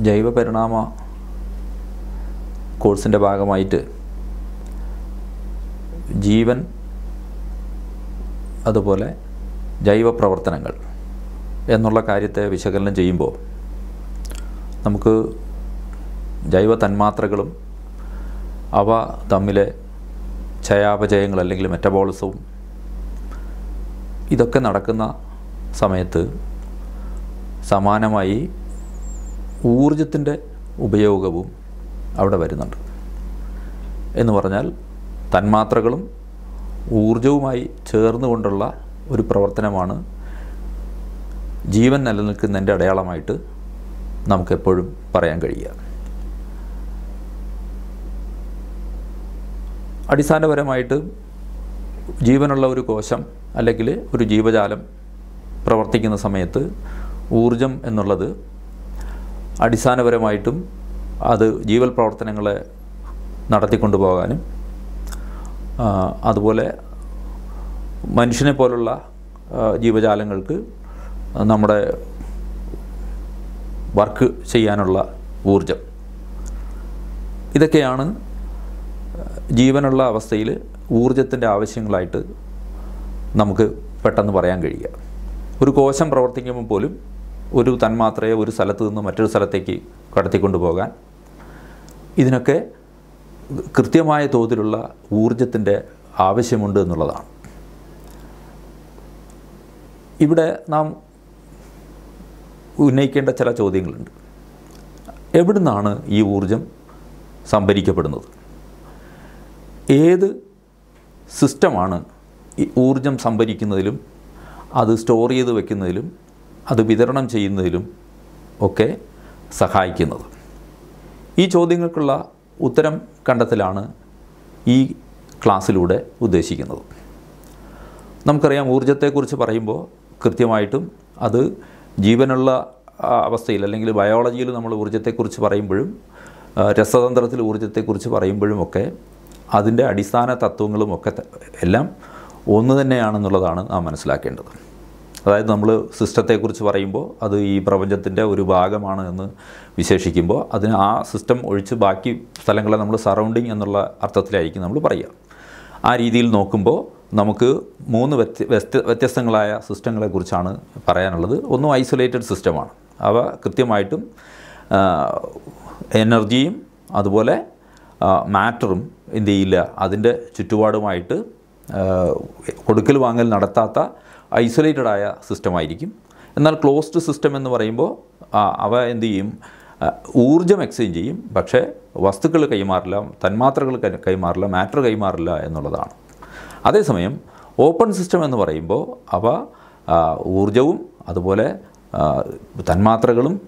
ജൈവ പരിണാമ കോഴ്സിന്റെ ഭാഗമായിട്ട് ജീവൻ അതുപോലെ ജൈവ പ്രവർത്തനങ്ങൾ എന്നുള്ള കാര്യത്തെ വിശകലനം ചെയ്യുമ്പോൾ നമുക്ക് ജൈവ തന്മാത്രകളും അവ തമ്മിലെ ചയാപചയങ്ങൾ അല്ലെങ്കിൽ മെറ്റബോളിസവും ഇതൊക്കെ നടക്കുന്ന സമയത്ത് സമാനമായി ഊർജത്തിന്റെ ഉപയോഗവും അവിടെ വരുന്നുണ്ട്. എന്ന് പറഞ്ഞാൽ തന്മാത്രകളും ഊർജവുമായി ചേർന്നുകൊണ്ടുള്ള ഒരു പ്രവർത്തനമാണ് ജീവൻ നിലനിൽക്കുന്നതിന്റെ അടയാളമായിട്ട് നമുക്കെപ്പോഴും പറയാൻ കഴിയുക. അടിസ്ഥാനപരമായിട്ട് ജീവനുള്ള ഒരു കോശം അല്ലെങ്കിൽ ഒരു ജീവജാലം പ്രവർത്തിക്കുന്ന സമയത്ത് ഊർജം എന്നുള്ളത് അടിസ്ഥാനപരമായിട്ടും അത് ജീവൽ പ്രവർത്തനങ്ങളെ നടത്തിക്കൊണ്ടു പോകാനും അതുപോലെ മനുഷ്യനെ പോലുള്ള ജീവജാലങ്ങൾക്ക് നമ്മുടെ വർക്ക് ചെയ്യാനുള്ള ഊർജം ഇതൊക്കെയാണ് ജീവനുള്ള അവസ്ഥയിൽ ഊർജത്തിന്റെ ആവശ്യങ്ങളായിട്ട് നമുക്ക് പെട്ടെന്ന് പറയാൻ കഴിയുക. ഒരു കോശം പ്രവർത്തിക്കുമ്പോൾ പോലും ഒരു തന്മാത്രയെ ഒരു സ്ഥലത്ത് നിന്ന് മറ്റൊരു സ്ഥലത്തേക്ക് കടത്തിക്കൊണ്ടു പോകാൻ. ഇതിനൊക്കെ കൃത്യമായ തോതിലുള്ള ഊർജത്തിന്റെ ആവശ്യമുണ്ട് എന്നുള്ളതാണ്. ഇവിടെ നാം ഉന്നയിക്കേണ്ട ചില ചോദ്യങ്ങളുണ്ട്. എവിടുന്നാണ് ഈ ഊർജം സംഭരിക്കപ്പെടുന്നത്? ഏത് സിസ്റ്റമാണ് ഊർജം സംഭരിക്കുന്നതിലും അത് സ്റ്റോർ ചെയ്ത് വെക്കുന്നതിലും അത് വിതരണം ചെയ്യുന്നതിലും ഒക്കെ സഹായിക്കുന്നത്. ഈ ചോദ്യങ്ങൾക്കുള്ള ഉത്തരം കണ്ടെത്തലാണ് ഈ ക്ലാസ്സിലൂടെ ഉദ്ദേശിക്കുന്നത്. നമുക്കറിയാം ഊർജത്തെക്കുറിച്ച് പറയുമ്പോൾ കൃത്യമായിട്ടും അത് ജീവനുള്ള അവസ്ഥയിൽ അല്ലെങ്കിൽ ബയോളജിയിൽ നമ്മൾ ഊർജത്തെക്കുറിച്ച് പറയുമ്പോഴും രസതന്ത്രത്തിൽ ഊർജത്തെക്കുറിച്ച് പറയുമ്പോഴും ഒക്കെ അതിന്റെ അടിസ്ഥാന തത്വങ്ങളും ഒക്കെ എല്ലാം ഒന്ന് തന്നെയാണെന്നുള്ളതാണ് നാം മനസ്സിലാക്കേണ്ടത്. അതായത് നമ്മൾ സിസ്റ്റത്തെക്കുറിച്ച് പറയുമ്പോൾ അത് ഈ പ്രപഞ്ചത്തിന്റെ ഒരു ഭാഗമാണ് എന്ന് വിശേഷിക്കുമ്പോൾ അതിന് ആ സിസ്റ്റം ഒഴിച്ച് ബാക്കി സ്ഥലങ്ങളെ നമ്മൾ സറൗണ്ടിങ് എന്നുള്ള അർത്ഥത്തിലായിരിക്കും നമ്മൾ പറയുക. ആ രീതിയിൽ നോക്കുമ്പോൾ നമുക്ക് മൂന്ന് വ്യത്യ വ്യത്യ വ്യത്യസ്തങ്ങളായ സിസ്റ്റങ്ങളെക്കുറിച്ചാണ് പറയാനുള്ളത്. ഒന്നും ഐസൊലേറ്റഡ് സിസ്റ്റമാണ്. അവ കൃത്യമായിട്ടും എനർജിയും അതുപോലെ മാറ്ററും എന്ത് ചെയ്യില്ല. അതിന്റെ ചുറ്റുപാടുമായിട്ട് കൊടുക്കൽ വാങ്ങൽ നടത്താത്ത ഐസൊലേറ്റഡ് ആയ സിസ്റ്റം ആയിരിക്കും എന്നാൽ ക്ലോസ്ഡ് സിസ്റ്റം എന്ന് പറയുമ്പോൾ അവ എന്ത് ചെയ്യും? ഊർജം ഊർജം എക്സ്ചേഞ്ച് ചെയ്യും. പക്ഷേ വസ്തുക്കൾ കൈമാറില്ല തന്മാത്രകൾ കൈമാറില്ല മാറ്റർ കൈമാറില്ല എന്നുള്ളതാണ്. അതേസമയം ഓപ്പൺ സിസ്റ്റം എന്ന് പറയുമ്പോൾ അവ ഊർജവും അതുപോലെ തന്മാത്രകളും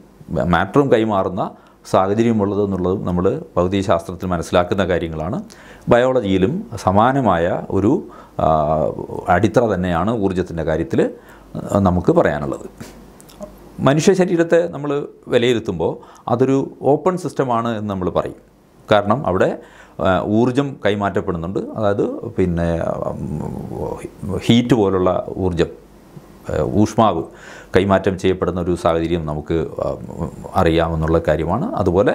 മാറ്ററും കൈമാറുന്ന സാഹചര്യമുള്ളത് എന്നുള്ളതും നമ്മൾ ഭൗതികശാസ്ത്രത്തിൽ മനസ്സിലാക്കുന്ന കാര്യങ്ങളാണ്. ബയോളജിയിലും സമാനമായ ഒരു അടിത്തറ തന്നെയാണ് ഊർജത്തിന്റെ കാര്യത്തിൽ നമുക്ക് പറയാനുള്ളത്. മനുഷ്യ ശരീരത്തെ നമ്മൾ വിലയിരുത്തുമ്പോൾ അതൊരു ഓപ്പൺ സിസ്റ്റമാണ് എന്ന് നമ്മൾ പറയും. കാരണം അവിടെ ഊർജം കൈമാറ്റപ്പെടുന്നുണ്ട്. അതായത് പിന്നെ ഹീറ്റ് പോലുള്ള ഊർജം ഊഷ്മാവ് കൈമാറ്റം ചെയ്യപ്പെടുന്ന ഒരു സാഹചര്യം നമുക്ക് അറിയാമെന്നുള്ള കാര്യമാണ്. അതുപോലെ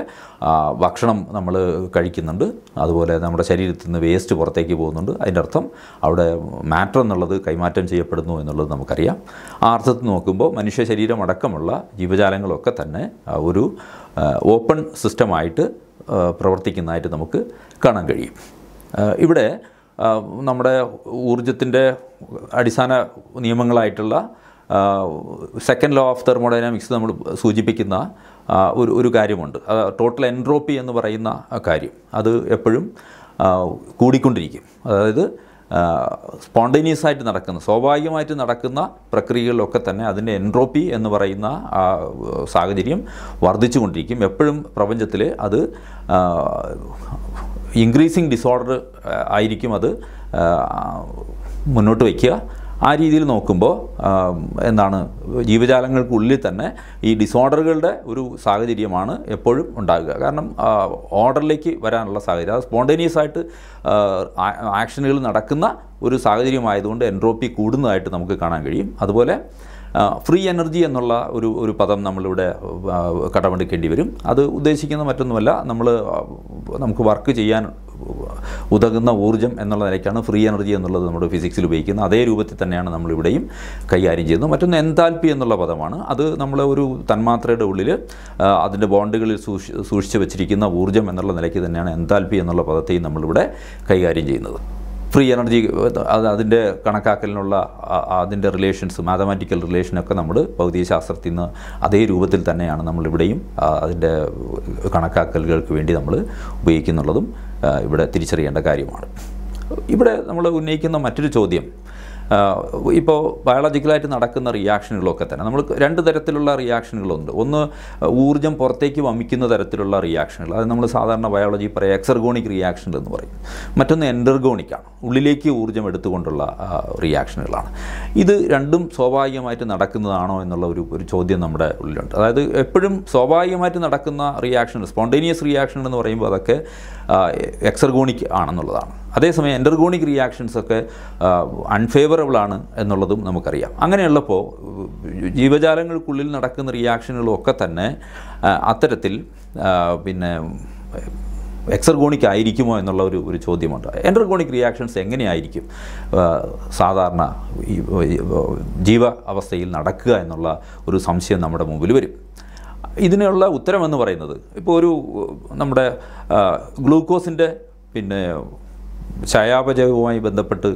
ഭക്ഷണം നമ്മൾ കഴിക്കുന്നുണ്ട്. അതുപോലെ നമ്മുടെ ശരീരത്തിൽ നിന്ന് വേസ്റ്റ് പുറത്തേക്ക് പോകുന്നുണ്ട്. അതിന്റെ അർത്ഥം അവിടെ മാറ്റർ എന്നുള്ളത് കൈമാറ്റം ചെയ്യപ്പെടുന്നു എന്നുള്ളത് നമുക്കറിയാം. ആ അർത്ഥത്തിൽ നോക്കുമ്പോൾ മനുഷ്യ ശരീരം അടക്കമുള്ള ജീവജാലങ്ങളൊക്കെ തന്നെ ഒരു ഓപ്പൺ സിസ്റ്റമായിട്ട് പ്രവർത്തിക്കുന്നതായിട്ട് നമുക്ക് കാണാൻ കഴിയും. ഇവിടെ നമ്മുടെ ഊർജത്തിന്റെ അടിസ്ഥാന നിയമങ്ങളായിട്ടുള്ള സെക്കൻഡ് ലോ ഓഫ് തെർമോഡൈനാമിക്സ് നമ്മൾ സൂചിപ്പിക്കുന്ന ഒരു ഒരു കാര്യമുണ്ട്. ടോട്ടൽ എൻട്രോപ്പി എന്ന് പറയുന്ന കാര്യം. അത് എപ്പോഴും കൂടിക്കൊണ്ടിരിക്കും. അതായത് സ്പോണ്ടേനിയസ് ആയിട്ട് നടക്കുന്ന സ്വാഭാവികമായിട്ട് നടക്കുന്ന പ്രക്രിയകളിലൊക്കെ തന്നെ അതിന്റെ എൻട്രോപ്പി എന്ന് പറയുന്ന ആ സാഹചര്യം വർദ്ധിച്ചുകൊണ്ടിരിക്കും. എപ്പോഴും പ്രപഞ്ചത്തിൽ അത് ഇൻക്രീസിങ് ഡിസോർഡർ ആയിരിക്കും അത് മുന്നോട്ട് വയ്ക്കുക ആ രീതിയിൽ നോക്കുമ്പോൾ എന്താണ് ജീവജാലങ്ങൾക്കുള്ളിൽ തന്നെ ഈ ഡിസോർഡറുകളുടെ ഒരു സാഹചര്യമാണ് എപ്പോഴും ഉണ്ടാകുക. കാരണം ഓർഡറിലേക്ക് വരാനുള്ള സാഹചര്യം അത് സ്പോണ്ടേനിയസ് ആയിട്ട് ആക്ഷനുകൾ നടക്കുന്ന ഒരു സാഹചര്യമായതുകൊണ്ട് എൻട്രോപ്പി കൂടുന്നതായിട്ട് നമുക്ക് കാണാൻ കഴിയും. അതുപോലെ ഫ്രീ എനർജി എന്നുള്ള ഒരു ഒരു പദം നമ്മളിവിടെ കടമെടുക്കേണ്ടി വരും. അത് ഉദ്ദേശിക്കുന്ന മറ്റൊന്നുമല്ല. നമ്മൾ നമുക്ക് വർക്ക് ചെയ്യാൻ ഉതകുന്ന ഊർജം എന്നുള്ള നിലയ്ക്കാണ് ഫ്രീ എനർജി എന്നുള്ളത് നമ്മുടെ ഫിസിക്സിൽ ഉപയോഗിക്കുന്നത്. അതേ രൂപത്തിൽ തന്നെയാണ് നമ്മളിവിടെയും കൈകാര്യം ചെയ്യുന്നത്. മറ്റൊന്ന് എൻതാൽപ്പി എന്നുള്ള പദമാണ്. അത് നമ്മൾ ഒരു തന്മാത്രയുടെ ഉള്ളിൽ അതിന്റെ ബോണ്ടുകളിൽ സൂക്ഷി സൂക്ഷിച്ച് വെച്ചിരിക്കുന്ന ഊർജം എന്നുള്ള നിലയ്ക്ക് തന്നെയാണ് എൻതാൽപ്പി എന്നുള്ള പദത്തെയും നമ്മളിവിടെ കൈകാര്യം ചെയ്യുന്നത്. ഫ്രീ എനർജി അത് അതിന്റെ കണക്കാക്കലിനുള്ള അതിന്റെ റിലേഷൻസ് മാത്തമാറ്റിക്കൽ റിലേഷനൊക്കെ നമ്മൾ ഭൗതികശാസ്ത്രത്തിൽ നിന്ന് അതേ രൂപത്തിൽ തന്നെയാണ് നമ്മളിവിടെയും അതിന്റെ കണക്കാക്കലുകൾക്ക് വേണ്ടി നമ്മൾ ഉപയോഗിക്കുന്നുള്ളതും ഇവിടെ തിരിച്ചറിയേണ്ട കാര്യമാണ്. ഇവിടെ നമ്മൾ ഉന്നയിക്കുന്ന മറ്റൊരു ചോദ്യം ഇപ്പോൾ ബയോളജിക്കലായിട്ട് നടക്കുന്ന റിയാക്ഷനുകളൊക്കെ തന്നെ നമ്മൾ രണ്ട് തരത്തിലുള്ള റിയാക്ഷനുകളുണ്ട്. ഒന്ന് ഊർജം പുറത്തേക്ക് വമിക്കുന്ന തരത്തിലുള്ള റിയാക്ഷനുകൾ. അത് നമ്മൾ സാധാരണ ബയോളജി പറയുക എക്സർഗോണിക് റിയാക്ഷൻ എന്ന് പറയും. മറ്റൊന്ന് എൻഡർഗോണിക്കാണ് ഉള്ളിലേക്ക് ഊർജം എടുത്തുകൊണ്ടുള്ള റിയാക്ഷനുകളാണ്. ഇത് രണ്ടും സ്വാഭാവികമായിട്ട് നടക്കുന്നതാണോ എന്നുള്ള ഒരു ഒരു ചോദ്യം നമ്മുടെ ഉള്ളിലുണ്ട്. അതായത് എപ്പോഴും സ്വാഭാവികമായിട്ട് നടക്കുന്ന റിയാക്ഷൻ സ്പോണ്ടേനിയസ് റിയാക്ഷൻ എന്ന് പറയുമ്പോൾ അതൊക്കെ എക്സർഗോണിക് ആണെന്നുള്ളതാണ്. അതേസമയം എന്റർഗോണിക് റിയാക്ഷൻസ് ഒക്കെ അൺഫേവറബിൾ ആണ് എന്നുള്ളതും നമുക്കറിയാം. അങ്ങനെയുള്ളപ്പോൾ ജീവജാലങ്ങൾക്കുള്ളിൽ നടക്കുന്ന റിയാക്ഷനുകളൊക്കെ തന്നെ അത്തരത്തിൽ പിന്നെ എക്സർഗോണിക് ആയിരിക്കുമോ എന്നുള്ള ഒരു ഒരു ചോദ്യമുണ്ട്. എന്റർഗോണിക് റിയാക്ഷൻസ് എങ്ങനെയായിരിക്കും സാധാരണ ജീവ അവസ്ഥയിൽ നടക്കുക എന്നുള്ള ഒരു സംശയം നമ്മുടെ മുമ്പിൽ വരും. ഇതിനുള്ള ഉത്തരമെന്ന് പറയുന്നത് ഇപ്പോൾ ഒരു നമ്മുടെ ഗ്ലൂക്കോസിന്റെ പിന്നെ ചയാപചയവുമായി ബന്ധപ്പെട്ട്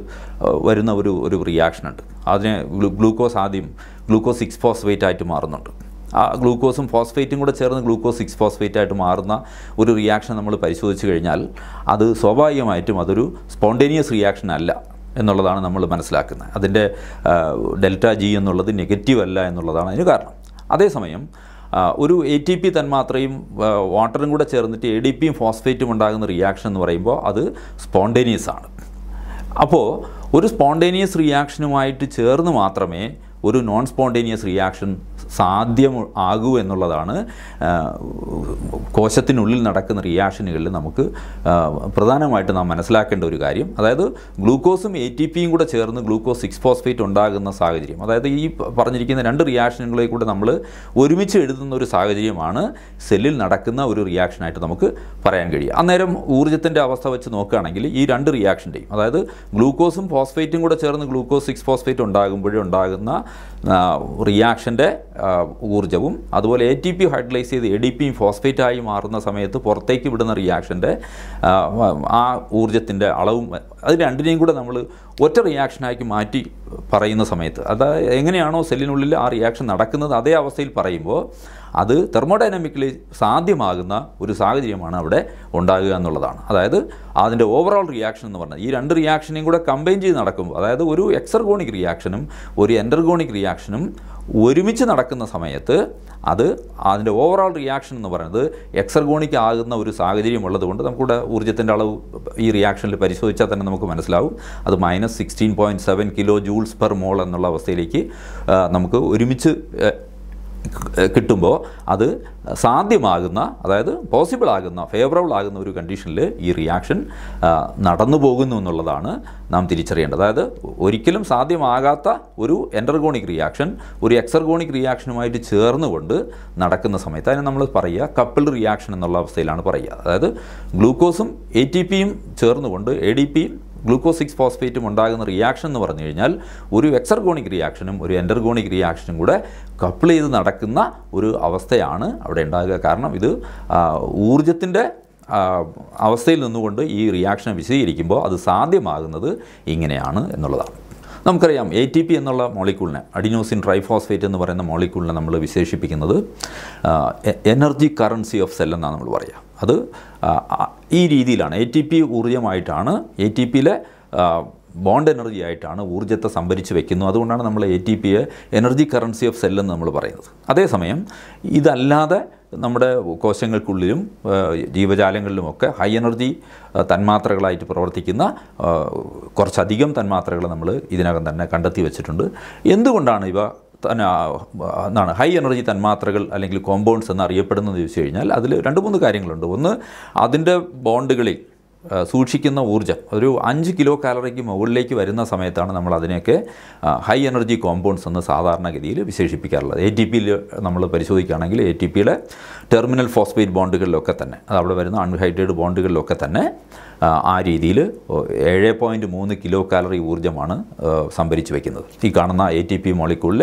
വരുന്ന ഒരു ഒരു റിയാക്ഷനുണ്ട് അതിന് ഗ്ലൂക്കോസ് ആദ്യം ഗ്ലൂക്കോസ് സിക്സ് ഫോസ്ഫേറ്റ് ആയിട്ട് മാറുന്നുണ്ട്. ആ ഗ്ലൂക്കോസും ഫോസ്ഫേറ്റും കൂടെ ചേർന്ന് ഗ്ലൂക്കോസ് സിക്സ് ഫോസ്ഫേറ്റ് ആയിട്ട് മാറുന്ന ഒരു റിയാക്ഷൻ നമ്മൾ പരിശോധിച്ച് കഴിഞ്ഞാൽ അത് സ്വാഭാവികമായിട്ടും അതൊരു സ്പോണ്ടേനിയസ് റിയാക്ഷൻ അല്ല എന്നുള്ളതാണ് നമ്മൾ മനസ്സിലാക്കുന്നത്. അതിന്റെ ഡെൽറ്റ ജി എന്നുള്ളത് നെഗറ്റീവ് അല്ല എന്നുള്ളതാണ് അതിന് കാരണം. അതേസമയം ഒരു എ ടി പി തന്മാത്രയും വാട്ടറും കൂടെ ചേർന്നിട്ട് എ ഡി പിയും ഫോസ്ഫേറ്റും ഉണ്ടാകുന്ന റിയാക്ഷൻ എന്ന് പറയുമ്പോൾ അത് സ്പോണ്ടേനിയസ് ആണ്. അപ്പോൾ ഒരു സ്പോണ്ടേനിയസ് റിയാക്ഷനുമായിട്ട് ചേർന്ന് മാത്രമേ ഒരു നോൺ സ്പോണ്ടേനിയസ് റിയാക്ഷൻ സാധ്യം ആകൂ എന്നുള്ളതാണ് കോശത്തിനുള്ളിൽ നടക്കുന്ന റിയാക്ഷനുകളിൽ നമുക്ക് പ്രധാനമായിട്ട് നാം മനസ്സിലാക്കേണ്ട ഒരു കാര്യം. അതായത് ഗ്ലൂക്കോസും എ ടി പിയും കൂടെ ചേർന്ന് ഗ്ലൂക്കോസ് സിക്സ് ഫോസ്ഫേറ്റ് ഉണ്ടാകുന്ന സാഹചര്യം. അതായത് ഈ പറഞ്ഞിരിക്കുന്ന രണ്ട് റിയാക്ഷനുകളെ കൂടെ നമ്മൾ ഒരുമിച്ച് എഴുതുന്ന ഒരു സാഹചര്യമാണ് സെല്ലിൽ നടക്കുന്ന ഒരു റിയാക്ഷനായിട്ട് നമുക്ക് പറയാൻ കഴിയും അന്നേരം ഊർജത്തിന്റെ അവസ്ഥ വെച്ച് നോക്കുകയാണെങ്കിൽ ഈ രണ്ട് റിയാക്ഷന്റെയും അതായത് ഗ്ലൂക്കോസും ഫോസ്ഫേറ്റും കൂടെ ചേർന്ന് ഗ്ലൂക്കോസ് സിക്സ് ഫോസ്ഫേറ്റ് ഉണ്ടാകുമ്പോഴേ ഉണ്ടാകുന്ന റിയാക്ഷന്റെ ഊർജവും അതുപോലെ എ ടി പി ഹൈഡ്രലൈസ് ചെയ്ത് എ ഡി പിയും ഫോസ്ഫേറ്റായി മാറുന്ന സമയത്ത് പുറത്തേക്ക് വിടുന്ന റിയാക്ഷന്റെ ആ ഊർജത്തിന്റെ അളവും അത് രണ്ടിനെയും കൂടെ നമ്മൾ ഒറ്റ റിയാക്ഷനാക്കി മാറ്റി പറയുന്ന സമയത്ത്. അത് എങ്ങനെയാണോ സെല്ലിനുള്ളിൽ ആ റിയാക്ഷൻ നടക്കുന്നത് അതേ അവസ്ഥയിൽ പറയുമ്പോൾ അത് തെർമോഡൈനാമിക്കലി സാധ്യമാകുന്ന ഒരു സാഹചര്യമാണ് അവിടെ ഉണ്ടാകുക എന്നുള്ളതാണ്. അതായത് അതിന്റെ ഓവറോൾ റിയാക്ഷൻ എന്ന് പറഞ്ഞാൽ ഈ രണ്ട് റിയാക്ഷനെയും കൂടെ കമ്പൈൻ ചെയ്ത് നടക്കുമ്പോൾ അതായത് ഒരു എക്സർഗോണിക് റിയാക്ഷനും ഒരു എന്റർഗോണിക് റിയാക്ഷനും ഒരുമിച്ച് നടക്കുന്ന സമയത്ത് അത് അതിന്റെ ഓവറോൾ റിയാക്ഷൻ എന്ന് പറയുന്നത് എക്സർഗോണിക് ആകുന്ന ഒരു സാഹചര്യം ഉള്ളതുകൊണ്ട് നമുക്കിവിടെ ഊർജത്തിന്റെ അളവ് ഈ റിയാക്ഷനിൽ പരിശോധിച്ചാൽ തന്നെ നമുക്ക് മനസ്സിലാവും. അത് minus sixteen point seven kilo joules per mole എന്നുള്ള അവസ്ഥയിലേക്ക് നമുക്ക് ഒരുമിച്ച് കിട്ടുമ്പോൾ അത് സാധ്യമാകുന്ന അതായത് പോസിബിൾ ആകുന്ന ഫേവറബിൾ ആകുന്ന ഒരു കണ്ടീഷനിൽ ഈ റിയാക്ഷൻ നടന്നു പോകുന്നു എന്നുള്ളതാണ് നാം തിരിച്ചറിയേണ്ടത്. അതായത് ഒരിക്കലും സാധ്യമാകാത്ത ഒരു എന്റർഗോണിക് റിയാക്ഷൻ ഒരു എക്സർഗോണിക് റിയാക്ഷനുമായിട്ട് ചേർന്നുകൊണ്ട് നടക്കുന്ന സമയത്ത് അതിനെ നമ്മൾ പറയുക കപ്പിൾ റിയാക്ഷൻ എന്നുള്ള അവസ്ഥയിലാണ് പറയുക. അതായത് ഗ്ലൂക്കോസും എ ടി പിയും ചേർന്നുകൊണ്ട് എ ഡി പിയും ഗ്ലൂക്കോസ് സിക്സ് ഫോസ്ഫേറ്റും ഉണ്ടാകുന്ന റിയാക്ഷൻ എന്ന് പറഞ്ഞു കഴിഞ്ഞാൽ ഒരു എക്സർഗോണിക് റിയാക്ഷനും ഒരു എൻഡർഗോണിക് റിയാക്ഷനും കൂടെ കപ്പിൾ ചെയ്ത് നടക്കുന്ന ഒരു അവസ്ഥയാണ് അവിടെ ഉണ്ടാകുക. കാരണം ഇത് ഊർജത്തിന്റെ അവസ്ഥയിൽ നിന്നുകൊണ്ട് ഈ റിയാക്ഷനെ വിശദീകരിക്കുമ്പോൾ അത് സാധ്യമാകുന്നത് ഇങ്ങനെയാണ് എന്നുള്ളതാണ്. നമുക്കറിയാം എ ടി പി എന്നുള്ള മോളിക്യൂളിനെ അഡിനോസിൻ ട്രൈഫോസ്ഫേറ്റ് എന്ന് പറയുന്ന മോളിക്യൂളിനെ നമ്മൾ വിശേഷിപ്പിക്കുന്നത് എനർജി കറൻസി ഓഫ് സെൽ എന്നാണ് നമ്മൾ പറയുക. അത് ഈ രീതിയിലാണ്. എ ടി പി ഊർജമായിട്ടാണ് എ ടി പിയിലെ ബോണ്ട് എനർജി ആയിട്ടാണ് ഊർജത്തെ സംഭരിച്ച് വെക്കുന്നത്. അതുകൊണ്ടാണ് നമ്മൾ എ ടി പിയെ എനർജി കറൻസി ഓഫ് സെല്ലെന്ന് നമ്മൾ പറയുന്നത്. അതേസമയം ഇതല്ലാതെ നമ്മുടെ കോശങ്ങൾക്കുള്ളിലും ജീവജാലങ്ങളിലുമൊക്കെ ഹൈ എനർജി തന്മാത്രകളായിട്ട് പ്രവർത്തിക്കുന്ന കുറച്ചധികം തന്മാത്രകൾ നമ്മൾ ഇതിനകം തന്നെ കണ്ടെത്തി വെച്ചിട്ടുണ്ട്. എന്തുകൊണ്ടാണ് ഇവ എന്താണ് ഹൈ എനർജി തന്മാത്രകൾ അല്ലെങ്കിൽ കോമ്പൗണ്ട്സ് എന്നറിയപ്പെടുന്നത് ചോദിച്ചു കഴിഞ്ഞാൽ അതിൽ രണ്ട് മൂന്ന് കാര്യങ്ങളുണ്ട്. ഒന്ന് അതിന്റെ ബോണ്ടുകളിൽ സൂക്ഷിക്കുന്ന ഊർജം. ഒരു അഞ്ച് കിലോ കാലറിക്ക് മുകളിലേക്ക് വരുന്ന സമയത്താണ് നമ്മൾ അതിനെയൊക്കെ ഹൈ എനർജി കോമ്പൗണ്ട്സ് എന്ന് സാധാരണഗതിയിൽ വിശേഷിപ്പിക്കാറുള്ളത്. എ ടി പിയിൽ നമ്മൾ പരിശോധിക്കുകയാണെങ്കിൽ എ ടി പിയുടെ ടെർമിനൽ ഫോസ്ഫേറ്റ് ബോണ്ടുകളിലൊക്കെ തന്നെ അത് അവിടെ വരുന്ന അൺഹൈഡ്രേറ്റ് ബോണ്ടുകളിലൊക്കെ തന്നെ ആ, രീതിയിൽ ഏഴ് പോയിന്റ് മൂന്ന് കിലോ കാലറി ഊർജമാണ് സംഭരിച്ചു വയ്ക്കുന്നത് ഈ കാണുന്ന എ ടി പി മോളിക്കൂളിൽ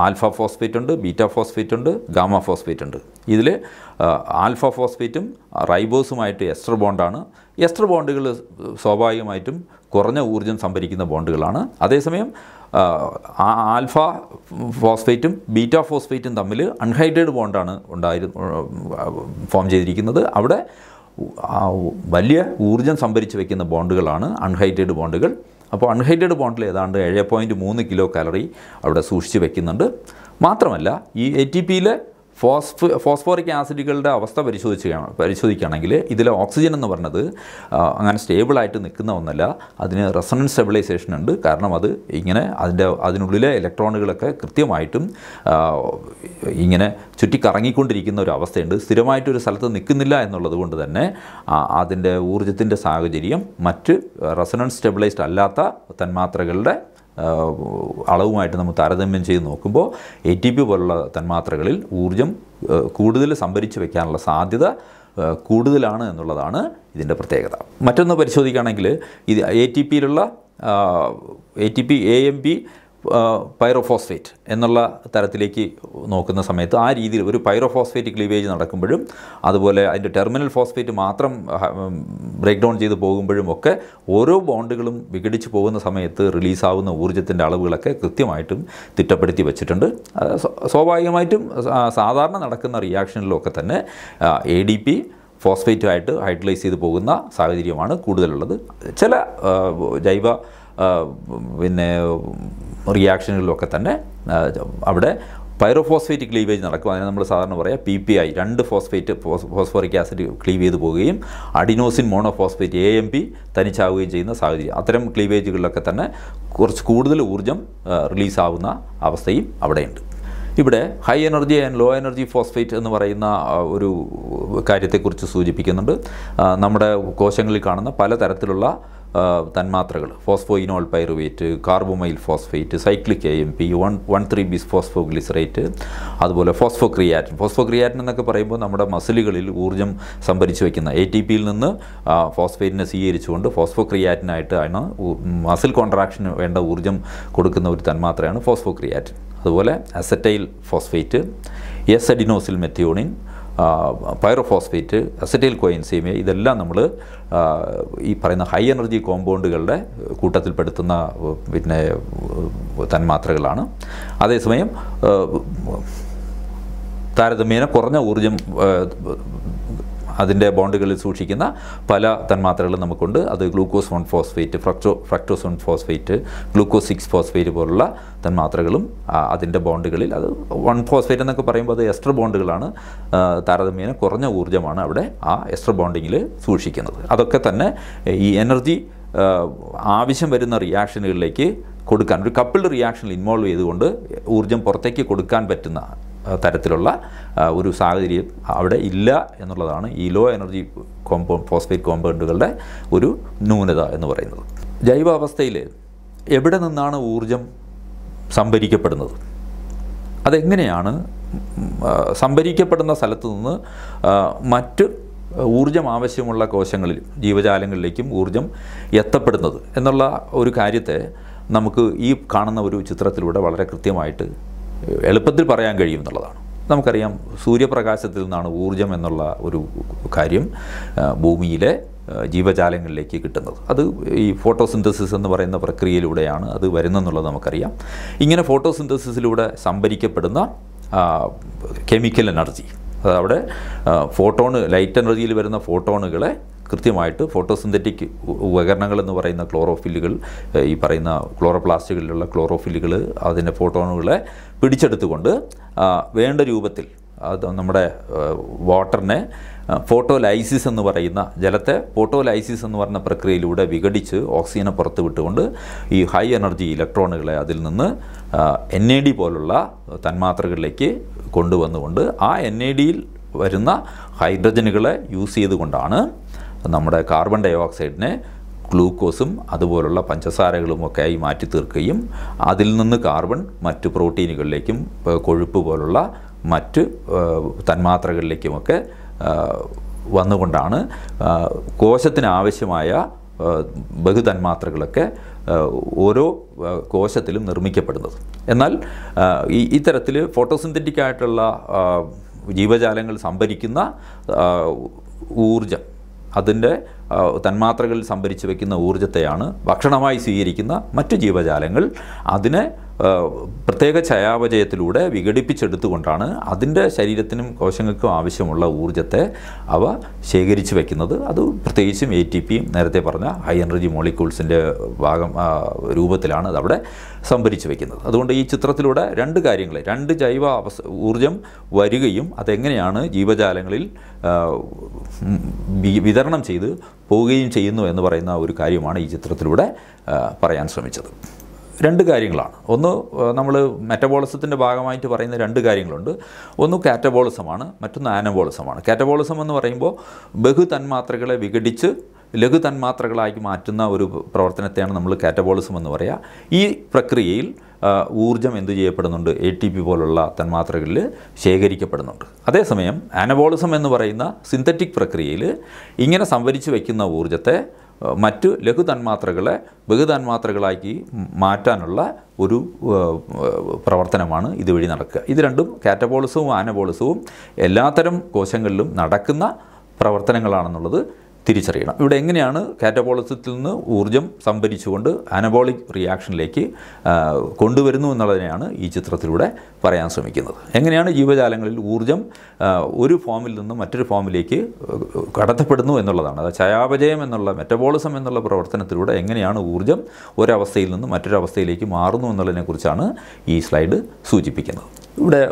ആൽഫ ഫോസ്ഫേറ്റ് ഉണ്ട് ബീറ്റ ഫോസ്ഫേറ്റ് ഉണ്ട് ഗാമ ഫോസ്ഫേറ്റ് ഉണ്ട്. ഇതിൽ ആൽഫ ഫോസ്ഫേറ്റും റൈബോസുമായിട്ട് എസ്റ്റർ ബോണ്ടാണ്. എസ്റ്റർ ബോണ്ടുകൾ സ്വാഭാവികമായിട്ടും കുറഞ്ഞ ഊർജം സംഭരിക്കുന്ന ബോണ്ടുകളാണ്. അതേസമയം ആൽഫ ഫോസ്ഫേറ്റും ബീറ്റ ഫോസ്ഫേറ്റും തമ്മിൽ അൺഹൈഡ്രേഡ് ബോണ്ടാണ് ഉണ്ടായി ഫോം ചെയ്തിരിക്കുന്നത്. അവിടെ വലിയ ഊർജം സംഭരിച്ച് വയ്ക്കുന്ന ബോണ്ടുകളാണ് അൺഹൈഡ്രേഡ് ബോണ്ടുകൾ. അപ്പോൾ അൺഹൈഡ്രേഡ് ബോണ്ടിൽ ഏതാണ്ട് ഏഴ് പോയിന്റ് മൂന്ന് കിലോ കാലറി അവിടെ സൂക്ഷിച്ച് വയ്ക്കുന്നുണ്ട് മാത്രമല്ല ഈ എ ടി പിയിലെ ഫോസ്ഫ് ഫോസ്ഫോറിക് ആസിഡുകളുടെ അവസ്ഥ പരിശോധിക്കുകയാണ് പരിശോധിക്കുകയാണെങ്കിൽ ഇതിലെ ഓക്സിജൻ എന്ന് പറഞ്ഞത് അങ്ങനെ സ്റ്റേബിളായിട്ട് നിൽക്കുന്ന ഒന്നല്ല. അതിന് റെസണൻസ് സ്റ്റെബിലൈസേഷൻ ഉണ്ട്. കാരണം അത് ഇങ്ങനെ അതിന്റെ അതിനുള്ളിലെ ഇലക്ട്രോണുകളൊക്കെ കൃത്യമായിട്ടും ഇങ്ങനെ ചുറ്റിക്കറങ്ങിക്കൊണ്ടിരിക്കുന്ന ഒരു അവസ്ഥയുണ്ട്. സ്ഥിരമായിട്ടൊരു സ്ഥലത്ത് നിൽക്കുന്നില്ല എന്നുള്ളത് കൊണ്ട് തന്നെ അതിന്റെ ഊർജത്തിന്റെ സാഹചര്യം മറ്റ് റെസണൻസ് സ്റ്റെബിലൈസ്ഡ് അല്ലാത്ത തന്മാത്രകളുടെ അളവുമായിട്ട് നമ്മൾ താരതമ്യം ചെയ്ത് നോക്കുമ്പോൾ എ ടി പി പോലുള്ള തന്മാത്രകളിൽ ഊർജം കൂടുതൽ സംഭരിച്ച് വയ്ക്കാനുള്ള സാധ്യത കൂടുതലാണ് എന്നുള്ളതാണ് ഇതിന്റെ പ്രത്യേകത. മറ്റൊന്ന് പരിശോധിക്കുകയാണെങ്കിൽ ഇത് A T പിയിലുള്ള A T P A M P pyrophosphate എന്നുള്ള തരത്തിലേക്ക് നോക്കുന്ന സമയത്ത് ആ രീതിയിൽ ഒരു പൈറോഫോസ്ഫേറ്റ് ക്ലീവേജ് നടക്കുമ്പോഴും അതുപോലെ അതിന്റെ ടെർമിനൽ ഫോസ്ഫേറ്റ് മാത്രം ബ്രേക്ക് ഡൗൺ ചെയ്ത് പോകുമ്പോഴും ഒക്കെ ഓരോ ബോണ്ടുകളും വിഘടിച്ച് പോകുന്ന സമയത്ത് റിലീസാവുന്ന ഊർജത്തിന്റെ അളവുകളൊക്കെ കൃത്യമായിട്ടും തിട്ടപ്പെടുത്തി വെച്ചിട്ടുണ്ട്. സ്വാഭാവികമായിട്ടും സാധാരണ നടക്കുന്ന റിയാക്ഷനിലൊക്കെ തന്നെ എ ഡി പി ഫോസ്ഫേറ്റുമായിട്ട് ഹൈഡ്രലൈസ് ചെയ്ത് പോകുന്ന സാഹചര്യമാണ് കൂടുതലുള്ളത്. ചില ജൈവ പിന്നെ റിയാക്ഷനുകളിലൊക്കെ തന്നെ അവിടെ പൈറോഫോസ്ഫേറ്റ് ക്ലീവേജ് നടക്കും. അതിനെ നമ്മൾ സാധാരണ പറയാം പി പി ഐ രണ്ട് ഫോസ്ഫേറ്റ് ഫോസ്ഫോറിക് ആസിഡ് ക്ലീവ് ചെയ്ത് പോവുകയും adenosine monophosphate A M P തനിച്ചാവുകയും ചെയ്യുന്ന സാഹചര്യം. അത്തരം ക്ലീവേജുകളിലൊക്കെ തന്നെ കുറച്ച് കൂടുതൽ ഊർജം റിലീസാവുന്ന അവസ്ഥയും അവിടെയുണ്ട്. ഇവിടെ high energy and low energy phosphate എന്ന് പറയുന്ന ഒരു കാര്യത്തെക്കുറിച്ച് സൂചിപ്പിക്കുന്നുണ്ട്. നമ്മുടെ കോശങ്ങളിൽ കാണുന്ന പലതരത്തിലുള്ള തന്മാത്രകൾ. Phosphoenol pyruvate carbamoyl phosphate cyclic A M P one one three bis phosphoglycerate അതുപോലെ ഫോസ്ഫോ ക്രിയാറ്റിൻ ഫോസ്ഫോ ക്രിയാറ്റിൻ എന്നൊക്കെ പറയുമ്പോൾ നമ്മുടെ മസിലുകളിൽ ഊർജം സംഭരിച്ചു വയ്ക്കുന്ന എ ടി പിയിൽ നിന്ന് ഫോസ്ഫേറ്റിനെ സ്വീകരിച്ചുകൊണ്ട് ഫോസ്ഫോക്രിയാറ്റിനായിട്ട് ആണ് മസിൽ കോൺട്രാക്ഷന് വേണ്ട ഊർജം കൊടുക്കുന്ന ഒരു തന്മാത്രയാണ് ഫോസ്ഫോ ക്രിയാറ്റിൻ അതുപോലെ acetyl phosphate S adenosyl methionine pyrophosphate acetyl coenzyme A ഇതെല്ലാം നമ്മൾ ഈ പറയുന്ന ഹൈ എനർജി കോമ്പൗണ്ടുകളുടെ കൂട്ടത്തിൽപ്പെടുത്തുന്ന പിന്നെ തന്മാത്രകളാണ്. അതേസമയം താരതമ്യേന കുറഞ്ഞ ഊർജം അതിന്റെ ബോണ്ടുകളിൽ സൂക്ഷിക്കുന്ന പല തന്മാത്രകളും നമുക്കുണ്ട്. അത് glucose one phosphate fructo fructose one phosphate glucose six phosphate പോലുള്ള തന്മാത്രകളും അതിന്റെ ബോണ്ടുകളിൽ. അത് വൺ ഫോസ്ഫേറ്റ് എന്നൊക്കെ പറയുമ്പോൾ അത് എസ്റ്റർ ബോണ്ടുകളാണ്. താരതമ്യേന കുറഞ്ഞ ഊർജമാണ് അവിടെ ആ എസ്റ്റർ ബോണ്ടിങ്ങിൽ സൂക്ഷിക്കുന്നത്. അതൊക്കെ തന്നെ ഈ എനർജി ആവശ്യം വരുന്ന റിയാക്ഷനുകളിലേക്ക് കൊടുക്കാൻ ഒരു കപ്പിൾഡ് റിയാക്ഷനിൽ ഇൻവോൾവ് ചെയ്തുകൊണ്ട് ഊർജം പുറത്തേക്ക് കൊടുക്കാൻ പറ്റുന്ന തരത്തിലുള്ള ഒരു സാഹചര്യം അവിടെ ഇല്ല എന്നുള്ളതാണ് ഈ ലോ എനർജി കോമ്പൗ ഫോസ്ഫേറ്റ് കോമ്പൗണ്ടുകളുടെ ഒരു ന്യൂനത എന്ന് പറയുന്നത്. ജൈവാവസ്ഥയിൽ എവിടെ നിന്നാണ് ഊർജം സംഭരിക്കപ്പെടുന്നത്? അതെങ്ങനെയാണ് സംഭരിക്കപ്പെടുന്ന സ്ഥലത്തു നിന്ന് മറ്റ് ഊർജം ആവശ്യമുള്ള കോശങ്ങളിൽ ജീവജാലങ്ങളിലേക്കും ഊർജം എത്തപ്പെടുന്നത് എന്നുള്ള ഒരു കാര്യത്തെ നമുക്ക് ഈ കാണുന്ന ഒരു ചിത്രത്തിലൂടെ വളരെ കൃത്യമായിട്ട് എളുപ്പത്തിൽ പറയാൻ കഴിയും എന്നുള്ളതാണ്. നമുക്കറിയാം സൂര്യപ്രകാശത്തിൽ നിന്നാണ് ഊർജം എന്നുള്ള ഒരു കാര്യം ഭൂമിയിലെ ജീവജാലങ്ങളിലേക്ക് കിട്ടുന്നത്. അത് ഈ ഫോട്ടോസിന്തസിസ് എന്ന് പറയുന്ന പ്രക്രിയയിലൂടെയാണ് അത് വരുന്നെന്നുള്ളത് നമുക്കറിയാം. ഇങ്ങനെ ഫോട്ടോസിന്തസിസിലൂടെ സംഭരിക്കപ്പെടുന്ന കെമിക്കൽ എനർജി അതവിടെ ഫോട്ടോണ് ലൈറ്റ് എനർജിയിൽ വരുന്ന ഫോട്ടോണുകളെ കൃത്യമായിട്ട് ഫോട്ടോസിന്തറ്റിക് ഉപകരണങ്ങൾ എന്ന് പറയുന്ന ക്ലോറോഫില്ലുകൾ ഈ പറയുന്ന ക്ലോറോപ്ലാസ്റ്റുകളിലുള്ള ക്ലോറോഫില്ലുകൾ അതിന്റെ ഫോട്ടോണുകളെ പിടിച്ചെടുത്തുകൊണ്ട് വേണ്ട രൂപത്തിൽ അത് നമ്മുടെ വാട്ടറിനെ ഫോട്ടോലൈസിസ് എന്ന് പറയുന്ന ജലത്തെ ഫോട്ടോലൈസിസ് എന്ന് പറയുന്ന പ്രക്രിയയിലൂടെ വിഘടിച്ച് ഓക്സിജനെ പുറത്ത് വിട്ടുകൊണ്ട് ഈ ഹൈ എനർജി ഇലക്ട്രോണുകളെ അതിൽ നിന്ന് എൻ എ ഡി പോലുള്ള തന്മാത്രകളിലേക്ക് കൊണ്ടുവന്നുകൊണ്ട് ആ എൻ എ ഡിയിൽ വരുന്ന ഹൈഡ്രജനുകളെ യൂസ് ചെയ്തുകൊണ്ടാണ് നമ്മുടെ കാർബൺ ഡൈ ഓക്സൈഡിനെ ഗ്ലൂക്കോസും അതുപോലുള്ള പഞ്ചസാരകളും ഒക്കെ ആയി മാറ്റി തീർക്കുകയും അതിൽ നിന്ന് കാർബൺ മറ്റ് പ്രോട്ടീനുകളിലേക്കും കൊഴുപ്പ് പോലുള്ള മറ്റ് തന്മാത്രകളിലേക്കുമൊക്കെ വന്നുകൊണ്ടാണ് കോശത്തിന് ആവശ്യമായ ബഹുതന്മാത്രകളൊക്കെ ഓരോ കോശത്തിലും നിർമ്മിക്കപ്പെടുന്നത്. എന്നാൽ ഈ ഇത്തരത്തിൽ ഫോട്ടോസിന്തറ്റിക് ആയിട്ടുള്ള ജീവജാലങ്ങൾ സംഭരിക്കുന്ന ഊർജം അതിന്റെ തന്മാത്രകളിൽ സംഭരിച്ചു വയ്ക്കുന്ന ഊർജത്തെയാണ് ഭക്ഷണമായി സ്വീകരിക്കുന്ന മറ്റു ജീവജാലങ്ങൾ. അതിനെ പ്രത്യേക ചയാപചയത്തിലൂടെ വിഘടിപ്പിച്ചെടുത്തുകൊണ്ടാണ് അതിന്റെ ശരീരത്തിനും കോശങ്ങൾക്കും ആവശ്യമുള്ള ഊർജത്തെ അവ ശേഖരിച്ചു വയ്ക്കുന്നത് അത് പ്രത്യേകിച്ചും എ ടി പിയും നേരത്തെ പറഞ്ഞ ഹൈ എനർജി മോളിക്യൂൾസിന്റെ ഭാഗം രൂപത്തിലാണ്. അതവിടെ സംഭരിച്ച് വയ്ക്കുന്നത് അതുകൊണ്ട് ഈ ചിത്രത്തിലൂടെ രണ്ട് കാര്യങ്ങൾ രണ്ട് ജൈവ ഊർജം വരികയും അതെങ്ങനെയാണ് ജീവജാലങ്ങളിൽ വിതരണം ചെയ്ത് പോവുകയും ചെയ്യുന്നു എന്ന് പറയുന്ന ഒരു കാര്യമാണ് ഈ ചിത്രത്തിലൂടെ പറയാൻ ശ്രമിച്ചത്. രണ്ട് കാര്യങ്ങളാണ്. ഒന്ന് നമ്മൾ മെറ്റബോളിസത്തിന്റെ ഭാഗമായിട്ട് പറയുന്ന രണ്ട് കാര്യങ്ങളുണ്ട്. ഒന്ന് കാറ്റബോളിസമാണ് മറ്റൊന്ന് ആനബോളിസമാണ്. കാറ്റബോളിസം എന്ന് പറയുമ്പോൾ ബഹുതന്മാത്രകളെ വിഘടിച്ച് ലഘു തന്മാത്രകളാക്കി മാറ്റുന്ന ഒരു പ്രവർത്തനത്തെയാണ് നമ്മൾ കാറ്റബോളിസം എന്ന് പറയുക ഈ പ്രക്രിയയിൽ ഊർജം എന്ത് ചെയ്യപ്പെടുന്നുണ്ട്? എ ടി പി പോലുള്ള തന്മാത്രകളിൽ ശേഖരിക്കപ്പെടുന്നുണ്ട്. അതേസമയം ആനബോളിസം എന്ന് പറയുന്ന സിന്തറ്റിക് പ്രക്രിയയിൽ ഇങ്ങനെ സംഭരിച്ചു വയ്ക്കുന്ന ഊർജത്തെ മറ്റ് ലഘു തന്മാത്രകളെ ബഹു തന്മാത്രകളാക്കി മാറ്റാനുള്ള ഒരു പ്രവർത്തനമാണ് ഇതുവഴി നടക്കുക. ഇത് രണ്ടും കാറ്റബോളിസവും ആനബോളിസവും എല്ലാത്തരം കോശങ്ങളിലും നടക്കുന്ന പ്രവർത്തനങ്ങളാണെന്നുള്ളത് തിരിച്ചറിയണം. ഇവിടെ എങ്ങനെയാണ് കാറ്റബോളിസത്തിൽ നിന്ന് ഊർജം സംഭരിച്ചുകൊണ്ട് അനബോളിക് റിയാക്ഷനിലേക്ക് കൊണ്ടുവരുന്നു എന്നുള്ളതിനെയാണ് ഈ ചിത്രത്തിലൂടെ പറയാൻ ശ്രമിക്കുന്നത്. എങ്ങനെയാണ് ജീവജാലങ്ങളിൽ ഊർജം ഒരു ഫോമിൽ നിന്ന് മറ്റൊരു ഫോമിലേക്ക് കടത്തപ്പെടുന്നു എന്നുള്ളതാണ്. അതായത് ചയാപചയം എന്നുള്ള മെറ്റബോളിസം എന്നുള്ള പ്രവർത്തനത്തിലൂടെ എങ്ങനെയാണ് ഊർജം ഒരവസ്ഥയിൽ നിന്ന് മറ്റൊരവസ്ഥയിലേക്ക് മാറുന്നു എന്നുള്ളതിനെക്കുറിച്ചാണ് ഈ സ്ലൈഡ് സൂചിപ്പിക്കുന്നത്. ഇവിടെ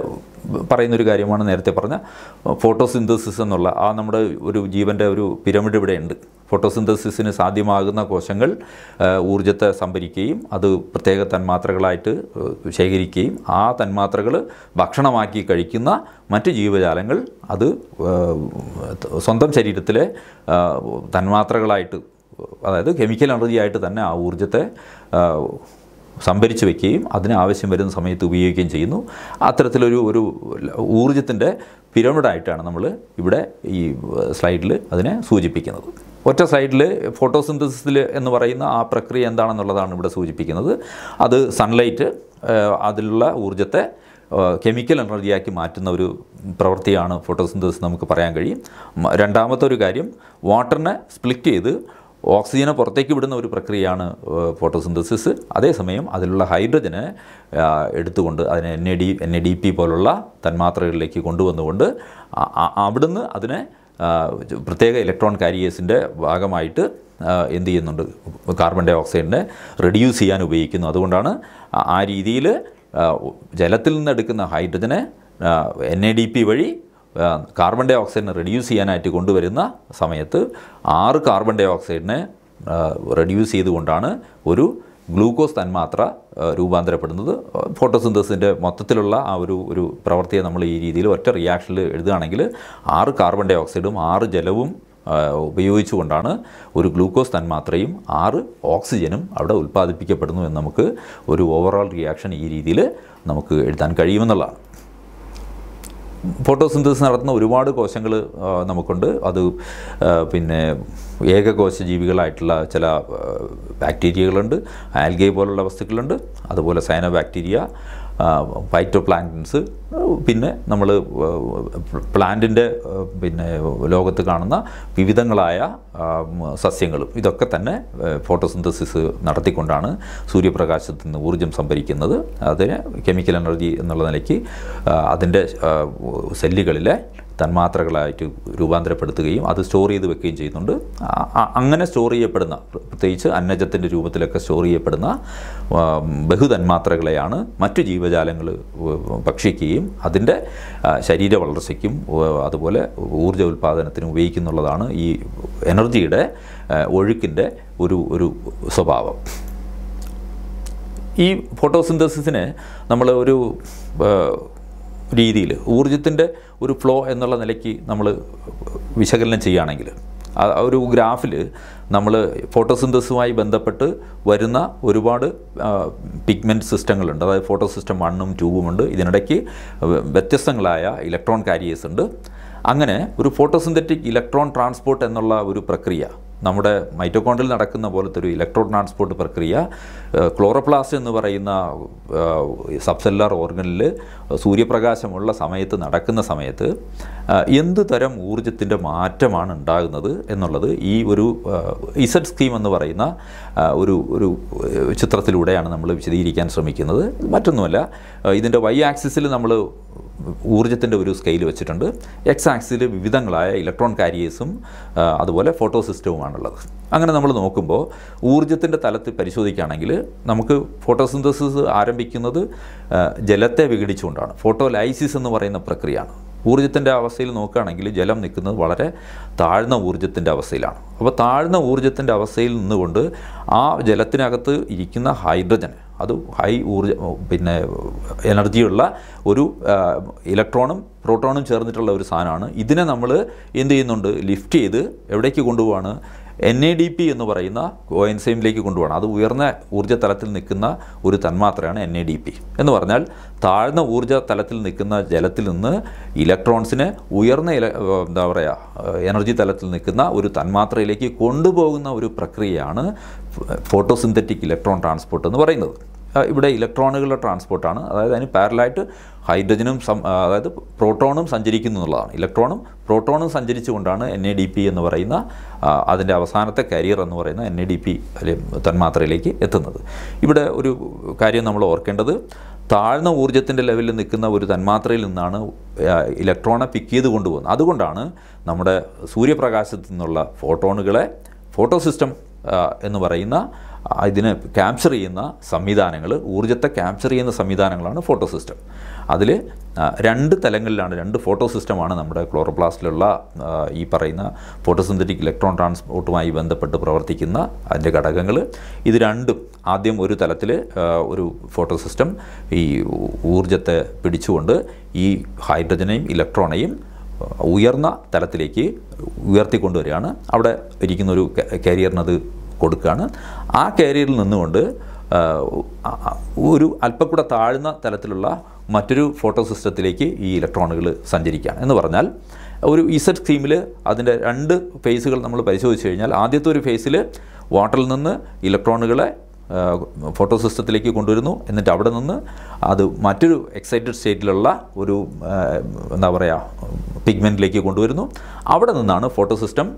പറയുന്നൊരു കാര്യമാണ് നേരത്തെ പറഞ്ഞ ഫോട്ടോസിന്തസിസ് എന്നുള്ള ആ നമ്മുടെ ഒരു ജീവന്റെ ഒരു പിരമിഡ് ഇവിടെ ഉണ്ട്. ഫോട്ടോസിന്തസിസിന് സാധ്യമാകുന്ന കോശങ്ങൾ ഊർജത്തെ സംഭരിക്കുകയും അത് പ്രത്യേക തന്മാത്രകളായിട്ട് ശേഖരിക്കുകയും ആ തന്മാത്രകൾ ഭക്ഷണമാക്കി കഴിക്കുന്ന മറ്റ് ജീവജാലങ്ങൾ അത് സ്വന്തം ശരീരത്തിലെ തന്മാത്രകളായിട്ട് അതായത് കെമിക്കൽ എനർജി ആയിട്ട് തന്നെ ആ ഊർജത്തെ സംഭരിച്ച് വയ്ക്കുകയും അതിനാവശ്യം വരുന്ന സമയത്ത് ഉപയോഗിക്കുകയും ചെയ്യുന്നു. അത്തരത്തിലൊരു ഒരു ഊർജത്തിന്റെ പിരമിഡായിട്ടാണ് നമ്മൾ ഇവിടെ ഈ സ്ലൈഡിൽ അതിനെ സൂചിപ്പിക്കുന്നത്. ഒറ്റ സൈഡിൽ ഫോട്ടോസിന്തസിൽ എന്ന് പറയുന്ന ആ പ്രക്രിയ എന്താണെന്നുള്ളതാണ് ഇവിടെ സൂചിപ്പിക്കുന്നത്. അത് സൺലൈറ്റ് അതിലുള്ള ഊർജത്തെ കെമിക്കൽ എനർജിയാക്കി മാറ്റുന്ന ഒരു പ്രവൃത്തിയാണ് ഫോട്ടോസിന്തസിസ് നമുക്ക് പറയാൻ കഴിയും. രണ്ടാമത്തെ ഒരു കാര്യം വാട്ടറിനെ സ്പ്ലിറ്റ് ചെയ്ത് ഓക്സിജനെ പുറത്തേക്ക് വിടുന്ന ഒരു പ്രക്രിയയാണ് ഫോട്ടോസിന്തസിസ്. അതേസമയം അതിലുള്ള ഹൈഡ്രജന് എടുത്തുകൊണ്ട് അതിനെ N A D N A D P പോലുള്ള തന്മാത്രകളിലേക്ക് കൊണ്ടുവന്നുകൊണ്ട് അവിടുന്ന് അതിനെ പ്രത്യേക ഇലക്ട്രോൺ കാരിയേഴ്സിന്റെ ഭാഗമായിട്ട് എന്ത് ചെയ്യുന്നുണ്ട്? കാർബൺ ഡൈ ഓക്സൈഡിനെ റെഡ്യൂസ് ചെയ്യാൻ ഉപയോഗിക്കുന്നു. അതുകൊണ്ടാണ് ആ- രീതിയിൽ ജലത്തിൽ നിന്ന് എടുക്കുന്ന ഹൈഡ്രജനെ എൻ എ ഡി പി വഴി കാർബൺ ഡൈ ഓക്സൈഡിനെ റെഡ്യൂസ് ചെയ്യാനായിട്ട് കൊണ്ടുവരുന്ന സമയത്ത് ആറ് കാർബൺ ഡൈ ഓക്സൈഡിനെ റെഡ്യൂസ് ചെയ്തുകൊണ്ടാണ് ഒരു ഗ്ലൂക്കോസ് തന്മാത്ര രൂപാന്തരപ്പെടുന്നത്. ഫോട്ടോസിന്തസിന്റെ മൊത്തത്തിലുള്ള ആ ഒരു ഒരു പ്രവൃത്തിയെ നമ്മൾ ഈ രീതിയിൽ ഒറ്റ റിയാക്ഷനിൽ എഴുതുകയാണെങ്കിൽ ആറ് കാർബൺ ഡൈ ഓക്സൈഡും ആറ് ജലവും ഉപയോഗിച്ചുകൊണ്ടാണ് ഒരു ഗ്ലൂക്കോസ് തന്മാത്രയും ആറ് ഓക്സിജനും അവിടെ ഉൽപ്പാദിപ്പിക്കപ്പെടുന്നു എന്ന് നമുക്ക് ഒരു ഓവറോൾ റിയാക്ഷൻ ഈ രീതിയിൽ നമുക്ക് എഴുതാൻ കഴിയുമെന്നുള്ളതാണ്. ഫോട്ടോസിന്തസിസ് നടത്തുന്ന ഒരുപാട് കോശങ്ങൾ നമുക്കുണ്ട്. അത് പിന്നെ ഏകകോശ ജീവികളായിട്ടുള്ള ചില ബാക്ടീരിയകളുണ്ട് ആൽഗെ പോലുള്ള വസ്തുക്കളുണ്ട് അതുപോലെ സൈനോ ബാക്ടീരിയ ഫൈറ്റോ പ്ലാങ്ക്ടൻസ് പിന്നെ നമ്മൾ പ്ലാന്റിന്റെ പിന്നെ ലോകത്ത് കാണുന്ന വിവിധങ്ങളായ സസ്യങ്ങളും. ഇതൊക്കെ തന്നെ ഫോട്ടോസിന്തസിസ് നടത്തിക്കൊണ്ടാണ് സൂര്യപ്രകാശത്തിൽ നിന്ന് ഊർജം സംഭരിക്കുന്നത്. അതിന് കെമിക്കൽ എനർജി എന്നുള്ള നിലയ്ക്ക് അതിന്റെ സെല്ലുകളിലെ തന്മാത്രകളായിട്ട് രൂപാന്തരപ്പെടുത്തുകയും അത് സ്റ്റോർ ചെയ്ത് വെക്കുകയും ചെയ്യുന്നുണ്ട്. അങ്ങനെ സ്റ്റോർ ചെയ്യപ്പെടുന്ന പ്രത്യേകിച്ച് അന്നജത്തിന്റെ രൂപത്തിലൊക്കെ സ്റ്റോർ ചെയ്യപ്പെടുന്ന ബഹുതന്മാത്രകളെയാണ് മറ്റു ജീവജാലങ്ങൾ ഭക്ഷിക്കുകയും അതിന്റെ ശരീര വളർച്ചയ്ക്കും അതുപോലെ ഊർജ ഉൽപ്പാദനത്തിനും ഉപയോഗിക്കുന്നുള്ളതാണ് ഈ എനർജിയുടെ ഒഴുക്കിന്റെ ഒരു ഒരു സ്വഭാവം. ഈ ഫോട്ടോസിന്തസിസിനെ നമ്മൾ ഒരു രീതിയിൽ ഊർജത്തിന്റെ ഒരു ഫ്ലോ എന്നുള്ള നിലയ്ക്ക് നമ്മൾ വിശകലനം ചെയ്യുകയാണെങ്കിൽ ഒരു ഗ്രാഫിൽ നമ്മൾ ഫോട്ടോസിന്തസുമായി ബന്ധപ്പെട്ട് വരുന്ന ഒരുപാട് പിഗ്മെന്റ് സിസ്റ്റങ്ങളുണ്ട്. അതായത് ഫോട്ടോ സിസ്റ്റം വണ്ണും ട്യൂബും ഉണ്ട്. ഇതിനിടയ്ക്ക് വ്യത്യസ്തങ്ങളായ ഇലക്ട്രോൺ കാരിയേഴ്സ് ഉണ്ട്. അങ്ങനെ ഒരു ഫോട്ടോസിന്തറ്റിക് ഇലക്ട്രോൺ ട്രാൻസ്പോർട്ട് എന്നുള്ള ഒരു പ്രക്രിയ നമ്മുടെ മൈറ്റോകോണ്ടിൽ നടക്കുന്ന പോലത്തെ ഒരു ഇലക്ട്രോ ട്രാൻസ്പോർട്ട് പ്രക്രിയ ക്ലോറോപ്ലാസ് ക്ലോറോപ്ലാസ്റ്റ് എന്ന് പറയുന്ന സബ്സെല്ലാർ ഓർഗനിൽ സൂര്യപ്രകാശമുള്ള സമയത്ത് നടക്കുന്ന സമയത്ത് എന്ത് തരം ഊർജത്തിന്റെ മാറ്റമാണ് ഉണ്ടാകുന്നത് എന്നുള്ളത് ഈ ഒരു ഇസഡ് സ്കീം എന്ന് പറയുന്ന ഒരു ഒരു ചിത്രത്തിലൂടെയാണ് നമ്മൾ വിശദീകരിക്കാൻ ശ്രമിക്കുന്നത്. മറ്റൊന്നുമല്ല ഇതിന്റെ വൈ ആക്സിസിൽ നമ്മൾ ഊർജത്തിന്റെ ഒരു സ്കെയിൽ വെച്ചിട്ടുണ്ട്. എക്സ് ആക്സിൽ വിവിധങ്ങളായ ഇലക്ട്രോൺ കാരിയേഴ്സും അതുപോലെ ഫോട്ടോ സിസ്റ്റവുമാണുള്ളത് അങ്ങനെ നമ്മൾ നോക്കുമ്പോൾ ഊർജത്തിന്റെ തലത്തിൽ പരിശോധിക്കുകയാണെങ്കിൽ നമുക്ക് ഫോട്ടോസിന്തസിസ് ആരംഭിക്കുന്നത് ജലത്തെ വിഘടിച്ചുകൊണ്ടാണ്. ഫോട്ടോലൈസിസ് എന്ന് പറയുന്ന പ്രക്രിയയാണ്. ഊർജത്തിന്റെ അവസ്ഥയിൽ നോക്കുകയാണെങ്കിൽ ജലം നിൽക്കുന്നത് വളരെ താഴ്ന്ന ഊർജത്തിന്റെ അവസ്ഥയിലാണ്. അപ്പോൾ താഴ്ന്ന ഊർജത്തിന്റെ അവസ്ഥയിൽ നിന്നുകൊണ്ട് ആ ജലത്തിനകത്ത് ഇരിക്കുന്ന ഹൈഡ്രജൻ അത് ഹൈ ഊർജ പിന്നെ എനർജിയുള്ള ഒരു ഇലക്ട്രോണും പ്രോട്ടോണും ചേർന്നിട്ടുള്ള ഒരു സാധനമാണ്. ഇതിനെ നമ്മൾ എന്ത് ചെയ്യുന്നുണ്ട്? ലിഫ്റ്റ് ചെയ്ത് എവിടേക്ക് കൊണ്ടുപോവാണ്? എൻ എ ഡി പി എന്ന് പറയുന്ന കോയൻസൈമിലേക്ക് കൊണ്ടുപോകണം. അത് ഉയർന്ന ഊർജ തലത്തിൽ നിൽക്കുന്ന ഒരു തന്മാത്രയാണ് എൻ എ ഡി പി എന്ന് പറഞ്ഞാൽ താഴ്ന്ന ഊർജ തലത്തിൽ നിൽക്കുന്ന ജലത്തിൽ നിന്ന് ഇലക്ട്രോൺസിനെ ഉയർന്ന ഇല എന്താ പറയുക എനർജി തലത്തിൽ നിൽക്കുന്ന ഒരു തന്മാത്രയിലേക്ക് കൊണ്ടുപോകുന്ന ഒരു പ്രക്രിയയാണ് ഫോട്ടോസിന്തറ്റിക് ഇലക്ട്രോൺ ട്രാൻസ്പോർട്ട് എന്ന് പറയുന്നത്. ഇവിടെ ഇലക്ട്രോണുകളുടെ ട്രാൻസ്പോർട്ടാണ്. അതായത് അതിന് പാരലായിട്ട് ഹൈഡ്രജനും അതായത് പ്രോട്ടോണും സഞ്ചരിക്കുന്നു എന്നുള്ളതാണ്. ഇലക്ട്രോണും പ്രോട്ടോണും സഞ്ചരിച്ചുകൊണ്ടാണ് എൻ എ ഡി പി എന്ന് പറയുന്ന അതിന്റെ അവസാനത്തെ കരിയർ എന്ന് പറയുന്ന എൻ എ ഡി പി തന്മാത്രയിലേക്ക് എത്തുന്നത്. ഇവിടെ ഒരു കാര്യം നമ്മൾ ഓർക്കേണ്ടത് താഴ്ന്ന ഊർജത്തിന്റെ ലെവലിൽ നിൽക്കുന്ന ഒരു തന്മാത്രയിൽ നിന്നാണ് ഇലക്ട്രോണെ പിക്ക് ചെയ്ത് കൊണ്ടുപോകുന്നത്. അതുകൊണ്ടാണ് നമ്മുടെ സൂര്യപ്രകാശത്തു നിന്നുള്ള ഫോട്ടോണുകളെ ഫോട്ടോ സിസ്റ്റം എന്ന് പറയുന്ന ഇതിന് ക്യാപ്ചർ ചെയ്യുന്ന സംവിധാനങ്ങൾ ഊർജത്തെ ക്യാപ്ചർ ചെയ്യുന്ന സംവിധാനങ്ങളാണ് ഫോട്ടോ സിസ്റ്റം. അതിൽ രണ്ട് തലങ്ങളിലാണ് രണ്ട് ഫോട്ടോ സിസ്റ്റമാണ് നമ്മുടെ ക്ലോറോപ്ലാസ്റ്റിലുള്ള ഈ പറയുന്ന ഫോട്ടോസിന്തറ്റിക് ഇലക്ട്രോൺ ട്രാൻസ്പോർട്ടുമായി ബന്ധപ്പെട്ട് പ്രവർത്തിക്കുന്ന അതിന്റെ ഘടകങ്ങൾ ഇത് രണ്ടും ആദ്യം ഒരു തലത്തിൽ ഒരു ഫോട്ടോ സിസ്റ്റം ഈ ഊർജത്തെ പിടിച്ചുകൊണ്ട് ഈ ഹൈഡ്രജനെയും ഇലക്ട്രോണെയും ഉയർന്ന തലത്തിലേക്ക് ഉയർത്തിക്കൊണ്ടുവരികയാണ്. അവിടെ ഇരിക്കുന്ന ഒരു കാരിയറിനത് കൊടുക്കുകയാണ് ആ കാരിയറിൽ നിന്നുകൊണ്ട് ഒരു അല്പം കൂടെ താഴ്ന്ന തലത്തിലുള്ള മറ്റൊരു ഫോട്ടോ സിസ്റ്റത്തിലേക്ക് ഈ ഇലക്ട്രോണുകൾ സഞ്ചരിക്കുകയാണ്. എന്ന് പറഞ്ഞാൽ ഒരു ഇസഡ് സ്കീമിൽ അതിന്റെ രണ്ട് ഫേസുകൾ നമ്മൾ പരിശോധിച്ച് കഴിഞ്ഞാൽ ആദ്യത്തെ ഒരു ഫേസിൽ വാട്ടറിൽ നിന്ന് ഇലക്ട്രോണുകളെ ഫോട്ടോ സിസ്റ്റത്തിലേക്ക് കൊണ്ടുവരുന്നു. എന്നിട്ട് അവിടെ നിന്ന് അത് മറ്റൊരു എക്സൈറ്റഡ് സ്റ്റേറ്റിലുള്ള ഒരു എന്താ പറയുക പിഗ്മെന്റിലേക്ക് കൊണ്ടുവരുന്നു. അവിടെ നിന്നാണ് ഫോട്ടോ സിസ്റ്റം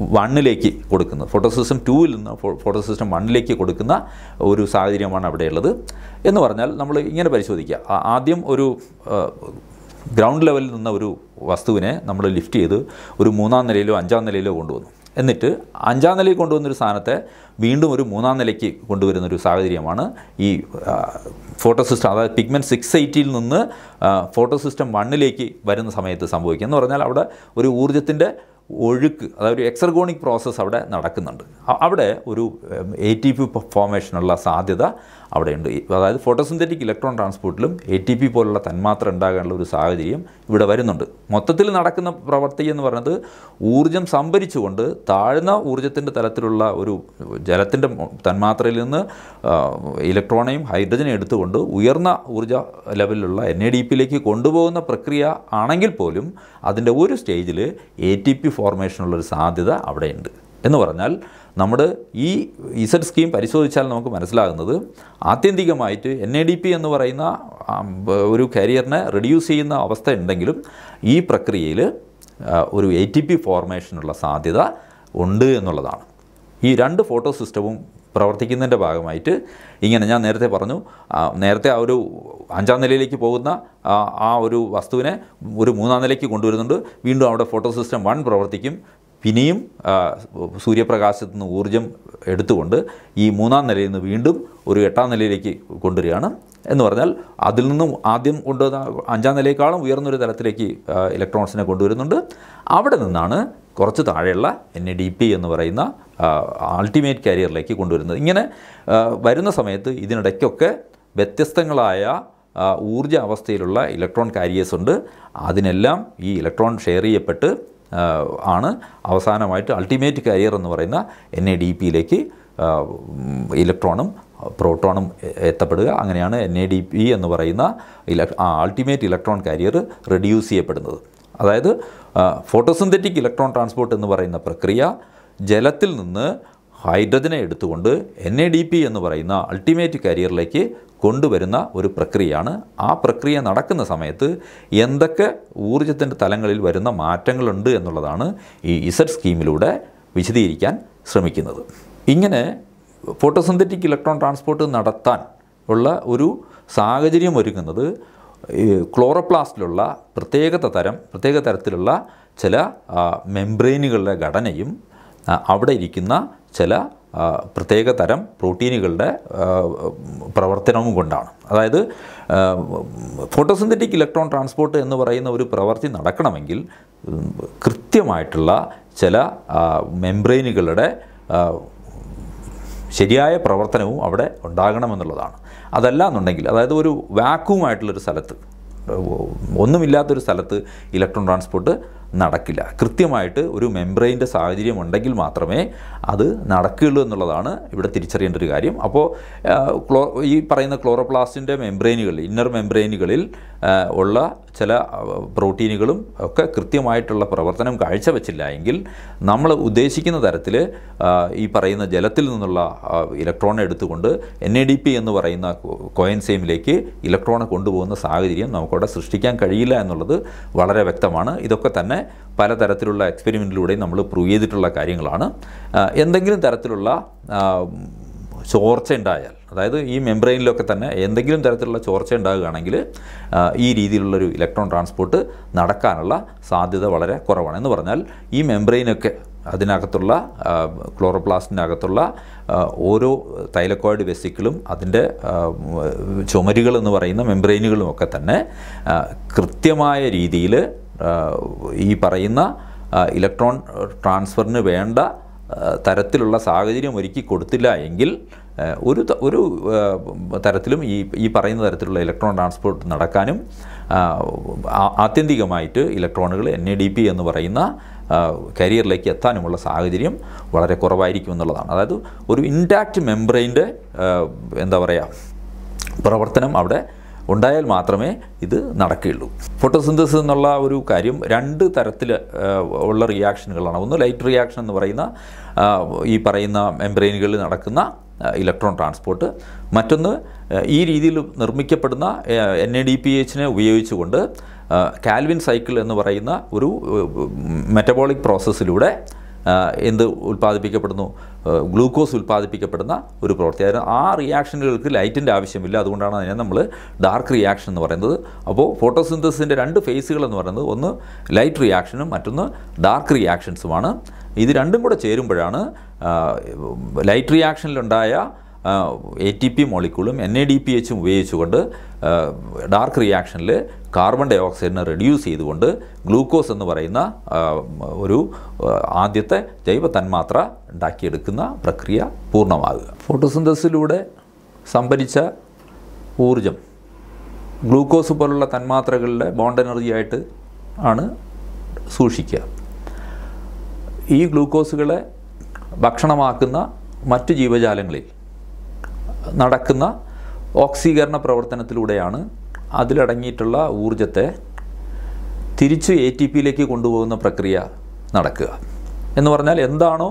വണ്ണിലേക്ക് കൊടുക്കുന്നത് ഫോട്ടോ സിസ്റ്റം ടൂവിൽ നിന്ന് ഫോട്ടോസിസ്റ്റം ഫോട്ടോ സിസ്റ്റം വണ്ണിലേക്ക് കൊടുക്കുന്ന ഒരു സാഹചര്യമാണ് അവിടെയുള്ളത്. എന്ന് പറഞ്ഞാൽ നമ്മൾ ഇങ്ങനെ പരിശോധിക്കുക. ആദ്യം ഒരു ഗ്രൗണ്ട് ലെവലിൽ നിന്ന ഒരു വസ്തുവിനെ നമ്മൾ ലിഫ്റ്റ് ചെയ്ത് ഒരു മൂന്നാം നിലയിലോ അഞ്ചാം നിലയിലോ കൊണ്ടുവന്നു. എന്നിട്ട് അഞ്ചാം നിലയിൽ കൊണ്ടുവന്നൊരു സാധനത്തെ വീണ്ടും ഒരു മൂന്നാം നിലയ്ക്ക് കൊണ്ടുവരുന്ന ഒരു സാഹചര്യമാണ് ഈ ഫോട്ടോ സിസ്റ്റം അതായത് പിഗ്മെന്റ് സിക്സ് എയ്റ്റിയിൽ നിന്ന് ഫോട്ടോ സിസ്റ്റം വണ്ണിലേക്ക് വരുന്ന സമയത്ത് സംഭവിക്കുക എന്ന് പറഞ്ഞാൽ അവിടെ ഒരു ഊർജത്തിന്റെ ഒഴുക്ക് അതായത് ഒരു എക്സർഗോണിക് പ്രോസസ്സ് അവിടെ നടക്കുന്നുണ്ട്. അവിടെ ഒരു എ ടി പി ഫോമേഷനുള്ള സാധ്യത അവിടെയുണ്ട്. അതായത് ഫോട്ടോസിന്തറ്റിക് ഇലക്ട്രോൺ ട്രാൻസ്പോർട്ടിലും എ ടി പി പോലുള്ള തന്മാത്ര ഉണ്ടാകാനുള്ള ഒരു സാഹചര്യം ഇവിടെ വരുന്നുണ്ട്. മൊത്തത്തിൽ നടക്കുന്ന പ്രവൃത്തി എന്ന് പറയുന്നത് ഊർജം സംഭരിച്ചുകൊണ്ട് താഴ്ന്ന ഊർജത്തിന്റെ തലത്തിലുള്ള ഒരു ജലത്തിന്റെ തന്മാത്രയിൽ നിന്ന് ഇലക്ട്രോണെയും ഹൈഡ്രജനെയും എടുത്തുകൊണ്ട് ഉയർന്ന ഊർജ ലെവലിലുള്ള എൻ എ ഡി പിയിലേക്ക് കൊണ്ടുപോകുന്ന പ്രക്രിയ ആണെങ്കിൽ പോലും അതിന്റെ ഒരു സ്റ്റേജിൽ എ ടി പി ഫോർമേഷനുള്ളൊരു സാധ്യത അവിടെയുണ്ട്. എന്ന് പറഞ്ഞാൽ നമ്മുടെ ഈ ഇസഡ് സ്കീം പരിശോധിച്ചാൽ നമുക്ക് മനസ്സിലാകുന്നത് ആത്യന്തികമായിട്ട് എൻ എ ഡി പി എന്ന് പറയുന്ന ഒരു കരിയറിനെ റെഡ്യൂസ് ചെയ്യുന്ന അവസ്ഥ ഉണ്ടെങ്കിലും ഈ പ്രക്രിയയിൽ ഒരു എ ടി പി ഫോർമേഷനുള്ള സാധ്യത ഉണ്ട് എന്നുള്ളതാണ്. ഈ രണ്ട് ഫോട്ടോ സിസ്റ്റവും പ്രവർത്തിക്കുന്നതിന്റെ ഭാഗമായിട്ട് ഇങ്ങനെ ഞാൻ നേരത്തെ പറഞ്ഞു നേരത്തെ ആ ഒരു അഞ്ചാം നിലയിലേക്ക് പോകുന്ന ആ, ഒരു വസ്തുവിനെ ഒരു മൂന്നാം നിലയ്ക്ക് കൊണ്ടുവരുന്നുണ്ട് വീണ്ടും അവിടെ ഫോട്ടോ സിസ്റ്റം വൺ പ്രവർത്തിക്കും പിന്നെയും സൂര്യപ്രകാശത്തു നിന്ന് ഊർജം എടുത്തുകൊണ്ട് ഈ മൂന്നാം നിലയിൽ നിന്ന് വീണ്ടും ഒരു എട്ടാം നിലയിലേക്ക് കൊണ്ടുവരികയാണ്. എന്ന് പറഞ്ഞാൽ അതിൽ നിന്നും ആദ്യം കൊണ്ടുവന്ന അഞ്ചാം നിലയേക്കാളും ഉയർന്നൊരു തലത്തിലേക്ക് ഇലക്ട്രോൺസിനെ കൊണ്ടുവരുന്നുണ്ട്. അവിടെ നിന്നാണ് കുറച്ച് താഴെയുള്ള എൻ എ ഡി പി എന്ന് പറയുന്ന അൾട്ടിമേറ്റ് കാരിയറിലേക്ക് കൊണ്ടുവരുന്നത്. ഇങ്ങനെ വരുന്ന സമയത്ത് ഇതിനിടയ്ക്കൊക്കെ വ്യത്യസ്തങ്ങളായ ഊർജ അവസ്ഥയിലുള്ള ഇലക്ട്രോൺ കാരിയേഴ്സ് ഉണ്ട്. അതിനെല്ലാം ഈ ഇലക്ട്രോൺ ഷെയർ ചെയ്യപ്പെട്ട് ആണ്. അവസാനമായിട്ട് അൾട്ടിമേറ്റ് കരിയർ എന്ന് പറയുന്ന എൻ എ ഡി പിയിലേക്ക് ഇലക്ട്രോണും പ്രോട്ടോണും എത്തപ്പെടുക. അങ്ങനെയാണ് എൻ എ ഡി പി എന്ന് പറയുന്ന ഇലക് അൾട്ടിമേറ്റ് ഇലക്ട്രോൺ കാരിയർ റെഡ്യൂസ് ചെയ്യപ്പെടുന്നത്. അതായത് ഫോട്ടോസിന്തറ്റിക് ഇലക്ട്രോൺ ട്രാൻസ്പോർട്ട് എന്ന് പറയുന്ന പ്രക്രിയ ജലത്തിൽ നിന്ന് ഹൈഡ്രജനെ എടുത്തുകൊണ്ട് എൻ എ ഡി പി എന്ന് പറയുന്ന അൾട്ടിമേറ്റ് കരിയറിലേക്ക് കൊണ്ടുവരുന്ന ഒരു പ്രക്രിയയാണ്. ആ പ്രക്രിയ നടക്കുന്ന സമയത്ത് എന്തൊക്കെ ഊർജത്തിന്റെ തലങ്ങളിൽ വരുന്ന മാറ്റങ്ങളുണ്ട് എന്നുള്ളതാണ് ഈ ഇസഡ് സ്കീമിലൂടെ വിശദീകരിക്കാൻ ശ്രമിക്കുന്നത്. ഇങ്ങനെ ഫോട്ടോസിന്തറ്റിക് ഇലക്ട്രോൺ ട്രാൻസ്പോർട്ട് നടത്താൻ ഉള്ള ഒരു സാഹചര്യം ഒരുക്കുന്നത് ക്ലോറോപ്ലാസ്റ്റിലുള്ള പ്രത്യേക തരം പ്രത്യേക തരത്തിലുള്ള ചില മെംബ്രെയിനുകളുടെ ഘടനയും അവിടെ ഇരിക്കുന്ന ചില പ്രത്യേക തരം പ്രോട്ടീനുകളുടെ പ്രവർത്തനവും കൊണ്ടാണ്. അതായത് ഫോട്ടോസിന്തറ്റിക് ഇലക്ട്രോൺ ട്രാൻസ്പോർട്ട് എന്ന് പറയുന്ന ഒരു പ്രവൃത്തി നടക്കണമെങ്കിൽ കൃത്യമായിട്ടുള്ള ചില മെംബ്രെയിനുകളുടെ ശരിയായ പ്രവർത്തനവും അവിടെ ഉണ്ടാകണമെന്നുള്ളതാണ്. അതല്ല എന്നുണ്ടെങ്കിൽ അതായത് ഒരു വാക്യൂമായിട്ടുള്ളൊരു സ്ഥലത്ത് ഒന്നുമില്ലാത്തൊരു സ്ഥലത്ത് ഇലക്ട്രോൺ ട്രാൻസ്പോർട്ട് നടക്കില്ല. കൃത്യമായിട്ട് ഒരു മെംബ്രെയിന്റെ സാഹചര്യം ഉണ്ടെങ്കിൽ മാത്രമേ അത് നടക്കുകയുള്ളൂ എന്നുള്ളതാണ് ഇവിടെ തിരിച്ചറിയേണ്ട ഒരു കാര്യം. അപ്പോൾ ക്ലോ ഈ പറയുന്ന ക്ലോറോപ്ലാസ്റ്റിന്റെ മെംബ്രെയിനുകളിൽ ഇന്നർ മെംബ്രെയിനുകളിൽ ഉള്ള ചില പ്രോട്ടീനുകളും ഒക്കെ കൃത്യമായിട്ടുള്ള പ്രവർത്തനം കാഴ്ചവെച്ചില്ല എങ്കിൽ നമ്മൾ ഉദ്ദേശിക്കുന്ന തരത്തിൽ ഈ പറയുന്ന ജലത്തിൽ നിന്നുള്ള ഇലക്ട്രോൺ എടുത്തുകൊണ്ട് എൻ എ ഡി പി എന്ന് പറയുന്ന കോയൻസെയിമിലേക്ക് ഇലക്ട്രോണെ കൊണ്ടുപോകുന്ന സാഹചര്യം നമുക്കവിടെ സൃഷ്ടിക്കാൻ കഴിയില്ല എന്നുള്ളത് വളരെ വ്യക്തമാണ്. ഇതൊക്കെ തന്നെ പലതരത്തിലുള്ള എക്സ്പെരിമെന്റിലൂടെയും നമ്മൾ പ്രൂവ് ചെയ്തിട്ടുള്ള കാര്യങ്ങളാണ്. എന്തെങ്കിലും തരത്തിലുള്ള ചോർച്ച ഉണ്ടായാൽ അതായത് ഈ മെംബ്രെയിനിലൊക്കെ തന്നെ എന്തെങ്കിലും തരത്തിലുള്ള ചോർച്ച ഉണ്ടാകുകയാണെങ്കിൽ ഈ രീതിയിലുള്ളൊരു ഇലക്ട്രോൺ ട്രാൻസ്പോർട്ട് നടക്കാനുള്ള സാധ്യത വളരെ കുറവാണ്. എന്ന് പറഞ്ഞാൽ ഈ മെംബ്രെയിനൊക്കെ അതിനകത്തുള്ള ക്ലോറോപ്ലാസ്റ്റിനകത്തുള്ള ഓരോ തൈലക്കോയിഡ് വെസിക്കിളും അതിന്റെ ചുമരുകളെന്ന് പറയുന്ന മെംബ്രെയിനുകളും ഒക്കെ തന്നെ കൃത്യമായ രീതിയിൽ ഈ പറയുന്ന ഇലക്ട്രോൺ ട്രാൻസ്ഫറിന് വേണ്ട തരത്തിലുള്ള സാഹചര്യം ഒരുക്കി കൊടുത്തില്ല എങ്കിൽ ഒരു ഒരു തരത്തിലും ഈ ഈ പറയുന്ന തരത്തിലുള്ള ഇലക്ട്രോൺ ട്രാൻസ്പോർട്ട് നടക്കാനും ആത്യന്തികമായിട്ട് ഇലക്ട്രോണുകൾ എൻ എ ഡി പി എന്ന് പറയുന്ന കരിയറിലേക്ക് എത്താനുമുള്ള സാഹചര്യം വളരെ കുറവായിരിക്കും എന്നുള്ളതാണ്. അതായത് ഒരു ഇൻടാക്റ്റ് മെംബ്രെയിന്റെ എന്താ പറയുക പ്രവർത്തനം അവിടെ ഉണ്ടായാൽ മാത്രമേ ഇത് നടക്കുകയുള്ളൂ. ഫോട്ടോസിന്തസിസ് എന്നുള്ള ഒരു കാര്യം രണ്ട് തരത്തിൽ ഉള്ള റിയാക്ഷനുകളാണ് ഒന്ന് ലൈറ്റ് റിയാക്ഷൻ എന്ന് പറയുന്ന ഈ പറയുന്ന മെംബ്രെയിനുകളിൽ നടക്കുന്ന ഇലക്ട്രോൺ ട്രാൻസ്പോർട്ട് മറ്റൊന്ന് ഈ രീതിയിൽ നിർമ്മിക്കപ്പെടുന്ന എൻ എ ഡി പി എച്ചിനെ ഉപയോഗിച്ചുകൊണ്ട് കാൽവിൻ സൈക്കിൾ എന്ന് പറയുന്ന ഒരു മെറ്റബോളിക് പ്രോസസ്സിലൂടെ എന്ത് ഉൽപ്പാദിപ്പിക്കപ്പെടുന്നു? ഗ്ലൂക്കോസ് ഉൽപ്പാദിപ്പിക്കപ്പെടുന്ന ഒരു പ്രവൃത്തി അതായത് ആ റിയാക്ഷനുകൾക്ക് ലൈറ്റിന്റെ ആവശ്യമില്ല. അതുകൊണ്ടാണ് അതിനെ നമ്മൾ ഡാർക്ക് റിയാക്ഷൻ എന്ന് പറയുന്നത്. അപ്പോൾ ഫോട്ടോസിന്തസിന്റെ രണ്ട് ഫേസുകൾ എന്ന് പറയുന്നത്. ഒന്ന് ലൈറ്റ് റിയാക്ഷനും മറ്റൊന്ന് ഡാർക്ക് റിയാക്ഷൻസുമാണ് ഇത് രണ്ടും കൂടെ ചേരുമ്പോഴാണ് ലൈറ്റ് റിയാക്ഷനിലുണ്ടായ എ ടി പി മോളിക്കൂളും എൻ എ ഡി പി എച്ചും ഉപയോഗിച്ചുകൊണ്ട് ഡാർക്ക് റിയാക്ഷനിൽ കാർബൺ ഡൈ ഓക്സൈഡിനെ റെഡ്യൂസ് ചെയ്തുകൊണ്ട് ഗ്ലൂക്കോസ് എന്ന് പറയുന്ന ഒരു ആദ്യത്തെ ജൈവ തന്മാത്ര ഉണ്ടാക്കിയെടുക്കുന്ന പ്രക്രിയ പൂർണമാകുക. ഫോട്ടോസിന്തസിലൂടെ സംഭരിച്ച ഊർജം ഗ്ലൂക്കോസ് പോലുള്ള തന്മാത്രകളുടെ ബോണ്ട് എനർജി ആയിട്ട് ആണ് സൂക്ഷിക്കുക. ഈ ഗ്ലൂക്കോസുകളെ ഭക്ഷണമാക്കുന്ന മറ്റ് ജീവജാലങ്ങളിൽ നടക്കുന്ന ഓക്സീകരണ പ്രവർത്തനത്തിലൂടെയാണ് അതിലടങ്ങിയിട്ടുള്ള ഊർജത്തെ തിരിച്ച് എ ടി പിയിലേക്ക് കൊണ്ടുപോകുന്ന പ്രക്രിയ നടക്കുക. എന്ന് പറഞ്ഞാൽ എന്താണോ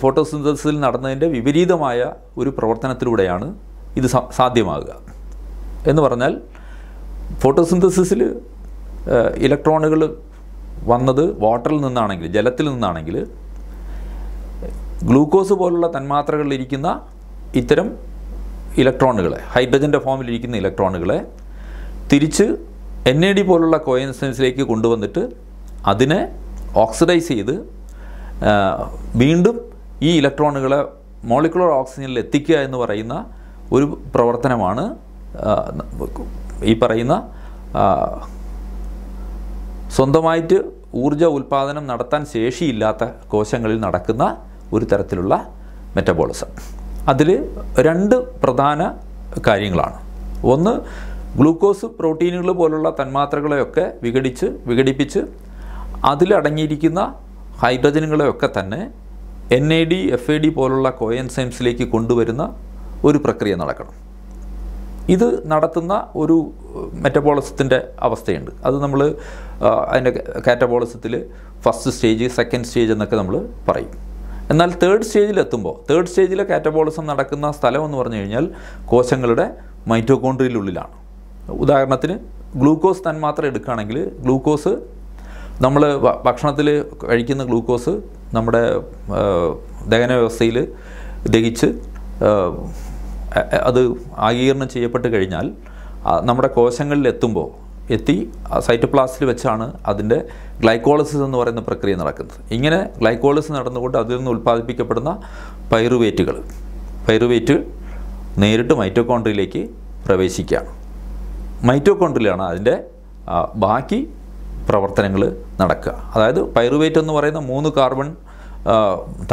ഫോട്ടോസിന്തസിൽ നടന്നതിന്റെ വിപരീതമായ ഒരു പ്രവർത്തനത്തിലൂടെയാണ് ഇത് സാധ്യമാകുക. എന്ന് പറഞ്ഞാൽ ഫോട്ടോസിന്തസിസിൽ ഇലക്ട്രോണുകൾ വന്നത് വാട്ടറിൽ നിന്നാണെങ്കിൽ ജലത്തിൽ നിന്നാണെങ്കിൽ ഗ്ലൂക്കോസ് പോലുള്ള തന്മാത്രകളിലിരിക്കുന്ന ഇത്തരം ഇലക്ട്രോണുകളെ ഹൈഡ്രജന്റെ ഫോമിലിരിക്കുന്ന ഇലക്ട്രോണുകളെ തിരിച്ച് എൻ എ ഡി പോലുള്ള കോയിൻസൻസിലേക്ക് കൊണ്ടുവന്നിട്ട് അതിനെ ഓക്സിഡൈസ് ചെയ്ത് വീണ്ടും ഈ ഇലക്ട്രോണുകളെ മോളിക്കുലർ ഓക്സിജനിൽ എത്തിക്കുക എന്ന് പറയുന്ന ഒരു പ്രവർത്തനമാണ് ഈ പറയുന്ന സ്വന്തമായിട്ട് ഊർജ ഉൽപ്പാദനം നടത്താൻ ശേഷിയില്ലാത്ത കോശങ്ങളിൽ നടക്കുന്ന ഒരു തരത്തിലുള്ള മെറ്റബോളിസം. അതിൽ രണ്ട് പ്രധാന കാര്യങ്ങളാണ്. ഒന്ന് ഗ്ലൂക്കോസ് പ്രോട്ടീനുകൾ പോലുള്ള തന്മാത്രകളെയൊക്കെ വിഘടിച്ച് വിഘടിപ്പിച്ച് അതിലടങ്ങിയിരിക്കുന്ന ഹൈഡ്രജനുകളെയൊക്കെ തന്നെ N A D F A D പോലുള്ള കോയൻസൈംസിലേക്ക് കൊണ്ടുവരുന്ന ഒരു പ്രക്രിയ നടക്കണം. ഇത് നടത്തുന്ന ഒരു മെറ്റബോളിസത്തിന്റെ അവസ്ഥയുണ്ട്. അത് നമ്മൾ അതിന്റെ കാറ്റബോളിസത്തിൽ ഫസ്റ്റ് സ്റ്റേജ് സെക്കൻഡ് സ്റ്റേജ് എന്നൊക്കെ നമ്മൾ പറയും. എന്നാൽ തേർഡ് സ്റ്റേജിൽ എത്തുമ്പോൾ തേർഡ് സ്റ്റേജിലെ കാറ്റബോളിസം നടക്കുന്ന സ്ഥലം എന്ന് പറഞ്ഞു കഴിഞ്ഞാൽ കോശങ്ങളുടെ മൈറ്റോകോൺട്രിയിലുള്ളിലാണ് ഉദാഹരണത്തിന് ഗ്ലൂക്കോസ് തന്മാത്രം എടുക്കുകയാണെങ്കിൽ ഗ്ലൂക്കോസ് നമ്മൾ ഭക്ഷണത്തിൽ കഴിക്കുന്ന ഗ്ലൂക്കോസ് നമ്മുടെ ദഹന വ്യവസ്ഥയിൽ ദഹിച്ച് അത് ആഗീകരണം ചെയ്യപ്പെട്ട് കഴിഞ്ഞാൽ നമ്മുടെ കോശങ്ങളിൽ എത്തുമ്പോൾ എത്തി. സൈറ്റോപ്ലാസ്റ്റിൽ വെച്ചാണ് അതിന്റെ ഗ്ലൈക്കോളിസിസ് എന്ന് പറയുന്ന പ്രക്രിയ നടക്കുന്നത്. ഇങ്ങനെ ഗ്ലൈക്കോളിസിസ് നടന്നുകൊണ്ട് അതിൽ നിന്ന് ഉൽപ്പാദിപ്പിക്കപ്പെടുന്ന പൈറുവേറ്റുകൾ. പൈറുവേറ്റ് നേരിട്ട് മൈറ്റോകോൺട്രിയിലേക്ക് പ്രവേശിക്കുകയാണ്. മൈറ്റോകോൺട്രിയിലാണ് അതിന്റെ ബാക്കി പ്രവർത്തനങ്ങൾ നടക്കുക. അതായത് പൈറുവേറ്റ് എന്ന് പറയുന്ന മൂന്ന് കാർബൺ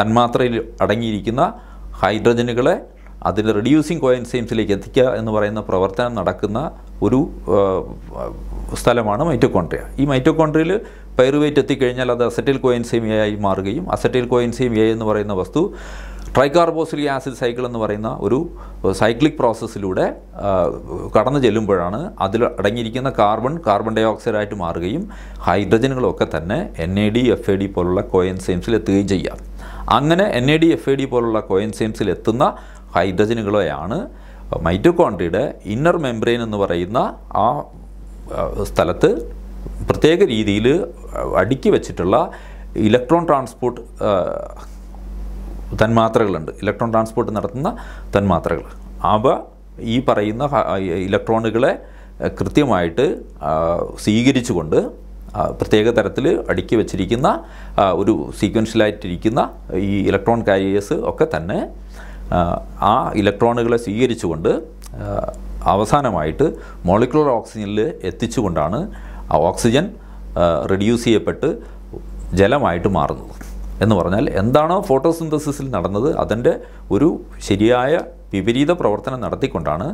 തന്മാത്രയിൽ അടങ്ങിയിരിക്കുന്ന ഹൈഡ്രജനുകളെ അതിന്റെ റെഡ്യൂസിങ് കോയൻസൈംസിലേക്ക് എത്തിക്കുക എന്ന് പറയുന്ന പ്രവർത്തനം നടക്കുന്ന ഒരു സ്ഥലമാണ് മൈറ്റോകോൺട്രിയ ഈ മൈറ്റോകോൺട്രിയയിൽ പൈറുവേറ്റ് എത്തിക്കഴിഞ്ഞാൽ അത് അസറ്റൈൽ കോയൻസൈമിയായി മാറുകയും അസറ്റൈൽ എ എന്ന് പറയുന്ന വസ്തു ട്രൈകാർബോസിലിക് ആസിഡ് സൈക്കിൾ എന്ന് പറയുന്ന ഒരു സൈക്ലിക് പ്രോസസ്സിലൂടെ കടന്നു ചെല്ലുമ്പോഴാണ് അതിൽ അടങ്ങിയിരിക്കുന്ന കാർബൺ കാർബൺ ഡൈ ഓക്സൈഡായിട്ട് മാറുകയും ഹൈഡ്രജനുകളൊക്കെ തന്നെ N A D F A D പോലുള്ള കോയൻസൈംസിൽ എത്തുകയും ചെയ്യാം. അങ്ങനെ N A D F A D പോലുള്ള കോയൻസൈംസിൽ എത്തുന്ന ഹൈഡ്രജനുകളെയാണ് മൈറ്റോകോൺട്രിയുടെ ഇന്നർ മെംബ്രെയിൻ എന്ന് പറയുന്ന ആ സ്ഥലത്ത് പ്രത്യേക രീതിയിൽ അടുക്കി വെച്ചിട്ടുള്ള ഇലക്ട്രോൺ ട്രാൻസ്പോർട്ട് തന്മാത്രകളുണ്ട്. ഇലക്ട്രോൺ ട്രാൻസ്പോർട്ട് നടത്തുന്ന തന്മാത്രകൾ. അവ ഈ പറയുന്ന ഇലക്ട്രോണുകളെ കൃത്യമായിട്ട് സ്വീകരിച്ചുകൊണ്ട് പ്രത്യേക തരത്തിൽ അടുക്കി വച്ചിരിക്കുന്ന ഒരു സീക്വൻഷ്യലായിട്ടിരിക്കുന്ന ഈ ഇലക്ട്രോൺ കാരിയേഴ്സ് ഒക്കെ തന്നെ ആ, ഇലക്ട്രോണുകളെ സ്വീകരിച്ചുകൊണ്ട് അവസാനമായിട്ട് മോളിക്കുലർ ഓക്സിജനിൽ എത്തിച്ചുകൊണ്ടാണ് ഓക്സിജൻ റെഡ്യൂസ് ചെയ്യപ്പെട്ട് ജലമായിട്ട് മാറുന്നത്. എന്ന് പറഞ്ഞാൽ എന്താണോ ഫോട്ടോസിന്തസിസിൽ നടന്നത് അതിന്റെ ഒരു ശരിയായ വിപരീത പ്രവർത്തനം നടത്തിക്കൊണ്ടാണ്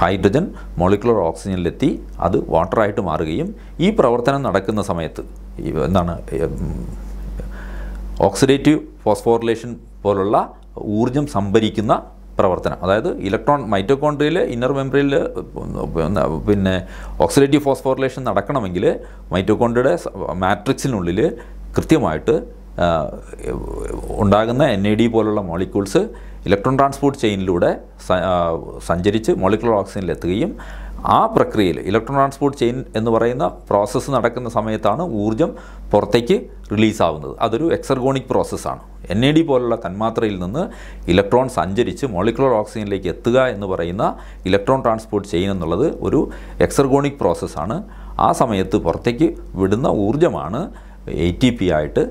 ഹൈഡ്രജൻ മോളിക്കുലർ ഓക്സിജനിലെത്തി അത് വാട്ടറായിട്ട് മാറുകയും ഈ പ്രവർത്തനം നടക്കുന്ന സമയത്ത് എന്താണ് ഓക്സിഡേറ്റീവ് ഫോസ്ഫോറിലേഷൻ പോലുള്ള ഊർജം സംഭരിക്കുന്ന പ്രവർത്തനം. അതായത് ഇലക്ട്രോൺ മൈറ്റോകോൺഡ്രിയയിലെ ഇന്നർ മെമ്പറിയിൽ പിന്നെ ഓക്സിഡേറ്റീവ് ഫോസ്ഫോറിലേഷൻ നടക്കണമെങ്കിൽ മൈറ്റോകോൺട്രിയുടെ മാട്രിക്സിനുള്ളിൽ കൃത്യമായിട്ട് ഉണ്ടാകുന്ന എൻ എ ഡി പോലുള്ള മോളിക്യൂൾസ് ഇലക്ട്രോൺ ട്രാൻസ്പോർട്ട് ചെയിനിലൂടെ സഞ്ചരിച്ച് മോളിക്കുലർ ഓക്സിജനിൽ എത്തുകയും ആ പ്രക്രിയയിൽ ഇലക്ട്രോൺ ട്രാൻസ്പോർട്ട് ചെയിൻ എന്ന് പറയുന്ന പ്രോസസ്സ് നടക്കുന്ന സമയത്താണ് ഊർജം പുറത്തേക്ക് റിലീസാവുന്നത് അതൊരു എക്സർഗോണിക് പ്രോസസ്സാണ് എൻ എ ഡി പോലുള്ള തന്മാത്രയിൽ നിന്ന് ഇലക്ട്രോൺ സഞ്ചരിച്ച് മോളിക്കുലർ ഓക്സിജനിലേക്ക് എത്തുക എന്ന് പറയുന്ന ഇലക്ട്രോൺ ട്രാൻസ്പോർട്ട് ചെയിൻ എന്നുള്ളത് ഒരു എക്സർഗോണിക് പ്രോസസ്സാണ് ആ സമയത്ത് പുറത്തേക്ക് വിടുന്ന ഊർജമാണ് എ ടി പി ആയിട്ട്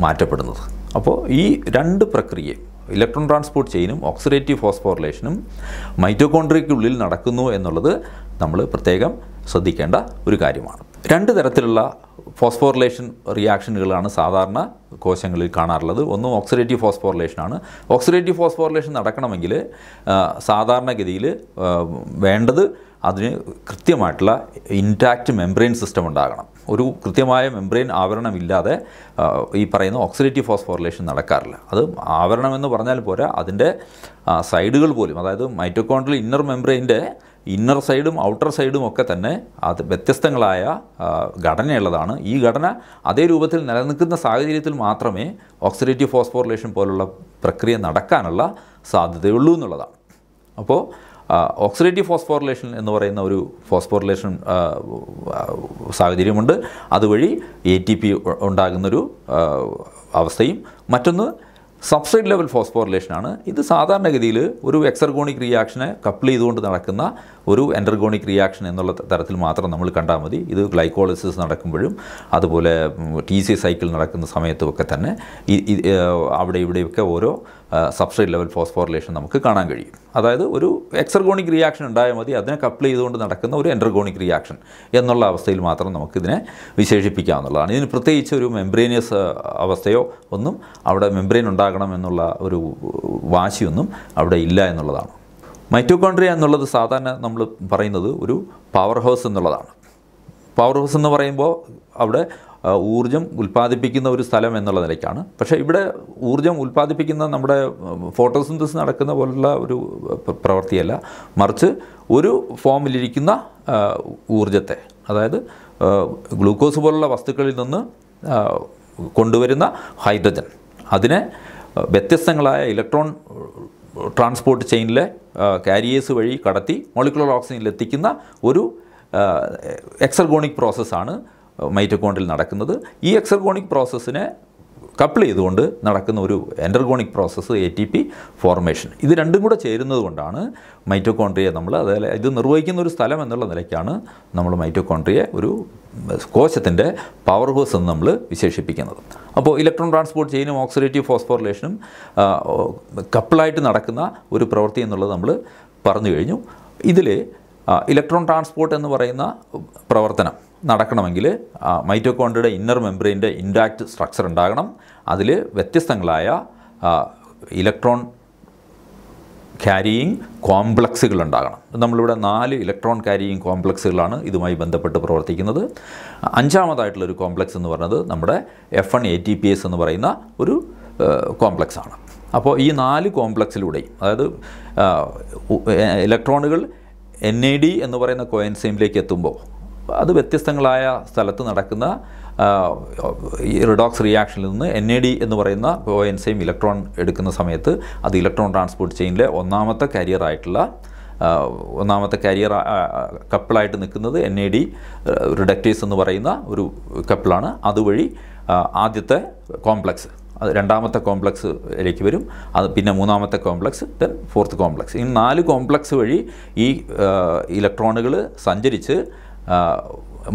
മാറ്റപ്പെടുന്നത്. അപ്പോൾ ഈ രണ്ട് പ്രക്രിയയും ഇലക്ട്രോൺ ട്രാൻസ്പോർട്ട് ചെയിനും ഓക്സിഡേറ്റീവ് ഫോസ്ഫോറിലേഷനും മൈറ്റോകോൺട്രിയയ്ക്കുള്ളിൽ നടക്കുന്നു എന്നുള്ളത് നമ്മൾ പ്രത്യേകം ശ്രദ്ധിക്കേണ്ട ഒരു കാര്യമാണ്. രണ്ട് തരത്തിലുള്ള ഫോസ്ഫോറിലേഷൻ റിയാക്ഷനുകളാണ് സാധാരണ കോശങ്ങളിൽ കാണാറുള്ളത്. ഒന്ന് ഓക്സിഡേറ്റീവ് ഫോസ്ഫോറിലേഷനാണ്. ഓക്സിഡേറ്റീവ് ഫോസ്ഫോറിലേഷൻ നടക്കണമെങ്കിൽ സാധാരണഗതിയിൽ വേണ്ടത് അതിന് കൃത്യമായിട്ടുള്ള ഇൻടാക്റ്റ് മെംബ്രെയിൻ സിസ്റ്റം ഉണ്ടാകണം. ഒരു കൃത്യമായ മെംബ്രെയിൻ ആവരണമില്ലാതെ ഈ പറയുന്ന ഓക്സിഡേറ്റീവ് ഫോസ്ഫോറിലേഷൻ നടക്കാറില്ല. അത് ആവരണമെന്ന് പറഞ്ഞാൽ പോരാ അതിന്റെ സൈഡുകൾ പോലും അതായത് മൈറ്റോകോൺട്രിയൽ ഇന്നർ മെംബ്രെയിന്റെ ഇന്നർ സൈഡും ഔട്ടർ സൈഡും ഒക്കെ തന്നെ അത് വ്യത്യസ്തങ്ങളായ ഘടനയുള്ളതാണ്. ഈ ഘടന അതേ രൂപത്തിൽ നിലനിൽക്കുന്ന സാഹചര്യത്തിൽ മാത്രമേ ഓക്സിഡേറ്റീവ് ഫോസ്ഫോറിലേഷൻ പോലുള്ള പ്രക്രിയ നടക്കാനുള്ള സാധ്യതയുള്ളൂ എന്നുള്ളതാണ്. അപ്പോൾ ഓക്സിഡേറ്റീവ് ഫോസ്ഫോറിലേഷൻ എന്ന് പറയുന്ന ഒരു ഫോസ്ഫോറിലേഷൻ സാഹചര്യമുണ്ട്. അതുവഴി എ ടി പി ഉണ്ടാകുന്നൊരു അവസ്ഥയും മറ്റൊന്ന് സബ്സ്ട്രേറ്റ് ലെവൽ ഫോസ്ഫോറിലേഷനാണ്. ഇത് സാധാരണഗതിയിൽ ഒരു എക്സർഗോണിക് റിയാക്ഷനെ കപ്പിൾ ചെയ്തുകൊണ്ട് നടക്കുന്ന ഒരു എൻഡർഗോണിക് റിയാക്ഷൻ എന്നുള്ള തരത്തിൽ മാത്രം നമ്മൾ കണ്ടാൽ മതി. ഇത് ഗ്ലൈക്കോളിസിസ് നടക്കുമ്പോഴും അതുപോലെ ടി സി സൈക്കിൾ നടക്കുന്ന സമയത്തുമൊക്കെ തന്നെ അവിടെ ഇവിടെയൊക്കെ ഓരോ സബ്സ്ട്രേറ്റ് ലെവൽ ഫോസ്ഫോറിലേഷൻ നമുക്ക് കാണാൻ കഴിയും. അതായത് ഒരു എക്സർഗോണിക് റിയാക്ഷൻ ഉണ്ടായാൽ മതി അതിനെ കപ്പിൾ ചെയ്തുകൊണ്ട് നടക്കുന്ന ഒരു എൻഡർഗോണിക് റിയാക്ഷൻ എന്നുള്ള അവസ്ഥയിൽ മാത്രം നമുക്കിതിനെ വിശേഷിപ്പിക്കാവുന്നതാണ്. ഇതിന് പ്രത്യേകിച്ച് ഒരു മെംബ്രേനിയസ് അവസ്ഥയോ ഒന്നും അവിടെ മെംബ്രെയിൻ ഉണ്ടാകണം എന്നുള്ള ഒരു വാശിയൊന്നും അവിടെ ഇല്ല എന്നുള്ളതാണ്. മൈറ്റോകോൺഡ്രിയ എന്നുള്ളത് സാധാരണ നമ്മൾ പറയുന്നത് ഒരു പവർ ഹൗസ് എന്നുള്ളതാണ്. പവർ ഹൗസ് എന്ന് പറയുമ്പോൾ അവിടെ ആ, ഊർജം ഉൽപ്പാദിപ്പിക്കുന്ന ഒരു സ്ഥലം എന്നുള്ള നിലയ്ക്കാണ്. പക്ഷേ ഇവിടെ ഊർജം ഉൽപ്പാദിപ്പിക്കുന്ന നമ്മുടെ ഫോട്ടോസിന്തസിസ് നടക്കുന്ന പോലുള്ള ഒരു പ്രവൃത്തിയല്ല മറിച്ച് ഒരു ഫോമിലിരിക്കുന്ന ആ, ഊർജത്തെ അതായത് ഗ്ലൂക്കോസ് പോലുള്ള വസ്തുക്കളിൽ നിന്ന് കൊണ്ടുവരുന്ന ഹൈഡ്രജൻ അതിനെ വ്യത്യസ്തങ്ങളായ ഇലക്ട്രോൺ ട്രാൻസ്പോർട്ട് ചെയിനിലെ കാരിയേഴ്സ് വഴി കടത്തി മോളിക്കുലർ ഓക്സിജനിൽ എത്തിക്കുന്ന ഒരു എക്സർഗോണിക് പ്രോസസ്സാണ് മൈറ്റോകോണ്ടിൽ നടക്കുന്നത് ഈ എക്സർഗോണിക് പ്രോസസ്സിനെ കപ്പിൾ ചെയ്തുകൊണ്ട് നടക്കുന്ന ഒരു endergonic process A T P formation ഇത് രണ്ടും കൂടെ ചേരുന്നത് കൊണ്ടാണ് മൈറ്റോകോൺട്രിയെ നമ്മൾ അതായത് ഇത് നിർവഹിക്കുന്ന ഒരു സ്ഥലം എന്നുള്ള നിലയ്ക്കാണ് നമ്മൾ മൈറ്റോകോൺട്രിയെ ഒരു കോശത്തിന്റെ പവർ ഹൗസ് എന്ന് നമ്മൾ വിശേഷിപ്പിക്കുന്നത്. അപ്പോൾ ഇലക്ട്രോൺ ട്രാൻസ്പോർട്ട് ചെയിനും ഓക്സിഡേറ്റീവ് ഫോസ്ഫോറിലേഷനും കപ്പിളായിട്ട് നടക്കുന്ന ഒരു പ്രവൃത്തി എന്നുള്ളത് നമ്മൾ പറഞ്ഞു കഴിഞ്ഞു. ഇതിൽ ഇലക്ട്രോൺ ട്രാൻസ്പോർട്ട് എന്ന് പറയുന്ന പ്രവർത്തനം നടക്കണമെങ്കിൽ മൈറ്റോകോണ്ടിയുടെ ഇന്നർ മെംബ്രെയിന്റെ ഇൻഡാക്റ്റ് സ്ട്രക്ചർ ഉണ്ടാകണം. അതിൽ വ്യത്യസ്തങ്ങളായ ഇലക്ട്രോൺ ക്യാരിയിങ് കോംപ്ലക്സുകൾ ഉണ്ടാകണം. നമ്മളിവിടെ നാല് ഇലക്ട്രോൺ ക്യാരിയിങ് കോംപ്ലക്സുകളാണ് ഇതുമായി ബന്ധപ്പെട്ട് പ്രവർത്തിക്കുന്നത്. അഞ്ചാമതായിട്ടുള്ളൊരു കോംപ്ലക്സ് എന്ന് പറയുന്നത് നമ്മുടെ F N A T P S എന്ന് പറയുന്ന ഒരു കോംപ്ലക്സാണ്. അപ്പോൾ ഈ നാല് കോംപ്ലക്സിലൂടെയും അതായത് ഇലക്ട്രോണുകൾ എൻ എ ഡി എന്ന് പറയുന്ന കോയൻസൈമിലേക്ക് എത്തുമ്പോൾ അത് വ്യത്യസ്തങ്ങളായ സ്ഥലത്ത് നടക്കുന്ന റിഡോക്സ് റിയാക്ഷനിൽ നിന്ന് എൻ എ ഡി എന്ന് പറയുന്ന കോഎൻസൈം ഇലക്ട്രോൺ എടുക്കുന്ന സമയത്ത് അത് ഇലക്ട്രോൺ ട്രാൻസ്പോർട്ട് ചെയിനിലെ ഒന്നാമത്തെ കാരിയറായിട്ടുള്ള ഒന്നാമത്തെ കാരിയർ കപ്പിളായിട്ട് നിൽക്കുന്നത് എൻ എ ഡി റിഡക്റ്റേഴ്സ് എന്ന് പറയുന്ന ഒരു കപ്പിളാണ് അതുവഴി ആദ്യത്തെ കോംപ്ലക്സ് അത് രണ്ടാമത്തെ കോംപ്ലക്സിലേക്ക് വരും. അത് പിന്നെ മൂന്നാമത്തെ കോംപ്ലക്സ് ദെൻ ഫോർത്ത് കോംപ്ലക്സ് ഈ നാല് കോംപ്ലക്സ് വഴി ഈ ഇലക്ട്രോണുകൾ സഞ്ചരിച്ച്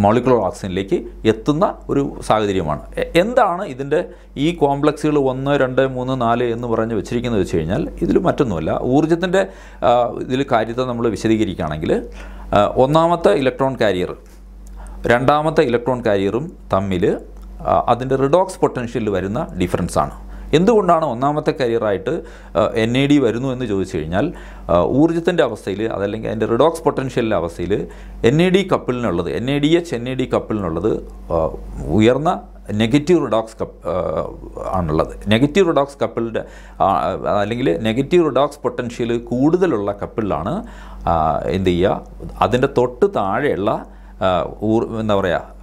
മോളിക്കുലർ ഓക്സിജനിലേക്ക് എത്തുന്ന ഒരു സാഹചര്യമാണ്. എന്താണ് ഇതിന്റെ ഈ കോംപ്ലക്സുകൾ ഒന്ന് രണ്ട് മൂന്ന് നാല് എന്ന് പറഞ്ഞ് വെച്ചിരിക്കുന്നത് വെച്ച് കഴിഞ്ഞാൽ ഇതിൽ മറ്റൊന്നുമല്ല. ഊർജത്തിന്റെ ഇതിൽ കാര്യത്തെ നമ്മൾ വിശദീകരിക്കുകയാണെങ്കിൽ ഒന്നാമത്തെ ഇലക്ട്രോൺ കാരിയർ രണ്ടാമത്തെ ഇലക്ട്രോൺ കാരിയറും തമ്മിൽ അതിന്റെ റിഡോക്സ് പൊട്ടൻഷ്യലിൽ വരുന്ന ഡിഫറൻസ് ആണ്. എന്തുകൊണ്ടാണ് ഒന്നാമത്തെ കരിയറായിട്ട് എൻ എ ഡി വരുന്നു എന്ന് ചോദിച്ചു കഴിഞ്ഞാൽ ഊർജത്തിന്റെ അവസ്ഥയിൽ അതല്ലെങ്കിൽ അതിന്റെ റിഡോക്സ് പൊട്ടൻഷ്യലിന്റെ അവസ്ഥയിൽ N A D കപ്പിളിനുള്ളത് N A D H N A D കപ്പിളിനുള്ളത് ഉയർന്ന നെഗറ്റീവ് റിഡോക്സ് കപ്പ് ആണുള്ളത്. നെഗറ്റീവ് റിഡോക്സ് കപ്പിളിന്റെ അല്ലെങ്കിൽ നെഗറ്റീവ് റിഡോക്സ് പൊട്ടൻഷ്യൽ കൂടുതലുള്ള കപ്പിളിലാണ് എന്ത് ചെയ്യുക അതിന്റെ തൊട്ട് താഴെയുള്ള ഊർ എന്താ പറയുക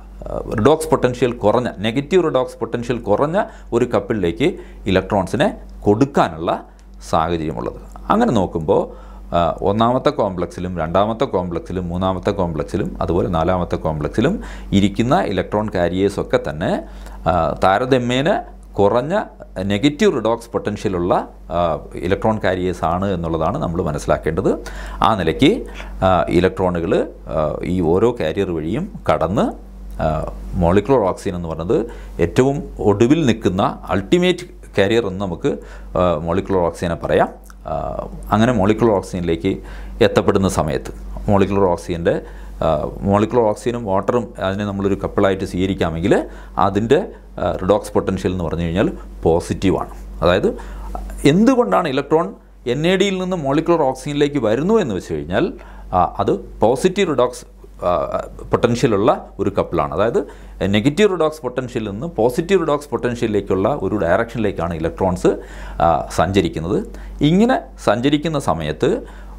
റിഡോക്സ് പൊട്ടൻഷ്യൽ കുറഞ്ഞ നെഗറ്റീവ് റിഡോക്സ് പൊട്ടൻഷ്യൽ കുറഞ്ഞ ഒരു കപ്പിളിലേക്ക് ഇലക്ട്രോൺസിനെ കൊടുക്കാനുള്ള സാഹചര്യമുള്ളത്. അങ്ങനെ നോക്കുമ്പോൾ ഒന്നാമത്തെ കോംപ്ലക്സിലും രണ്ടാമത്തെ കോംപ്ലക്സിലും മൂന്നാമത്തെ കോംപ്ലക്സിലും അതുപോലെ നാലാമത്തെ കോംപ്ലക്സിലും ഇരിക്കുന്ന ഇലക്ട്രോൺ കാരിയേഴ്സൊക്കെ തന്നെ താരതമ്യേന കുറഞ്ഞ നെഗറ്റീവ് റിഡോക്സ് പൊട്ടൻഷ്യലുള്ള ഇലക്ട്രോൺ കാരിയേഴ്സ് ആണ് എന്നുള്ളതാണ് നമ്മൾ മനസ്സിലാക്കേണ്ടത്. ആ നിലയ്ക്ക് ഇലക്ട്രോണുകൾ ഈ ഓരോ കാരിയർ വഴിയും കടന്ന് മോളിക്കുലർ ഓക്സിജൻ എന്ന് പറയുന്നത് ഏറ്റവും ഒടുവിൽ നിൽക്കുന്ന അൾട്ടിമേറ്റ് കാരിയർ എന്ന് നമുക്ക് മോളിക്കുലർ ഓക്സിജനെ പറയാം. അങ്ങനെ മോളിക്കുലർ ഓക്സിജനിലേക്ക് എത്തപ്പെടുന്ന സമയത്ത് മോളിക്കുലർ ഓക്സിജന്റെ മോളിക്കുലർ ഓക്സിജനും വാട്ടറും അതിനെ നമ്മളൊരു കപ്പിളായിട്ട് സ്വീകരിക്കാമെങ്കിൽ അതിന്റെ റിഡോക്സ് പൊട്ടൻഷ്യൽ എന്ന് പറഞ്ഞു കഴിഞ്ഞാൽ പോസിറ്റീവാണ് അതായത് എന്തുകൊണ്ടാണ് ഇലക്ട്രോൺ എൻ എ ഡിയിൽ നിന്ന് മോളിക്കുലർ ഓക്സിജനിലേക്ക് വരുന്നു എന്ന് വെച്ച് കഴിഞ്ഞാൽ അത് പോസിറ്റീവ് റിഡോക്സ് പൊട്ടൻഷ്യലുള്ള ഒരു കപ്പിളാണ്. അതായത് നെഗറ്റീവ് റിഡോക്സ് പൊട്ടൻഷ്യലിൽ നിന്ന് പോസിറ്റീവ് റിഡോക്സ് പൊട്ടൻഷ്യലിലേക്കുള്ള ഒരു ഡയറക്ഷനിലേക്കാണ് ഇലക്ട്രോൺസ് സഞ്ചരിക്കുന്നത്. ഇങ്ങനെ സഞ്ചരിക്കുന്ന സമയത്ത്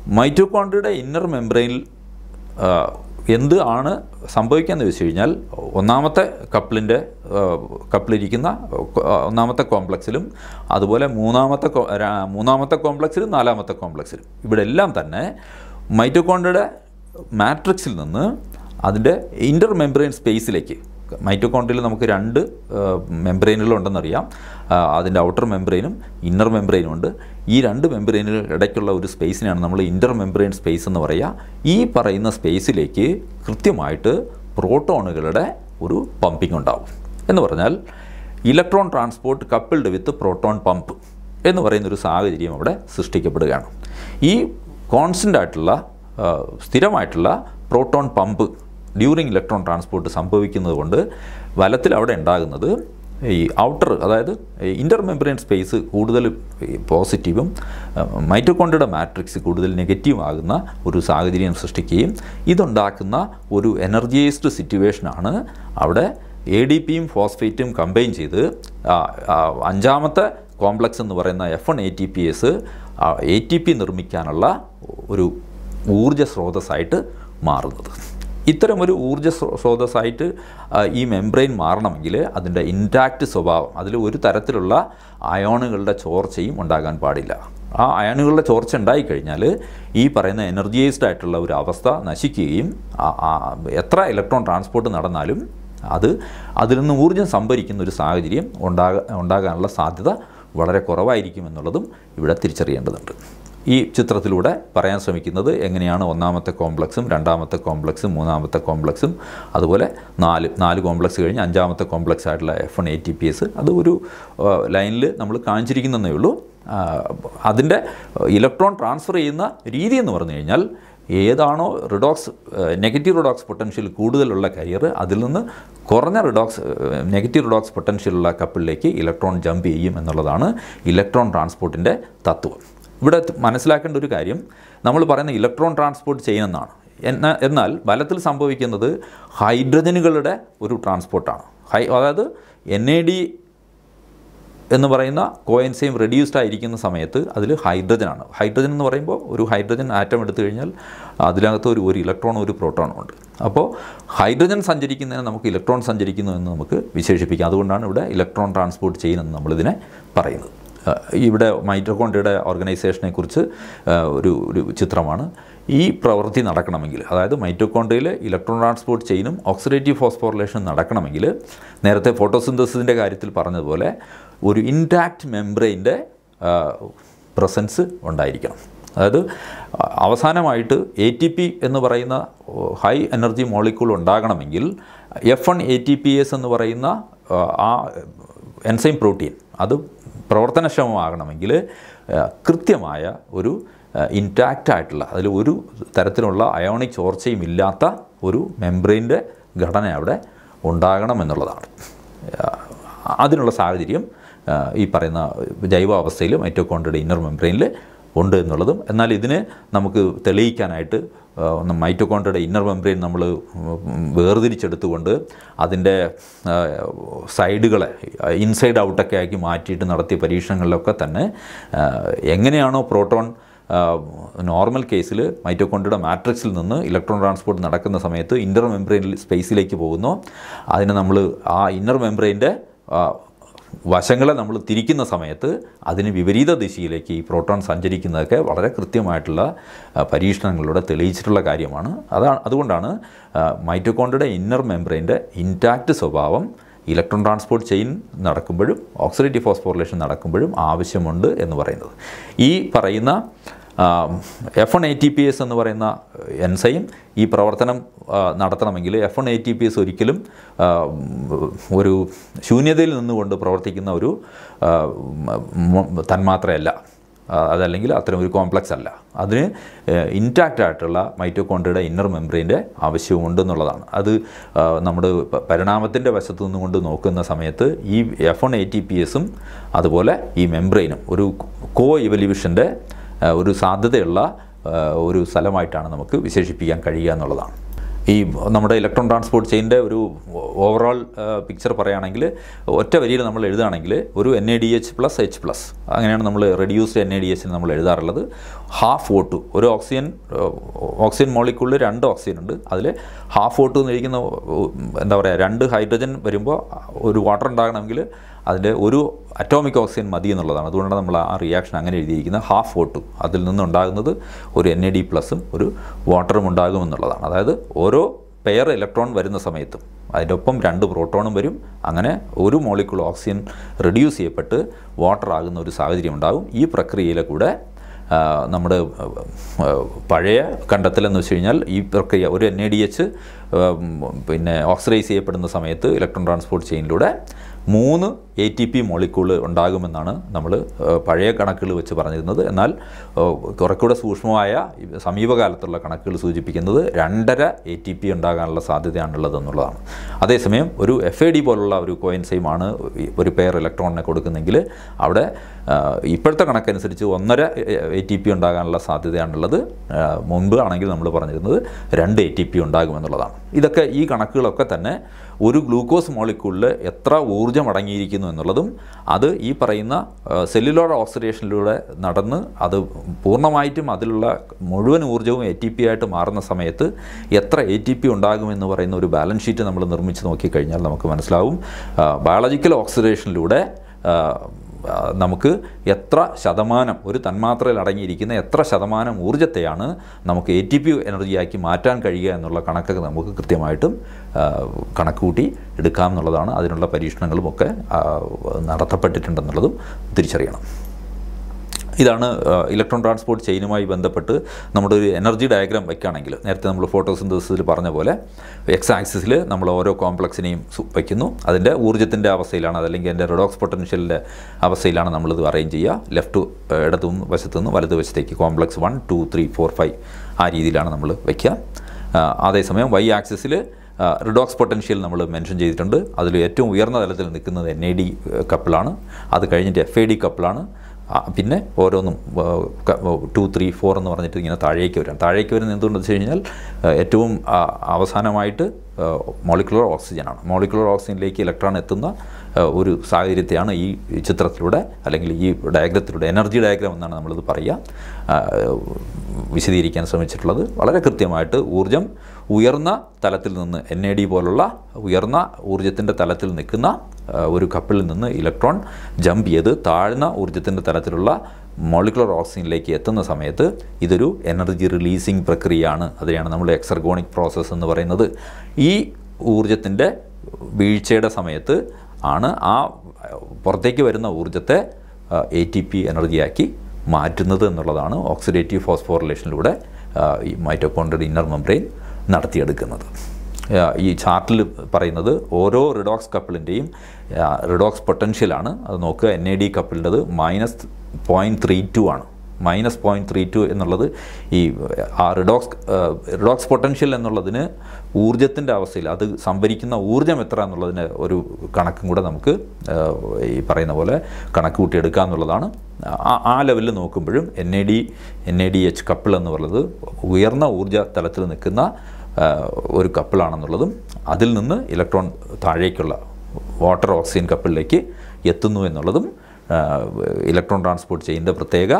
മൈറ്റോകോൺഡ്രിയുടെ ഇന്നർ മെംബ്രെയിനിൽ എന്ത് ആണ് സംഭവിക്കുകയെന്ന് വെച്ച് കഴിഞ്ഞാൽ ഒന്നാമത്തെ കപ്പിളിന്റെ കപ്പിളിരിക്കുന്ന ഒന്നാമത്തെ കോംപ്ലക്സിലും അതുപോലെ മൂന്നാമത്തെ മൂന്നാമത്തെ കോംപ്ലക്സിലും നാലാമത്തെ കോംപ്ലക്സിലും. ഇവിടെ എല്ലാം തന്നെ മൈറ്റോകോൺഡ്രിയുടെ മാട്രിക്സിൽ നിന്ന് അതിന്റെ ഇന്റർ മെംബ്രെയിൻ സ്പേസിലേക്ക് മൈറ്റോകോൺഡ്രിയയിൽ നമുക്ക് രണ്ട് മെംബ്രെയിനുകളുണ്ടെന്നറിയാം അതിന്റെ ഔട്ടർ മെംബ്രെയിനും ഇന്നർ മെംബ്രെയിനും ഉണ്ട്. ഈ രണ്ട് മെംബ്രെയിനുകൾ ഇടയ്ക്കുള്ള ഒരു സ്പേസിനെയാണ് നമ്മൾ ഇന്റർ മെംബ്രെയിൻ സ്പേസ് എന്ന് പറയുക ഈ പറയുന്ന സ്പേസിലേക്ക് കൃത്യമായിട്ട് പ്രോട്ടോണുകളുടെ ഒരു പമ്പിംഗ് ഉണ്ടാവും. എന്ന് പറഞ്ഞാൽ electron transport coupled with proton pump എന്ന് പറയുന്നൊരു സാഹചര്യം അവിടെ സൃഷ്ടിക്കപ്പെടുകയാണ്. ഈ കോൺസ്റ്റന്റ് ആയിട്ടുള്ള സ്ഥിരമായിട്ടുള്ള proton pump during electron transport സംഭവിക്കുന്നത് കൊണ്ട് വലത്തിൽ അവിടെ ഉണ്ടാകുന്നത് ഈ ഔട്ടർ അതായത് ഇന്റർ മെമ്പറൈൻ സ്പേസ് കൂടുതൽ പോസിറ്റീവും മൈറ്റോകോണ്ടിയുടെ മാട്രിക്സ് കൂടുതൽ നെഗറ്റീവ് ആകുന്ന ഒരു സാഹചര്യം സൃഷ്ടിക്കുകയും ഇതുണ്ടാക്കുന്ന ഒരു എനർജൈസ്ഡ് സിറ്റുവേഷനാണ് അവിടെ എ ഡി പിയും ഫോസ്ഫേറ്റും കമ്പൈൻ ചെയ്ത് അഞ്ചാമത്തെ കോംപ്ലക്സ് എന്ന് പറയുന്ന F one A T P S A T P നിർമ്മിക്കാനുള്ള ഒരു ഊർജ സ്രോതസ്സായിട്ട് മാറുന്നത്. ഇത്തരമൊരു ഊർജ സ്രോതസ്സായിട്ട് ഈ മെംബ്രെയിൻ മാറണമെങ്കിൽ അതിന്റെ ഇന്റാക്റ്റ് സ്വഭാവം അതിൽ ഒരു തരത്തിലുള്ള അയോണുകളുടെ ചോർച്ചയും ഉണ്ടാകാൻ പാടില്ല. ആ അയോണുകളുടെ ചോർച്ച ഉണ്ടായിക്കഴിഞ്ഞാൽ ഈ പറയുന്ന എനർജൈസ്ഡ് ആയിട്ടുള്ള ഒരു അവസ്ഥ നശിക്കുകയും എത്ര ഇലക്ട്രോൺ ട്രാൻസ്പോർട്ട് നടന്നാലും അത് അതിൽ നിന്ന് ഊർജം സംഭരിക്കുന്ന ഒരു സാഹചര്യം ഉണ്ടാക ഉണ്ടാകാനുള്ള സാധ്യത വളരെ കുറവായിരിക്കും എന്നുള്ളതും ഇവിടെ തിരിച്ചറിയേണ്ടതുണ്ട്. ഈ ചിത്രത്തിലൂടെ പറയാൻ ശ്രമിക്കുന്നത് എങ്ങനെയാണ് ഒന്നാമത്തെ കോംപ്ലക്സും രണ്ടാമത്തെ കോംപ്ലക്സും മൂന്നാമത്തെ കോംപ്ലക്സും അതുപോലെ നാല് നാല് കോംപ്ലക്സ് കഴിഞ്ഞ് അഞ്ചാമത്തെ കോംപ്ലക്സ് ആയിട്ടുള്ള F one A T P S അത് ഒരു ലൈനിൽ നമ്മൾ കാണിച്ചിരിക്കുന്നതേ ഉള്ളൂ. അതിന്റെ ഇലക്ട്രോൺ ട്രാൻസ്ഫർ ചെയ്യുന്ന രീതി എന്ന് പറഞ്ഞു കഴിഞ്ഞാൽ ഏതാണോ റിഡോക്സ് നെഗറ്റീവ് റിഡോക്സ് പൊട്ടൻഷ്യൽ കൂടുതലുള്ള കരിയർ അതിൽ നിന്ന് കുറഞ്ഞ റിഡോക്സ് നെഗറ്റീവ് റിഡോക്സ് പൊട്ടൻഷ്യലുള്ള കപ്പിളിലേക്ക് ഇലക്ട്രോൺ ജമ്പ് ചെയ്യും എന്നുള്ളതാണ് ഇലക്ട്രോൺ ട്രാൻസ്പോർട്ടിന്റെ തത്വം. ഇവിടെ മനസ്സിലാക്കേണ്ട ഒരു കാര്യം നമ്മൾ പറയുന്ന ഇലക്ട്രോൺ ട്രാൻസ്പോർട്ട് ചെയ്യുന്നതാണ്. എന്നാൽ എന്നാൽ ബലത്തിൽ സംഭവിക്കുന്നത് ഹൈഡ്രജനുകളുടെ ഒരു ട്രാൻസ്പോർട്ടാണ്. ഹൈ അതായത് എൻ എ ഡി എന്ന് പറയുന്ന കോയൻസെയിം റെഡ്യൂസ്ഡ് ആയിരിക്കുന്ന സമയത്ത് അതിൽ ഹൈഡ്രജനാണ്. ഹൈഡ്രജൻ എന്ന് പറയുമ്പോൾ ഒരു ഹൈഡ്രജൻ ആറ്റം എടുത്തു കഴിഞ്ഞാൽ അതിനകത്ത് ഒരു ഒരു ഇലക്ട്രോണും ഒരു പ്രോട്ടോണും ഉണ്ട്. അപ്പോൾ ഹൈഡ്രജൻ സഞ്ചരിക്കുന്നതിന് നമുക്ക് ഇലക്ട്രോൺ സഞ്ചരിക്കുന്നു എന്ന് നമുക്ക് വിശേഷിപ്പിക്കാം. അതുകൊണ്ടാണ് ഇവിടെ ഇലക്ട്രോൺ ട്രാൻസ്പോർട്ട് ചെയ്യുന്നതെന്ന് നമ്മളിതിനെ പറയുന്നത്. ഇവിടെ മൈറ്റോകോണ്ടിയുടെ ഓർഗനൈസേഷനെ കുറിച്ച് ഒരു ഒരു ചിത്രമാണ്. ഈ പ്രവൃത്തി നടക്കണമെങ്കിൽ അതായത് മൈറ്റോകോൺഡ്രിയയിൽ ഇലക്ട്രോൺ ട്രാൻസ്പോർട്ട് ചെയിനും ഓക്സിഡേറ്റീവ് ഫോസ്ഫോറിലേഷൻ നടക്കണമെങ്കിൽ നേരത്തെ ഫോട്ടോസിന്തസിന്റെ കാര്യത്തിൽ പറഞ്ഞതുപോലെ ഒരു ഇൻടാക്റ്റ് മെംബ്രെയിന്റെ പ്രസൻസ് ഉണ്ടായിരിക്കണം. അതായത് അവസാനമായിട്ട് എ ടി പി എന്ന് പറയുന്ന ഹൈ എനർജി മോളിക്യൂൾ ഉണ്ടാകണമെങ്കിൽ F one A T P S എന്ന് പറയുന്ന ആ എൻസൈം പ്രോട്ടീൻ അത് പ്രവർത്തനക്ഷമമാകണമെങ്കിൽ കൃത്യമായ ഒരു ഇൻടാക്റ്റ് ആയിട്ടുള്ള അതിൽ ഒരു തരത്തിലുള്ള അയോണിക് ചോർച്ചയും ഇല്ലാത്ത ഒരു മെംബ്രെയിന്റെ ഘടന അവിടെ ഉണ്ടാകണമെന്നുള്ളതാണ്. അതിനുള്ള സാഹചര്യം ഈ പറയുന്ന ജൈവാവസ്ഥയിൽ മൈറ്റോകോൺഡ്രിയുടെ ഇന്നർ മെംബ്രെയിനിൽ ഉണ്ട് എന്നുള്ളതും. എന്നാൽ ഇതിന് നമുക്ക് തെളിയിക്കാനായിട്ട് മൈറ്റോകോണ്ടയുടെ ഇന്നർ മെംബ്രെയിൻ നമ്മൾ വേർതിരിച്ചെടുത്തുകൊണ്ട് അതിന്റെ സൈഡുകളെ ഇൻസൈഡ് ഔട്ടൊക്കെ ആക്കി മാറ്റിയിട്ട് നടത്തിയ പരീക്ഷണങ്ങളിലൊക്കെ തന്നെ എങ്ങനെയാണോ പ്രോട്ടോൺ നോർമൽ കേസിൽ മൈറ്റോകോണ്ടയുടെ മാട്രിക്സിൽ നിന്ന് ഇലക്ട്രോൺ ട്രാൻസ്പോർട്ട് നടക്കുന്ന സമയത്ത് ഇന്നർ മെംബ്രെയിൻ സ്പേസിലേക്ക് പോകുന്നു. അതിനെ നമ്മൾ ആ ഇന്നർ മെംബ്രെയിന്റെ വശങ്ങളെ നമ്മൾ തിരിക്കുന്ന സമയത്ത് അതിന് വിപരീത ദിശയിലേക്ക് ഈ പ്രോട്ടോൺ സഞ്ചരിക്കുന്നതൊക്കെ വളരെ കൃത്യമായിട്ടുള്ള പരീക്ഷണങ്ങളിലൂടെ തെളിയിച്ചിട്ടുള്ള കാര്യമാണ്. അതാണ് അതുകൊണ്ടാണ് മൈറ്റോകോണ്ടയുടെ ഇന്നർ മെംബ്രെയിന്റെ ഇൻടാക്റ്റ് സ്വഭാവം ഇലക്ട്രോൺ ട്രാൻസ്പോർട്ട് ചെയിൻ നടക്കുമ്പോഴും ഓക്സിഡേറ്റീവ് ഫോസ്ഫോറിലേഷൻ നടക്കുമ്പോഴും ആവശ്യമുണ്ട് എന്ന് പറയുന്നത്. ഈ പറയുന്ന F N A T P S എന്ന് പറയുന്ന എൻസൈം ഈ പ്രവർത്തനം നടത്തണമെങ്കിൽ F N A T P S ഒരിക്കലും ഒരു ശൂന്യതയിൽ നിന്നുകൊണ്ട് പ്രവർത്തിക്കുന്ന ഒരു തന്മാത്രയല്ല. അതല്ലെങ്കിൽ അത്തരം ഒരു കോംപ്ലക്സ് അല്ല. അതിന് ഇന്റാക്റ്റ് ആയിട്ടുള്ള മൈറ്റോകോൺഡ്രിയുടെ ഇന്നർ മെംബ്രെയിന്റെ ആവശ്യമുണ്ട് എന്നുള്ളതാണ് അത് നമ്മൾ പരിണാമത്തിന്റെ വശത്തു നിന്നുകൊണ്ട് നോക്കുന്ന സമയത്ത് ഈ F N A T P എസും അതുപോലെ ഈ മെംബ്രെയിനും ഒരു കോ ഇവല്യൂഷന്റെ ഒരു സാധ്യതയുള്ള ഒരു സ്ഥലമായിട്ടാണ് നമുക്ക് വിശേഷിപ്പിക്കാൻ കഴിയുക എന്നുള്ളതാണ്. ഈ നമ്മുടെ ഇലക്ട്രോൺ ട്രാൻസ്പോർട്ട് ചെയിന്റെ ഒരു ഓവറോൾ പിക്ചർ പറയുകയാണെങ്കിൽ ഒറ്റ വരിയിൽ നമ്മൾ എഴുതുകയാണെങ്കിൽ ഒരു N A D H plus H plus അങ്ങനെയാണ് നമ്മൾ റെഡ്യൂസ്ഡ് എൻ എ ഡി എച്ചിന് നമ്മൾ എഴുതാറുള്ളത്. ഹാഫ് ഓ ടു ഒരു ഓക്സിജൻ ഓക്സിജൻ മോളിക്കുള്ളിൽ രണ്ട് ഓക്സിജൻ ഉണ്ട്. അതിൽ ഹാഫ് ഓ ടു എന്ന് ഇരിക്കുന്ന എന്താ പറയുക രണ്ട് ഹൈഡ്രജൻ വരുമ്പോൾ ഒരു വാട്ടർ ഉണ്ടാകണമെങ്കിൽ അതിന്റെ ഒരു അറ്റോമിക് ഓക്സിജൻ മതി എന്നുള്ളതാണ്. അതുകൊണ്ടാണ് നമ്മൾ ആ റിയാക്ഷൻ അങ്ങനെ എഴുതിയിരിക്കുന്നത്. ഹാഫ് ഓ ടു അതിൽ നിന്നുണ്ടാകുന്നത് ഒരു എൻ എ ഡി പ്ലസും ഒരു വാട്ടറും ഉണ്ടാകുമെന്നുള്ളതാണ് അതായത് ഓരോ പെയർ ഇലക്ട്രോൺ വരുന്ന സമയത്തും അതിന്റെ ഒപ്പം രണ്ട് പ്രോട്ടോണും വരും. അങ്ങനെ ഒരു മോളിക്കുൾ ഓക്സിജൻ റെഡ്യൂസ് ചെയ്യപ്പെട്ട് വാട്ടർ ആകുന്ന ഒരു സാഹചര്യം ഉണ്ടാകും. ഈ പ്രക്രിയയിലെ കൂടെ നമ്മുടെ പഴയ കണ്ടെത്തലെന്ന് വെച്ച് കഴിഞ്ഞാൽ ഈ പ്രക്രിയ ഒരു എൻ എ ഡി എച്ച് പിന്നെ ഓക്സിഡൈസ് ചെയ്യപ്പെടുന്ന സമയത്ത് ഇലക്ട്രോൺ ട്രാൻസ്പോർട്ട് ചെയിനിലൂടെ മൂന്ന് എ ടി പി മോളിക്യൂൾ ഉണ്ടാകുമെന്നാണ് നമ്മൾ പഴയ കണക്കുകൾ വെച്ച് പറഞ്ഞിരുന്നത്. എന്നാൽ കുറേക്കൂടെ സൂക്ഷ്മമായ സമീപകാലത്തുള്ള കണക്കുകൾ സൂചിപ്പിക്കുന്നത് രണ്ടര എ ടി പി ഉണ്ടാകാനുള്ള സാധ്യതയാണുള്ളത് എന്നുള്ളതാണ് അതേസമയം ഒരു എഫ് എ ഡി പോലുള്ള ഒരു കോയിൻസെയിമാണ് ഒരു പെയർ ഇലക്ട്രോണിനെ കൊടുക്കുന്നെങ്കിൽ അവിടെ ഇപ്പോഴത്തെ കണക്കനുസരിച്ച് ഒന്നര എ ടി പി ഉണ്ടാകാനുള്ള സാധ്യതയാണുള്ളത്. മുൻപ് ആണെങ്കിൽ നമ്മൾ പറഞ്ഞിരുന്നത് രണ്ട് എ ടി പി ഉണ്ടാകുമെന്നുള്ളതാണ്. ഇതൊക്കെ ഈ കണക്കുകളൊക്കെ തന്നെ ഒരു ഗ്ലൂക്കോസ് മോളിക്യൂളിൽ എത്ര ഊർജം അടങ്ങിയിരിക്കുന്നു എന്നുള്ളതും അത് ഈ പറയുന്ന സെല്ലുലോർ ഓക്സിഡേഷനിലൂടെ നടന്ന് അത് പൂർണമായിട്ടും അതിലുള്ള മുഴുവൻ ഊർജവും എ ടി പി ആയിട്ട് മാറുന്ന സമയത്ത് എത്ര എ ടി പി ഉണ്ടാകുമെന്ന് പറയുന്ന ഒരു ബാലൻസ് ഷീറ്റ് നമ്മൾ നിർമ്മിച്ച് നോക്കിക്കഴിഞ്ഞാൽ നമുക്ക് മനസ്സിലാവും. ബയോളജിക്കൽ ഓക്സിഡേഷനിലൂടെ നമുക്ക് എത്ര ശതമാനം ഒരു തന്മാത്രയിൽ അടങ്ങിയിരിക്കുന്ന എത്ര ശതമാനം ഊർജത്തെയാണ് നമുക്ക് എ ടി പി എനർജിയാക്കി മാറ്റാൻ കഴിയുക എന്നുള്ള കണക്കൊക്കെ നമുക്ക് കൃത്യമായിട്ടും കണക്ക് കൂട്ടി എടുക്കാം എന്നുള്ളതാണ് അതിനുള്ള പരീക്ഷണങ്ങളുമൊക്കെ നടത്തപ്പെട്ടിട്ടുണ്ടെന്നുള്ളതും തിരിച്ചറിയണം. ഇതാണ് ഇലക്ട്രോൺ ട്രാൻസ്പോർട്ട് ചെയിനുമായി ബന്ധപ്പെട്ട് നമ്മുടെ ഒരു എനർജി ഡയഗ്രാം വയ്ക്കുകയാണെങ്കിൽ നേരത്തെ നമ്മൾ ഫോട്ടോസിന്തസിൽ പറഞ്ഞ പോലെ എക്സ് ആക്സിസിൽ നമ്മൾ ഓരോ കോംപ്ലക്സിനെയും വയ്ക്കുന്നു. അതിന്റെ ഊർജത്തിന്റെ അവസ്ഥയിലാണ് അതല്ലെങ്കിൽ അതിന്റെ റെഡോക്സ് പൊട്ടൻഷ്യലിന്റെ അവസ്ഥയിലാണ് നമ്മളിത് അറേഞ്ച് ചെയ്യുക. ലെഫ്റ്റ് ഇടത്തു നിന്ന് വശത്തു നിന്ന് വലത് വശത്തേക്ക് complex one two three four five ആ രീതിയിലാണ് നമ്മൾ വയ്ക്കുക. അതേസമയം വൈ ആക്സിസിൽ റിഡോക്സ് പൊട്ടൻഷ്യൽ നമ്മൾ മെൻഷൻ ചെയ്തിട്ടുണ്ട്. അതിൽ ഏറ്റവും ഉയർന്ന തലത്തിൽ നിൽക്കുന്നത് എൻ ഐ ഡി കപ്പിളാണ്. അത് കഴിഞ്ഞിട്ട് എഫ് ഐ ഡി കപ്പിളാണ്. പിന്നെ ഓരോന്നും ടു ത്രീ ഫോർ എന്ന് പറഞ്ഞിട്ട് ഇങ്ങനെ താഴേക്ക് വരാം. താഴേക്ക് വരുന്നത് എന്തുകൊണ്ടെന്ന് വെച്ച് കഴിഞ്ഞാൽ ഏറ്റവും അവസാനമായിട്ട് മോളിക്കുലർ ഓക്സിജനാണ്. മോളിക്കുലർ ഓക്സിജനിലേക്ക് ഇലക്ട്രോൺ എത്തുന്ന ഒരു സാഹചര്യത്തെയാണ് ഈ ചിത്രത്തിലൂടെ അല്ലെങ്കിൽ ഈ ഡയഗ്രത്തിലൂടെ എനർജി ഡയഗ്രാം എന്നാണ് നമ്മളിത് പറയുക വിശദീകരിക്കാൻ ശ്രമിച്ചിട്ടുള്ളത്. വളരെ കൃത്യമായിട്ട് ഊർജം ഉയർന്ന തലത്തിൽ നിന്ന് എൻ എ ഡി പോലുള്ള ഉയർന്ന ഊർജത്തിന്റെ തലത്തിൽ നിൽക്കുന്ന ഒരു കപ്പിളിൽ നിന്ന് ഇലക്ട്രോൺ ജമ്പ് ചെയ്ത് താഴ്ന്ന ഊർജത്തിന്റെ തലത്തിലുള്ള മോളിക്കുലർ ഓക്സിജനിലേക്ക് എത്തുന്ന സമയത്ത് ഇതൊരു എനർജി റിലീസിങ് പ്രക്രിയയാണ്. അതിനെയാണ് നമ്മൾ എക്സർഗോണിക് പ്രോസസ്സ് എന്ന് പറയുന്നത്. ഈ ഊർജത്തിന്റെ വീഴ്ചയുടെ സമയത്ത് ആണ് ആ പുറത്തേക്ക് വരുന്ന ഊർജത്തെ എ ടി പി എനർജിയാക്കി മാറ്റുന്നത് എന്നുള്ളതാണ് ഓക്സിഡേറ്റീവ് ഫോസ്ഫോറിലേഷനിലൂടെ ഈ മൈറ്റോകോൺഡ്രിയൽ ഇന്നർ മെംബ്രെയിൻ നടത്തിയെടുക്കുന്നത്. ഈ ചാർട്ടിൽ പറയുന്നത് ഓരോ റിഡോക്സ് കപ്പിളിന്റെയും റിഡോക്സ് പൊട്ടൻഷ്യലാണ് അത് നോക്കുക എൻ എ ഡി കപ്പിളിന്റെത് മൈനസ് പോയിന്റ് ത്രീ ടു ആണ്. മൈനസ് പോയിന്റ് ത്രീ ടു എന്നുള്ളത് ഈ ആ റിഡോക്സ് റിഡോക്സ് പൊട്ടൻഷ്യൽ എന്നുള്ളതിന് ഊർജത്തിന്റെ അവസ്ഥയിൽ അത് സംഭരിക്കുന്ന ഊർജം എത്ര എന്നുള്ളതിന് ഒരു കണക്കും കൂടെ നമുക്ക് ഈ പറയുന്ന പോലെ കണക്ക് കൂട്ടിയെടുക്കുക എന്നുള്ളതാണ്. ആ- ലെവലിൽ നോക്കുമ്പോഴും N A D N A D H couple എന്ന് പറയുന്നത് ഉയർന്ന ഊർജ തലത്തിൽ നിൽക്കുന്ന ഒരു കപ്പിളാണെന്നുള്ളതും അതിൽ നിന്ന് ഇലക്ട്രോൺ താഴേക്കുള്ള വാട്ടർ ഓക്സിജൻ കപ്പിളിലേക്ക് എത്തുന്നു എന്നുള്ളതും ഇലക്ട്രോൺ ട്രാൻസ്പോർട്ട് ചെയ്യുന്ന പ്രത്യേക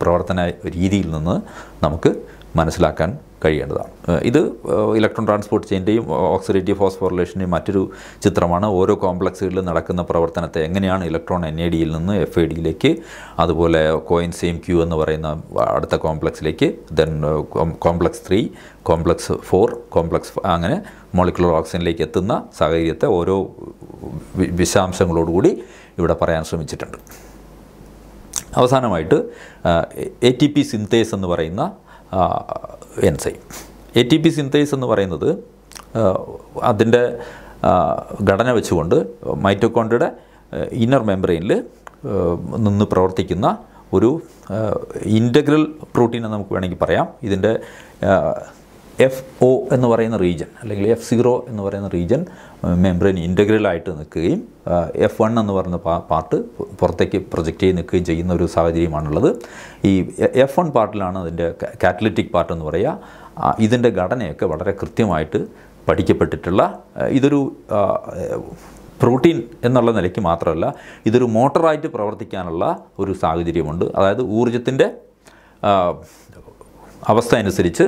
പ്രവർത്തന രീതിയിൽ നിന്ന് നമുക്ക് മനസ്സിലാക്കാൻ കഴിയേണ്ടതാണ്. ഇത് ഇലക്ട്രോൺ ട്രാൻസ്പോർട്ട് ചെയിന്റെയും ഓക്സിഡേറ്റീവ് ഫോസ്ഫോറിലേഷന്റെയും മറ്റൊരു ചിത്രമാണ്. ഓരോ കോംപ്ലക്സുകളിൽ നടക്കുന്ന പ്രവർത്തനത്തെ എങ്ങനെയാണ് ഇലക്ട്രോൺ എൻ എ ഡിയിൽ നിന്ന് എഫ് എ ഡിയിലേക്ക് അതുപോലെ കോയിൻ സെയിം ക്യൂ എന്ന് പറയുന്ന അടുത്ത കോംപ്ലക്സിലേക്ക് then complex three complex four complex അങ്ങനെ മോളിക്കുലർ ഓക്സിജനിലേക്ക് എത്തുന്ന സാഹചര്യത്തെ ഓരോ വിശദാംശങ്ങളോടുകൂടി ഇവിടെ പറയാൻ ശ്രമിച്ചിട്ടുണ്ട്. അവസാനമായിട്ട് എ ടി പി സിന്തേസ് എന്ന് പറയുന്ന enzyme A T P synthase എന്ന് പറയുന്നത് അതിന്റെ ഘടന വെച്ചുകൊണ്ട് മൈറ്റോകോൺഡ്രിയുടെ ഇന്നർ മെംബ്രെയിനിൽ നിന്ന് പ്രവർത്തിക്കുന്ന ഒരു ഇന്റഗ്രൽ പ്രോട്ടീൻ എന്ന് നമുക്ക് വേണമെങ്കിൽ പറയാം. ഇതിന്റെ എഫ് ഒ എന്ന് പറയുന്ന റീജൻ അല്ലെങ്കിൽ എഫ് സീറോ എന്ന് പറയുന്ന റീജൻ മെംബ്രെയിൻ ഇന്റഗ്രലായിട്ട് നിൽക്കുകയും എഫ് വൺ എന്ന് പറയുന്ന പാർട്ട് പുറത്തേക്ക് പ്രൊജക്റ്റ് ചെയ്ത് നിൽക്കുകയും ചെയ്യുന്ന ഒരു സാഹചര്യമാണുള്ളത്. ഈ എഫ് വൺ പാർട്ടിലാണ് അതിന്റെ കാറ്റലിറ്റിക് പാർട്ട് എന്ന് പറയുക. ഇതിന്റെ ഘടനയൊക്കെ വളരെ കൃത്യമായിട്ട് പഠിക്കപ്പെട്ടിട്ടുള്ള ഇതൊരു പ്രോട്ടീൻ എന്നുള്ള നിലയ്ക്ക് മാത്രമല്ല ഇതൊരു മോട്ടറായിട്ട് പ്രവർത്തിക്കാനുള്ള ഒരു സാഹചര്യമുണ്ട്. അതായത് ഊർജത്തിന്റെ അവസ്ഥ അനുസരിച്ച്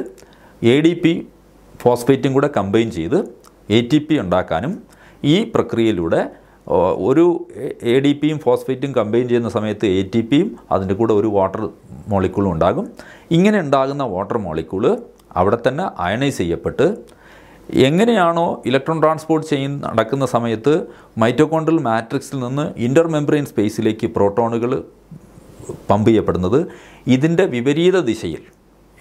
എ ഡി പി ഫോസ്ഫേറ്റും കൂടെ കമ്പൈൻ ചെയ്ത് എ ടി പി ഉണ്ടാക്കാനും ഈ പ്രക്രിയയിലൂടെ ഒരു എ ഡി പിയും ഫോസ്ഫേറ്റും കമ്പൈൻ ചെയ്യുന്ന സമയത്ത് എ ടി പിയും അതിന്റെ കൂടെ ഒരു വാട്ടർ മോളിക്കൂളും ഉണ്ടാകും. ഇങ്ങനെ ഉണ്ടാകുന്ന വാട്ടർ മോളിക്കൂൾ അവിടെ തന്നെ അയണൈസ് ചെയ്യപ്പെട്ട് എങ്ങനെയാണോ ഇലക്ട്രോൺ ട്രാൻസ്പോർട്ട് ചെയ്യുന്ന നടക്കുന്ന സമയത്ത് മൈറ്റോകോൺഡ്രൽ മാട്രിക്സിൽ നിന്ന് ഇന്റർ മെംബ്രെയിൻ സ്പേസിലേക്ക് പ്രോട്ടോണുകൾ പമ്പ് ചെയ്യപ്പെടുന്നത്. ഇതിന്റെ വിപരീത ദിശയിൽ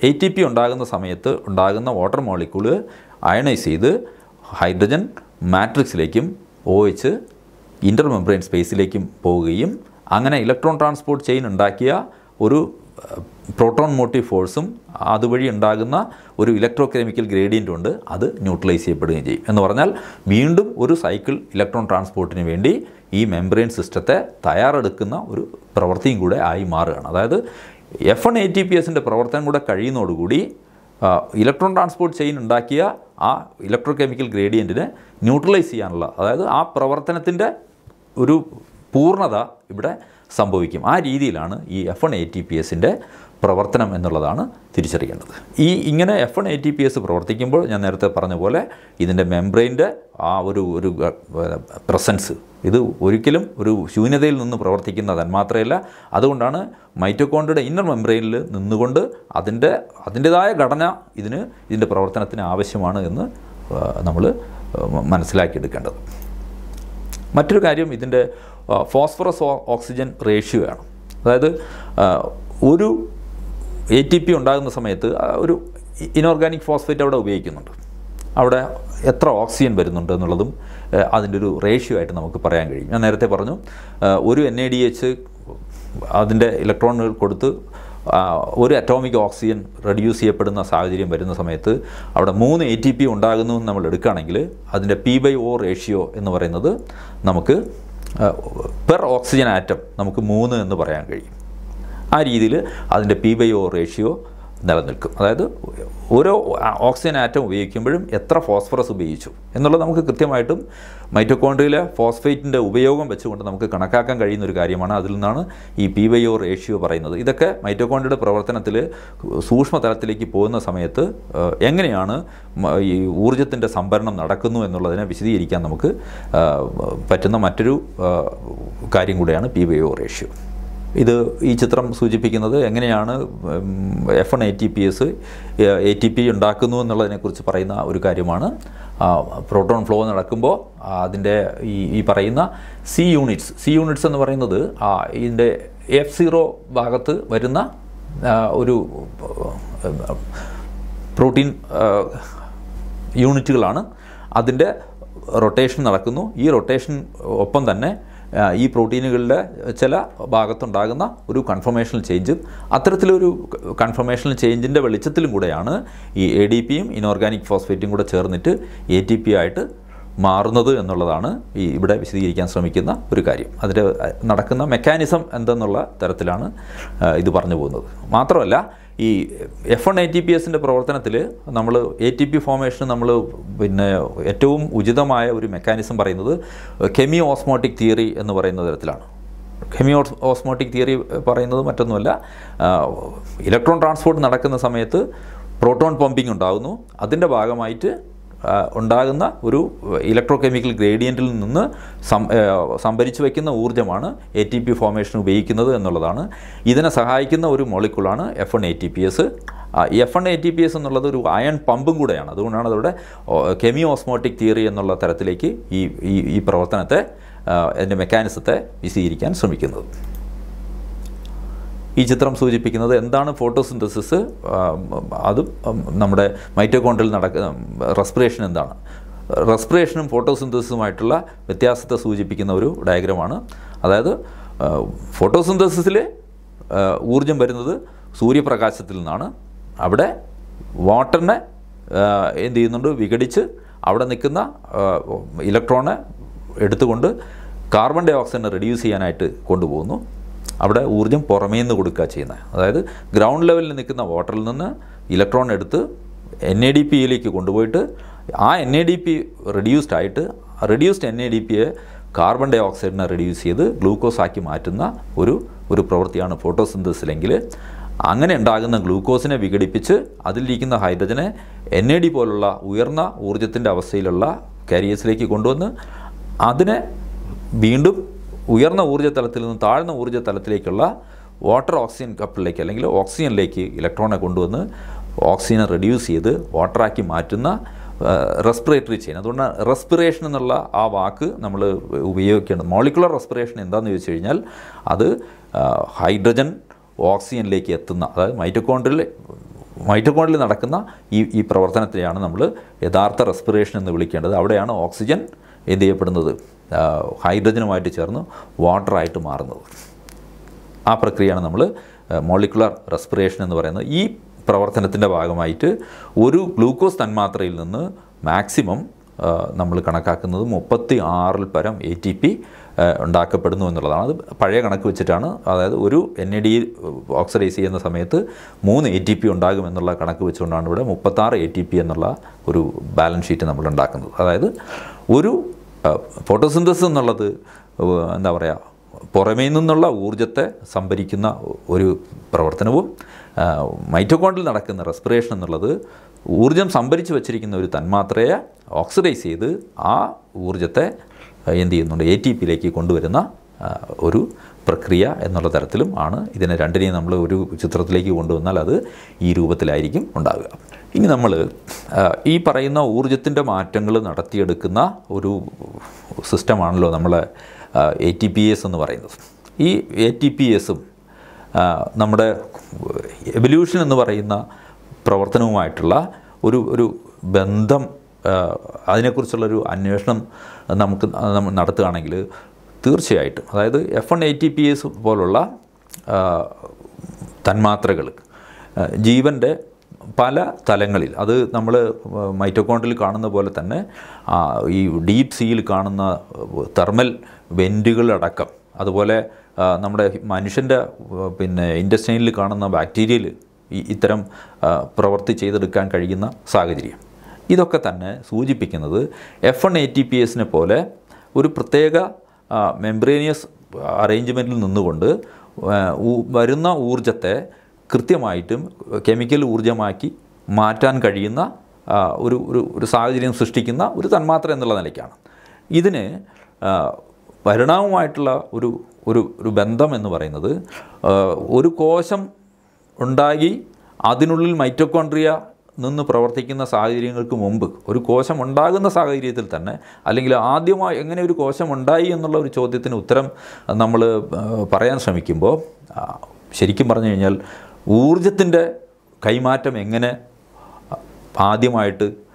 എ ടി പി ഉണ്ടാകുന്ന സമയത്ത് ഉണ്ടാകുന്ന വാട്ടർ മോളിക്യൂൾ അയണൈസ് ചെയ്ത് ഹൈഡ്രജൻ മാട്രിക്സിലേക്കും ഒ എച്ച് ഇന്റർ മെംബ്രെയിൻ സ്പേസിലേക്കും പോവുകയും അങ്ങനെ ഇലക്ട്രോൺ ട്രാൻസ്പോർട്ട് ചെയിൻ ഉണ്ടാക്കിയ ഒരു പ്രോട്ടോൺ മോട്ടീവ് ഫോഴ്സും അതുവഴി ഉണ്ടാകുന്ന ഒരു ഇലക്ട്രോ കെമിക്കൽ ഗ്രേഡിയന്റ് ഉണ്ട്. അത് ന്യൂട്രലൈസ് ചെയ്യപ്പെടുകയും ചെയ്യും. എന്ന് പറഞ്ഞാൽ വീണ്ടും ഒരു സൈക്കിൾ ഇലക്ട്രോൺ ട്രാൻസ്പോർട്ടിന് വേണ്ടി ഈ മെംബ്രെയിൻ സിസ്റ്റത്തെ തയ്യാറെടുക്കുന്ന ഒരു പ്രവൃത്തിയും കൂടെ ആയി മാറുകയാണ്. അതായത് F N A T P എസിന്റെ പ്രവർത്തനം കൂടെ കഴിയുന്നതോടുകൂടി ഇലക്ട്രോൺ ട്രാൻസ്പോർട്ട് ചെയിൻ ഉണ്ടാക്കിയ ആ ഇലക്ട്രോ കെമിക്കൽ ഗ്രേഡിയന്റിനെ ന്യൂട്രലൈസ് ചെയ്യാനുള്ള അതായത് ആ പ്രവർത്തനത്തിന്റെ ഒരു പൂർണത ഇവിടെ സംഭവിക്കും. ആ രീതിയിലാണ് ഈ F one A T P എസിന്റെ പ്രവർത്തനം എന്നുള്ളതാണ് തിരിച്ചറിയേണ്ടത്. ഈ ഇങ്ങനെ F one A T P S പ്രവർത്തിക്കുമ്പോൾ ഞാൻ നേരത്തെ പറഞ്ഞ പോലെ ഇതിന്റെ മെംബ്രെയിന്റെ ആ ഒരു ഒരു പ്രസൻസ് ഇത് ഒരിക്കലും ഒരു ശൂന്യതയിൽ നിന്ന് പ്രവർത്തിക്കുന്ന തന്മാത്രയല്ല അതുകൊണ്ടാണ് മൈറ്റോകോണ്ടിയുടെ ഇന്നർ മെംബ്രെയിനിൽ നിന്നുകൊണ്ട് അതിന്റെ അതിന്റെതായ ഘടന ഇതിന് ഇതിന്റെ പ്രവർത്തനത്തിന് ആവശ്യമാണ് എന്ന് നമ്മൾ മനസ്സിലാക്കിയെടുക്കേണ്ടത്. മറ്റൊരു കാര്യം ഇതിന്റെ ഫോസ്ഫറസ് ഓക്സിജൻ റേഷ്യോ ആണ് അതായത് ഒരു എ ടി പി ഉണ്ടാകുന്ന സമയത്ത് ഒരു ഇനോർഗാനിക് ഫോസ്ഫേറ്റ് അവിടെ ഉപയോഗിക്കുന്നുണ്ട്. അവിടെ എത്ര ഓക്സിജൻ വരുന്നുണ്ട് എന്നുള്ളതും അതിന്റെ ഒരു റേഷ്യോ ആയിട്ട് നമുക്ക് പറയാൻ കഴിയും. ഞാൻ നേരത്തെ പറഞ്ഞു ഒരു എൻ എ ഡി എച്ച് അതിന്റെ ഇലക്ട്രോണുകൾ കൊടുത്ത് ഒരു അറ്റോമിക് ഓക്സിജൻ റെഡ്യൂസ് ചെയ്യപ്പെടുന്ന സാഹചര്യം വരുന്ന സമയത്ത് അവിടെ മൂന്ന് എ ടി പി ഉണ്ടാകുന്നു എന്ന് നമ്മൾ എടുക്കുകയാണെങ്കിൽ അതിന്റെ പി ബൈ ഒ റേഷ്യോ എന്ന് പറയുന്നത് നമുക്ക് പെർ ഓക്സിജൻ ആറ്റം നമുക്ക് മൂന്ന് എന്ന് പറയാൻ കഴിയും. ആ രീതിയിൽ അതിന്റെ പി ബൈ ഒ റേഷ്യോ നിലനിൽക്കും. അതായത് ഓരോ ഓക്സിജൻ ആറ്റം ഉപയോഗിക്കുമ്പോഴും എത്ര ഫോസ്ഫറസ് ഉപയോഗിച്ചു എന്നുള്ളത് നമുക്ക് കൃത്യമായിട്ടും മൈറ്റോകോൺഡ്രിയിലെ ഫോസ്ഫേറ്റിന്റെ ഉപയോഗം വെച്ചുകൊണ്ട് നമുക്ക് കണക്കാക്കാൻ കഴിയുന്ന ഒരു കാര്യമാണ് അതിൽ നിന്നാണ് ഈ പി വൈ ഒ റേഷ്യോ പറയുന്നത്. ഇതൊക്കെ മൈറ്റോകോൺഡ്രിയുടെ പ്രവർത്തനത്തിൽ സൂക്ഷ്മ തലത്തിലേക്ക് പോകുന്ന സമയത്ത് എങ്ങനെയാണ് ഈ ഊർജത്തിന്റെ സംഭരണം നടക്കുന്നു എന്നുള്ളതിനെ വിശദീകരിക്കാൻ നമുക്ക് പറ്റുന്ന മറ്റൊരു കാര്യം കൂടെയാണ് പി വൈ ഒ റേഷ്യോ. ഇത് ഈ ചിത്രം സൂചിപ്പിക്കുന്നത് എങ്ങനെയാണ് F one A T P S A T P ഉണ്ടാക്കുന്നു എന്നുള്ളതിനെക്കുറിച്ച് പറയുന്ന ഒരു കാര്യമാണ്. പ്രോട്ടോൺ ഫ്ലോ നടക്കുമ്പോൾ അതിന്റെ ഈ ഈ പറയുന്ന സി യൂണിറ്റ്സ് സി യൂണിറ്റ്സ് എന്ന് പറയുന്നത് ഇതിന്റെ എഫ് സീറോ ഭാഗത്ത് വരുന്ന ഒരു പ്രോട്ടീൻ യൂണിറ്റുകളാണ്. അതിന്റെ റൊട്ടേഷൻ നടക്കുന്നു. ഈ റൊട്ടേഷൻ ഒപ്പം തന്നെ ഈ പ്രോട്ടീനുകളുടെ ചില ഭാഗത്തുണ്ടാകുന്ന ഒരു കൺഫർമേഷണൽ ചേഞ്ച് അത്തരത്തിലൊരു കൺഫർമേഷണൽ ചേഞ്ചിന്റെ വെളിച്ചത്തിലും കൂടെയാണ് ഈ എ ഡി പിയും ഇനോർഗാനിക് ഫോസ്ഫേറ്റും കൂടെ ചേർന്നിട്ട് എ ടി പി ആയിട്ട് മാറുന്നത് എന്നുള്ളതാണ് ഈ ഇവിടെ വിശദീകരിക്കാൻ ശ്രമിക്കുന്ന ഒരു കാര്യം. അതിന്റെ നടക്കുന്ന മെക്കാനിസം എന്തെന്നുള്ള തരത്തിലാണ് ഇത് പറഞ്ഞു പോകുന്നത്. മാത്രമല്ല ഈ F one A T P എസിന്റെ പ്രവർത്തനത്തിൽ നമ്മൾ എ ടി പി ഫോമേഷൻ നമ്മൾ പിന്നെ ഏറ്റവും ഉചിതമായ ഒരു മെക്കാനിസം പറയുന്നത് കെമി ഓസ്മോട്ടിക് തിയറി എന്ന് പറയുന്ന തരത്തിലാണ്. കെമി ഓസ്മോട്ടിക് തിയറി പറയുന്നത് മറ്റൊന്നുമല്ല ഇലക്ട്രോൺ ട്രാൻസ്പോർട്ട് നടക്കുന്ന സമയത്ത് പ്രോട്ടോൺ പമ്പിംഗ് ഉണ്ടാകുന്നു അതിന്റെ ഭാഗമായിട്ട് ഉണ്ടാകുന്ന ഒരു ഇലക്ട്രോ കെമിക്കൽ ഗ്രേഡിയന്റിൽ നിന്ന് സംഭരിച്ചു വയ്ക്കുന്ന ഊർജമാണ് എ ടി പി ഫോമേഷൻ ഉപയോഗിക്കുന്നത് എന്നുള്ളതാണ്. ഇതിനെ സഹായിക്കുന്ന ഒരു മോളിക്കുളാണ് F one A T P S F one A T P S എന്നുള്ളത് ഒരു അയൺ പമ്പും കൂടെയാണ്. അതുകൊണ്ടാണ് അതവിടെ കെമി ഓസ്മോട്ടിക് തിയറി എന്നുള്ള തരത്തിലേക്ക് ഈ ഈ പ്രവർത്തനത്തെ അതിന്റെ മെക്കാനിസത്തെ വിശദീകരിക്കാൻ ശ്രമിക്കുന്നത്. ഈ ചിത്രം സൂചിപ്പിക്കുന്നത് എന്താണ് ഫോട്ടോസിന്തസിസ് അതും നമ്മുടെ മൈറ്റോകോണ്ടിൽ നടക്കുന്ന റെസ്പിറേഷൻ എന്താണ്? റെസ്പിറേഷനും ഫോട്ടോസിന്തസിസുമായിട്ടുള്ള വ്യത്യാസത്തെ സൂചിപ്പിക്കുന്ന ഒരു ഡയഗ്രമാണ്. അതായത് ഫോട്ടോസിന്തസിസിൽ ഊർജം വരുന്നത് സൂര്യപ്രകാശത്തിൽ നിന്നാണ്. അവിടെ വാട്ടറിനെ എന്ത് ചെയ്യുന്നുണ്ട്? വിഘടിച്ച് അവിടെ നിൽക്കുന്ന ഇലക്ട്രോണെ എടുത്തുകൊണ്ട് കാർബൺ ഡൈ ഓക്സൈഡിനെ റെഡ്യൂസ് ചെയ്യാനായിട്ട് കൊണ്ടുപോകുന്നു. അവിടെ ഊർജം പുറമേ നിന്ന് കൊടുക്കുക ചെയ്യുന്നത് അതായത് ഗ്രൗണ്ട് ലെവലിൽ നിൽക്കുന്ന വാട്ടറിൽ നിന്ന് ഇലക്ട്രോൺ എടുത്ത് എൻ എ ഡി പിയിലേക്ക് കൊണ്ടുപോയിട്ട് ആ N A D P reduced ആയിട്ട് റെഡ്യൂസ്ഡ് എൻ എ ഡി പിയെ കാർബൺ ഡൈ ഓക്സൈഡിനെ റെഡ്യൂസ് ചെയ്ത് ഗ്ലൂക്കോസ് ആക്കി മാറ്റുന്ന ഒരു ഒരു പ്രവൃത്തിയാണ് ഫോട്ടോസിന്തസിലെങ്കിൽ അങ്ങനെ ഉണ്ടാകുന്ന ഗ്ലൂക്കോസിനെ വിഘടിപ്പിച്ച് അതിലിരിക്കുന്ന ഹൈഡ്രജനെ എൻ എ ഡി പോലുള്ള ഉയർന്ന ഊർജത്തിന്റെ അവസ്ഥയിലുള്ള കാരിയേഴ്സിലേക്ക് കൊണ്ടുവന്ന് അതിനെ വീണ്ടും ഉയർന്ന ഊർജ തലത്തിൽ നിന്ന് താഴ്ന്ന ഊർജ തലത്തിലേക്കുള്ള വാട്ടർ ഓക്സിജൻ കപ്പിളിലേക്ക് അല്ലെങ്കിൽ ഓക്സിജനിലേക്ക് ഇലക്ട്രോണെ കൊണ്ടുവന്ന് ഓക്സിജനെ റെഡ്യൂസ് ചെയ്ത് വാട്ടറാക്കി മാറ്റുന്ന റെസ്പിറേറ്ററി ചെയിൻ അതുകൊണ്ട് റെസ്പിറേഷൻ എന്നുള്ള ആ വാക്ക് നമ്മൾ ഉപയോഗിക്കേണ്ടത്. മോളിക്കുലർ റെസ്പിറേഷൻ എന്താണെന്ന് ചോദിച്ചു കഴിഞ്ഞാൽ അത് ഹൈഡ്രജൻ ഓക്സിജനിലേക്ക് എത്തുന്ന അതായത് മൈറ്റോകോൺഡ്രിൽ മൈറ്റോകോൺഡ്രിൽ നടക്കുന്ന ഈ ഈ പ്രവർത്തനത്തെയാണ് നമ്മൾ യഥാർത്ഥ റെസ്പിറേഷൻ എന്ന് വിളിക്കേണ്ടത്. അവിടെയാണ് ഓക്സിജൻ എന്ത് ചെയ്യപ്പെടുന്നത്? ഹൈഡ്രജനുമായിട്ട് ചേർന്ന് വാട്ടറായിട്ട് മാറുന്നത്. ആ പ്രക്രിയയാണ് നമ്മൾ മോളിക്കുലർ റെസ്പിറേഷൻ എന്ന് പറയുന്നത്. ഈ പ്രവർത്തനത്തിന്റെ ഭാഗമായിട്ട് ഒരു ഗ്ലൂക്കോസ് തന്മാത്രയിൽ നിന്ന് മാക്സിമം നമ്മൾ കണക്കാക്കുന്നത് മുപ്പത്തി ആറിൽ പരം എ ടി പി ഉണ്ടാക്കപ്പെടുന്നു എന്നുള്ളതാണ്. അത് പഴയ കണക്ക് വെച്ചിട്ടാണ്. അതായത് ഒരു എൻ എ ഡി ഓക്സിഡൈസ് ചെയ്യുന്ന സമയത്ത് മൂന്ന് എ ടി പി ഉണ്ടാകും എന്നുള്ള കണക്ക് വെച്ചുകൊണ്ടാണ് ഇവിടെ മുപ്പത്താറ് എ ടി പി എന്നുള്ള ഒരു ബാലൻസ് ഷീറ്റ് നമ്മൾ ഉണ്ടാക്കുന്നത്. അതായത് ഒരു ഫോട്ടോസിന്തസിസ് എന്നുള്ളത് എന്താ പറയുക പുറമേ നിന്നുള്ള ഊർജത്തെ സംഭരിക്കുന്ന ഒരു പ്രവർത്തനവും മൈറ്റോകോണ്ടിൽ നടക്കുന്ന റെസ്പിറേഷൻ എന്നുള്ളത് ഊർജം സംഭരിച്ച് വച്ചിരിക്കുന്ന ഒരു തന്മാത്രയെ ഓക്സിഡൈസ് ചെയ്ത് ആ ഊർജത്തെ എന്ത് ചെയ്യുന്നുണ്ട് എ ടി പിയിലേക്ക് കൊണ്ടുവരുന്ന ഒരു പ്രക്രിയ എന്നുള്ള തരത്തിലും ആണ് ഇതിനെ രണ്ടിനെയും നമ്മൾ ഒരു ചിത്രത്തിലേക്ക് കൊണ്ടുവന്നാൽ അത് ഈ രൂപത്തിലായിരിക്കും ഉണ്ടാകുക ഇനി നമ്മൾ ഈ പറയുന്ന ഊർജത്തിന്റെ മാറ്റങ്ങൾ നടത്തിയെടുക്കുന്ന ഒരു സിസ്റ്റമാണല്ലോ നമ്മളെ എ ടി പി എസ് എന്ന് പറയുന്നത്. ഈ എ ടി പി എസും നമ്മുടെ എവല്യൂഷൻ എന്ന് പറയുന്ന പ്രവർത്തനവുമായിട്ടുള്ള ഒരു ഒരു ബന്ധം അതിനെക്കുറിച്ചുള്ളൊരു അന്വേഷണം നമുക്ക് നടത്തുകയാണെങ്കിൽ തീർച്ചയായിട്ടും അതായത് F N A T P S പോലുള്ള തന്മാത്രകൾ ജീവന്റെ പല തലങ്ങളിൽ അത് നമ്മൾ മൈറ്റോകോണ്ടിൽ കാണുന്ന പോലെ തന്നെ ഈ ഡീപ് സീയിൽ കാണുന്ന തെർമൽ വെന്റുകളടക്കം അതുപോലെ നമ്മുടെ മനുഷ്യന്റെ പിന്നെ ഇൻഡസ്ട്രീനിൽ കാണുന്ന ബാക്ടീരിയയിൽ ഇത്തരം പ്രവൃത്തി ചെയ്തെടുക്കാൻ കഴിയുന്ന സാഹചര്യം. ഇതൊക്കെ തന്നെ സൂചിപ്പിക്കുന്നത് F N A T P എസിനെ പോലെ ഒരു പ്രത്യേക മെംബ്രേനിയസ് അറേഞ്ച്മെന്റിൽ നിന്നുകൊണ്ട് വരുന്ന ഊർജത്തെ കൃത്യമായിട്ടും കെമിക്കൽ ഊർജമാക്കി മാറ്റാൻ കഴിയുന്ന ഒരു ഒരു ഒരു സാഹചര്യം സൃഷ്ടിക്കുന്ന ഒരു തന്മാത്ര എന്നുള്ള നിലയ്ക്കാണ്. ഇതിന് പരിണാമമായിട്ടുള്ള ഒരു ഒരു ഒരു ബന്ധം എന്ന് പറയുന്നത് ഒരു കോശം ഉണ്ടായി അതിനുള്ളിൽ മൈറ്റോകോൺട്രിയ നിന്ന് പ്രവർത്തിക്കുന്ന സാഹചര്യങ്ങൾക്ക് മുമ്പ് ഒരു കോശം ഉണ്ടാകുന്ന സാഹചര്യത്തിൽ തന്നെ അല്ലെങ്കിൽ ആദ്യമായി എങ്ങനെ ഒരു കോശം ഉണ്ടായി എന്നുള്ള ഒരു ചോദ്യത്തിന് ഉത്തരം നമ്മൾ പറയാൻ ശ്രമിക്കുമ്പോൾ ശരിക്കും പറഞ്ഞു കഴിഞ്ഞാൽ ഊർജത്തിന്റെ കൈമാറ്റം എങ്ങനെ ആദ്യമായിട്ട്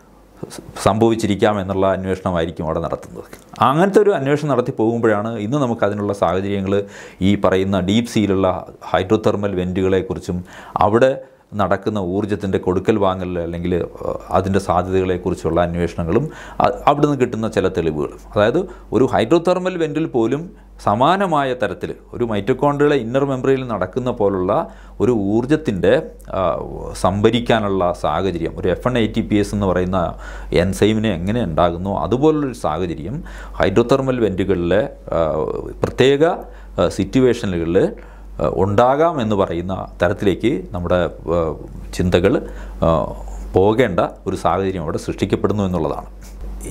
സംഭവിച്ചിരിക്കാം എന്നുള്ള അന്വേഷണമായിരിക്കും അവിടെ നടത്തുന്നത്. അങ്ങനത്തെ ഒരു അന്വേഷണം നടത്തി പോകുമ്പോഴാണ് ഇന്ന് നമുക്ക് അതിനുള്ള സാഹചര്യങ്ങൾ ഈ പറയുന്ന ഡീപ് സീലുള്ള ഹൈഡ്രോതെർമൽ വെന്റുകളെക്കുറിച്ചും അവിടെ നടക്കുന്ന ഊർജത്തിന്റെ കൊടുക്കൽ വാങ്ങൽ അല്ലെങ്കിൽ അതിന്റെ സാധ്യതകളെക്കുറിച്ചുള്ള അന്വേഷണങ്ങളും അവിടെ നിന്ന് കിട്ടുന്ന ചില തെളിവുകളും. അതായത് ഒരു ഹൈഡ്രോ തെർമൽ വെന്റിൽ പോലും സമാനമായ തരത്തിൽ ഒരു മൈറ്റോകോൺഡ്രിയയുടെ ഇന്നർ മെമ്പറിയിൽ നടക്കുന്ന പോലുള്ള ഒരു ഊർജത്തിന്റെ സംഭരിക്കാനുള്ള സാഹചര്യം ഒരു F N I T P S എന്ന് പറയുന്ന എൻസൈമിനെ എങ്ങനെ ഉണ്ടാകുന്നു അതുപോലുള്ളൊരു സാഹചര്യം ഹൈഡ്രോതെർമൽ വെന്റുകളിലെ പ്രത്യേക സിറ്റുവേഷനുകളിൽ ഉണ്ടാകാം എന്ന് പറയുന്ന തരത്തിലേക്ക് നമ്മുടെ ചിന്തകൾ പോകേണ്ട ഒരു സാഹചര്യം അവിടെ സൃഷ്ടിക്കപ്പെടുന്നു എന്നുള്ളതാണ്.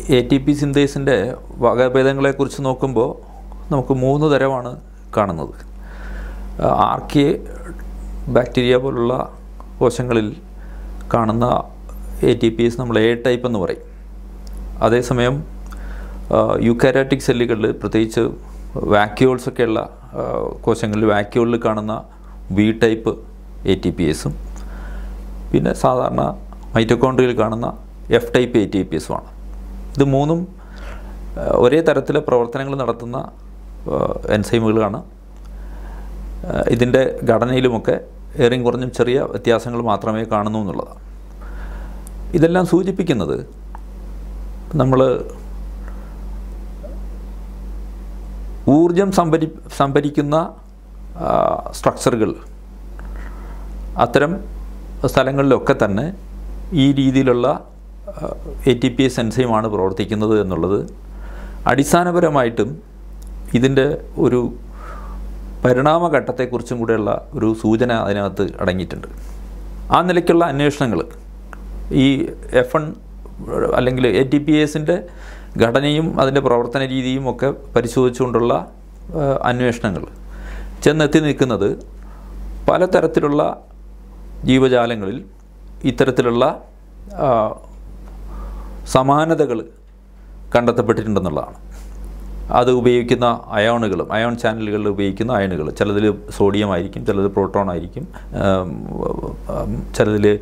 എ ടി പി സിന്തേസിന്റെ വകഭേദങ്ങളെക്കുറിച്ച് നോക്കുമ്പോൾ നമുക്ക് മൂന്ന് തരമാണ് കാണുന്നത്. ആർക്കിയ ബാക്ടീരിയ പോലുള്ള കോശങ്ങളിൽ കാണുന്ന എ ടി പി എസ് നമ്മൾ എ ടൈപ്പ് എന്ന് പറയും. അതേസമയം യുക്കാരാറ്റിക് സെല്ലുകളിൽ പ്രത്യേകിച്ച് വാക്യൂൾസ് ഒക്കെയുള്ള കോശങ്ങളിൽ വാക്യൂളിൽ കാണുന്ന V type A T P എസും പിന്നെ സാധാരണ മൈറ്റോകോൺട്രിയയിൽ കാണുന്ന F type A T P എസുമാണ് ഇത് മൂന്നും ഒരേ തരത്തിലെ പ്രവർത്തനങ്ങൾ നടത്തുന്ന എൻസൈമുകളാണ് ഇതിന്റെ ഘടനയിലുമൊക്കെ ഏറെയും കുറഞ്ഞും ചെറിയ വ്യത്യാസങ്ങൾ മാത്രമേ കാണുന്നു എന്നുള്ളതാണ്. ഇതെല്ലാം സൂചിപ്പിക്കുന്നത് നമ്മൾ ഊർജം സംഭരി സംഭരിക്കുന്ന സ്ട്രക്ചറുകൾ അത്തരം സ്ഥലങ്ങളിലൊക്കെ തന്നെ ഈ രീതിയിലുള്ള എ ടി പി എസ് എൻസൈമാണ് പ്രവർത്തിക്കുന്നത് എന്നുള്ളത് അടിസ്ഥാനപരമായിട്ടും ഇതിന്റെ ഒരു പരിണാമഘട്ടത്തെക്കുറിച്ചും കൂടെയുള്ള ഒരു സൂചന അതിനകത്ത് അടങ്ങിയിട്ടുണ്ട്. ആ നിലയ്ക്കുള്ള അന്വേഷണങ്ങൾ ഈ എഫ് എൺ അല്ലെങ്കിൽ എ ടി പി എസിന്റെ ഘടനയും അതിന്റെ പ്രവർത്തന രീതിയും ഒക്കെ പരിശോധിച്ചുകൊണ്ടുള്ള അന്വേഷണങ്ങൾ. ചെന്നെത്തി നിൽക്കുന്നത് പലതരത്തിലുള്ള ജീവജാലങ്ങളിൽ ഇത്തരത്തിലുള്ള സമാനതകൾ കണ്ടെത്തപ്പെട്ടിട്ടുണ്ടെന്നുള്ളതാണ്. അത് ഉപയോഗിക്കുന്ന അയോണുകളും അയോൺ ചാനലുകളിൽ ഉപയോഗിക്കുന്ന അയോണുകൾ. ചിലതിൽ സോഡിയം ആയിരിക്കും ചിലത് പ്രോട്ടോൺ ആയിരിക്കും ചിലതിൽ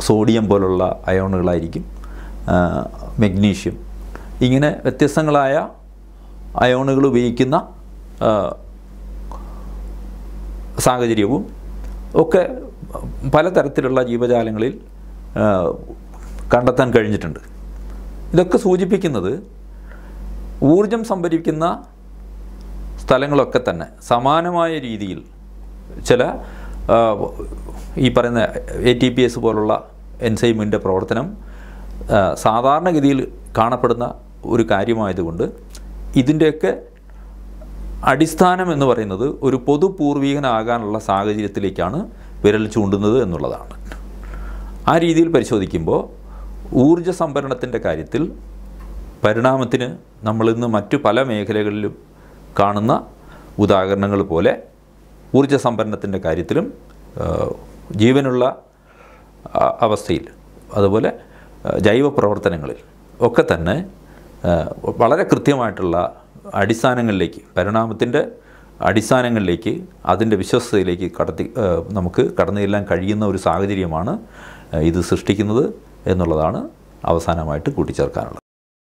സോഡിയം പോലുള്ള അയോണുകളായിരിക്കും. മെഗ്നീഷ്യം. ഇങ്ങനെ വ്യത്യസ്തങ്ങളായ അയോണുകൾ ഉപയോഗിക്കുന്ന സാഹചര്യവും ഒക്കെ പലതരത്തിലുള്ള ജീവജാലങ്ങളിൽ കണ്ടെത്താൻ കഴിഞ്ഞിട്ടുണ്ട്. ഇതൊക്കെ സൂചിപ്പിക്കുന്നത് ഊർജം സംഭരിക്കുന്ന സ്ഥലങ്ങളൊക്കെ തന്നെ സമാനമായ രീതിയിൽ ചില ഈ പറയുന്ന എ ടി പി എസ് പോലുള്ള എൻസൈമിന്റെ പ്രവർത്തനം സാധാരണഗതിയിൽ കാണപ്പെടുന്ന ഒരു കാര്യമായതുകൊണ്ട് ഇതിന്റെയൊക്കെ അടിസ്ഥാനം എന്ന് പറയുന്നത് ഒരു പൊതു പൂർവികനാകാനുള്ള സാഹചര്യത്തിലേക്കാണ് വിരൽ ചൂണ്ടുന്നത് എന്നുള്ളതാണ്. ആ രീതിയിൽ പരിശോധിക്കുമ്പോൾ ഊർജ സംഭരണത്തിന്റെ കാര്യത്തിൽ പരിണാമത്തിന് നമ്മളിന്ന് മറ്റു പല മേഖലകളിലും കാണുന്ന ഉദാഹരണങ്ങൾ പോലെ ഊർജ സംഭരണത്തിന്റെ കാര്യത്തിലും ജീവനുള്ള അവസ്ഥയിൽ. അതുപോലെ ജൈവ പ്രവർത്തനങ്ങളിൽ ഒക്കെ തന്നെ വളരെ കൃത്യമായിട്ടുള്ള അടിസ്ഥാനങ്ങളിലേക്ക് പരിണാമത്തിന്റെ അടിസ്ഥാനങ്ങളിലേക്ക് അതിന്റെ വിശ്വസ്തയിലേക്ക് കടത്തി നമുക്ക് കടന്നു ചെല്ലാൻ കഴിയുന്ന ഒരു സാഹചര്യമാണ് ഇത് സൃഷ്ടിക്കുന്നത് എന്നുള്ളതാണ് അവസാനമായിട്ട് കൂട്ടിച്ചേർക്കാനുള്ളത്.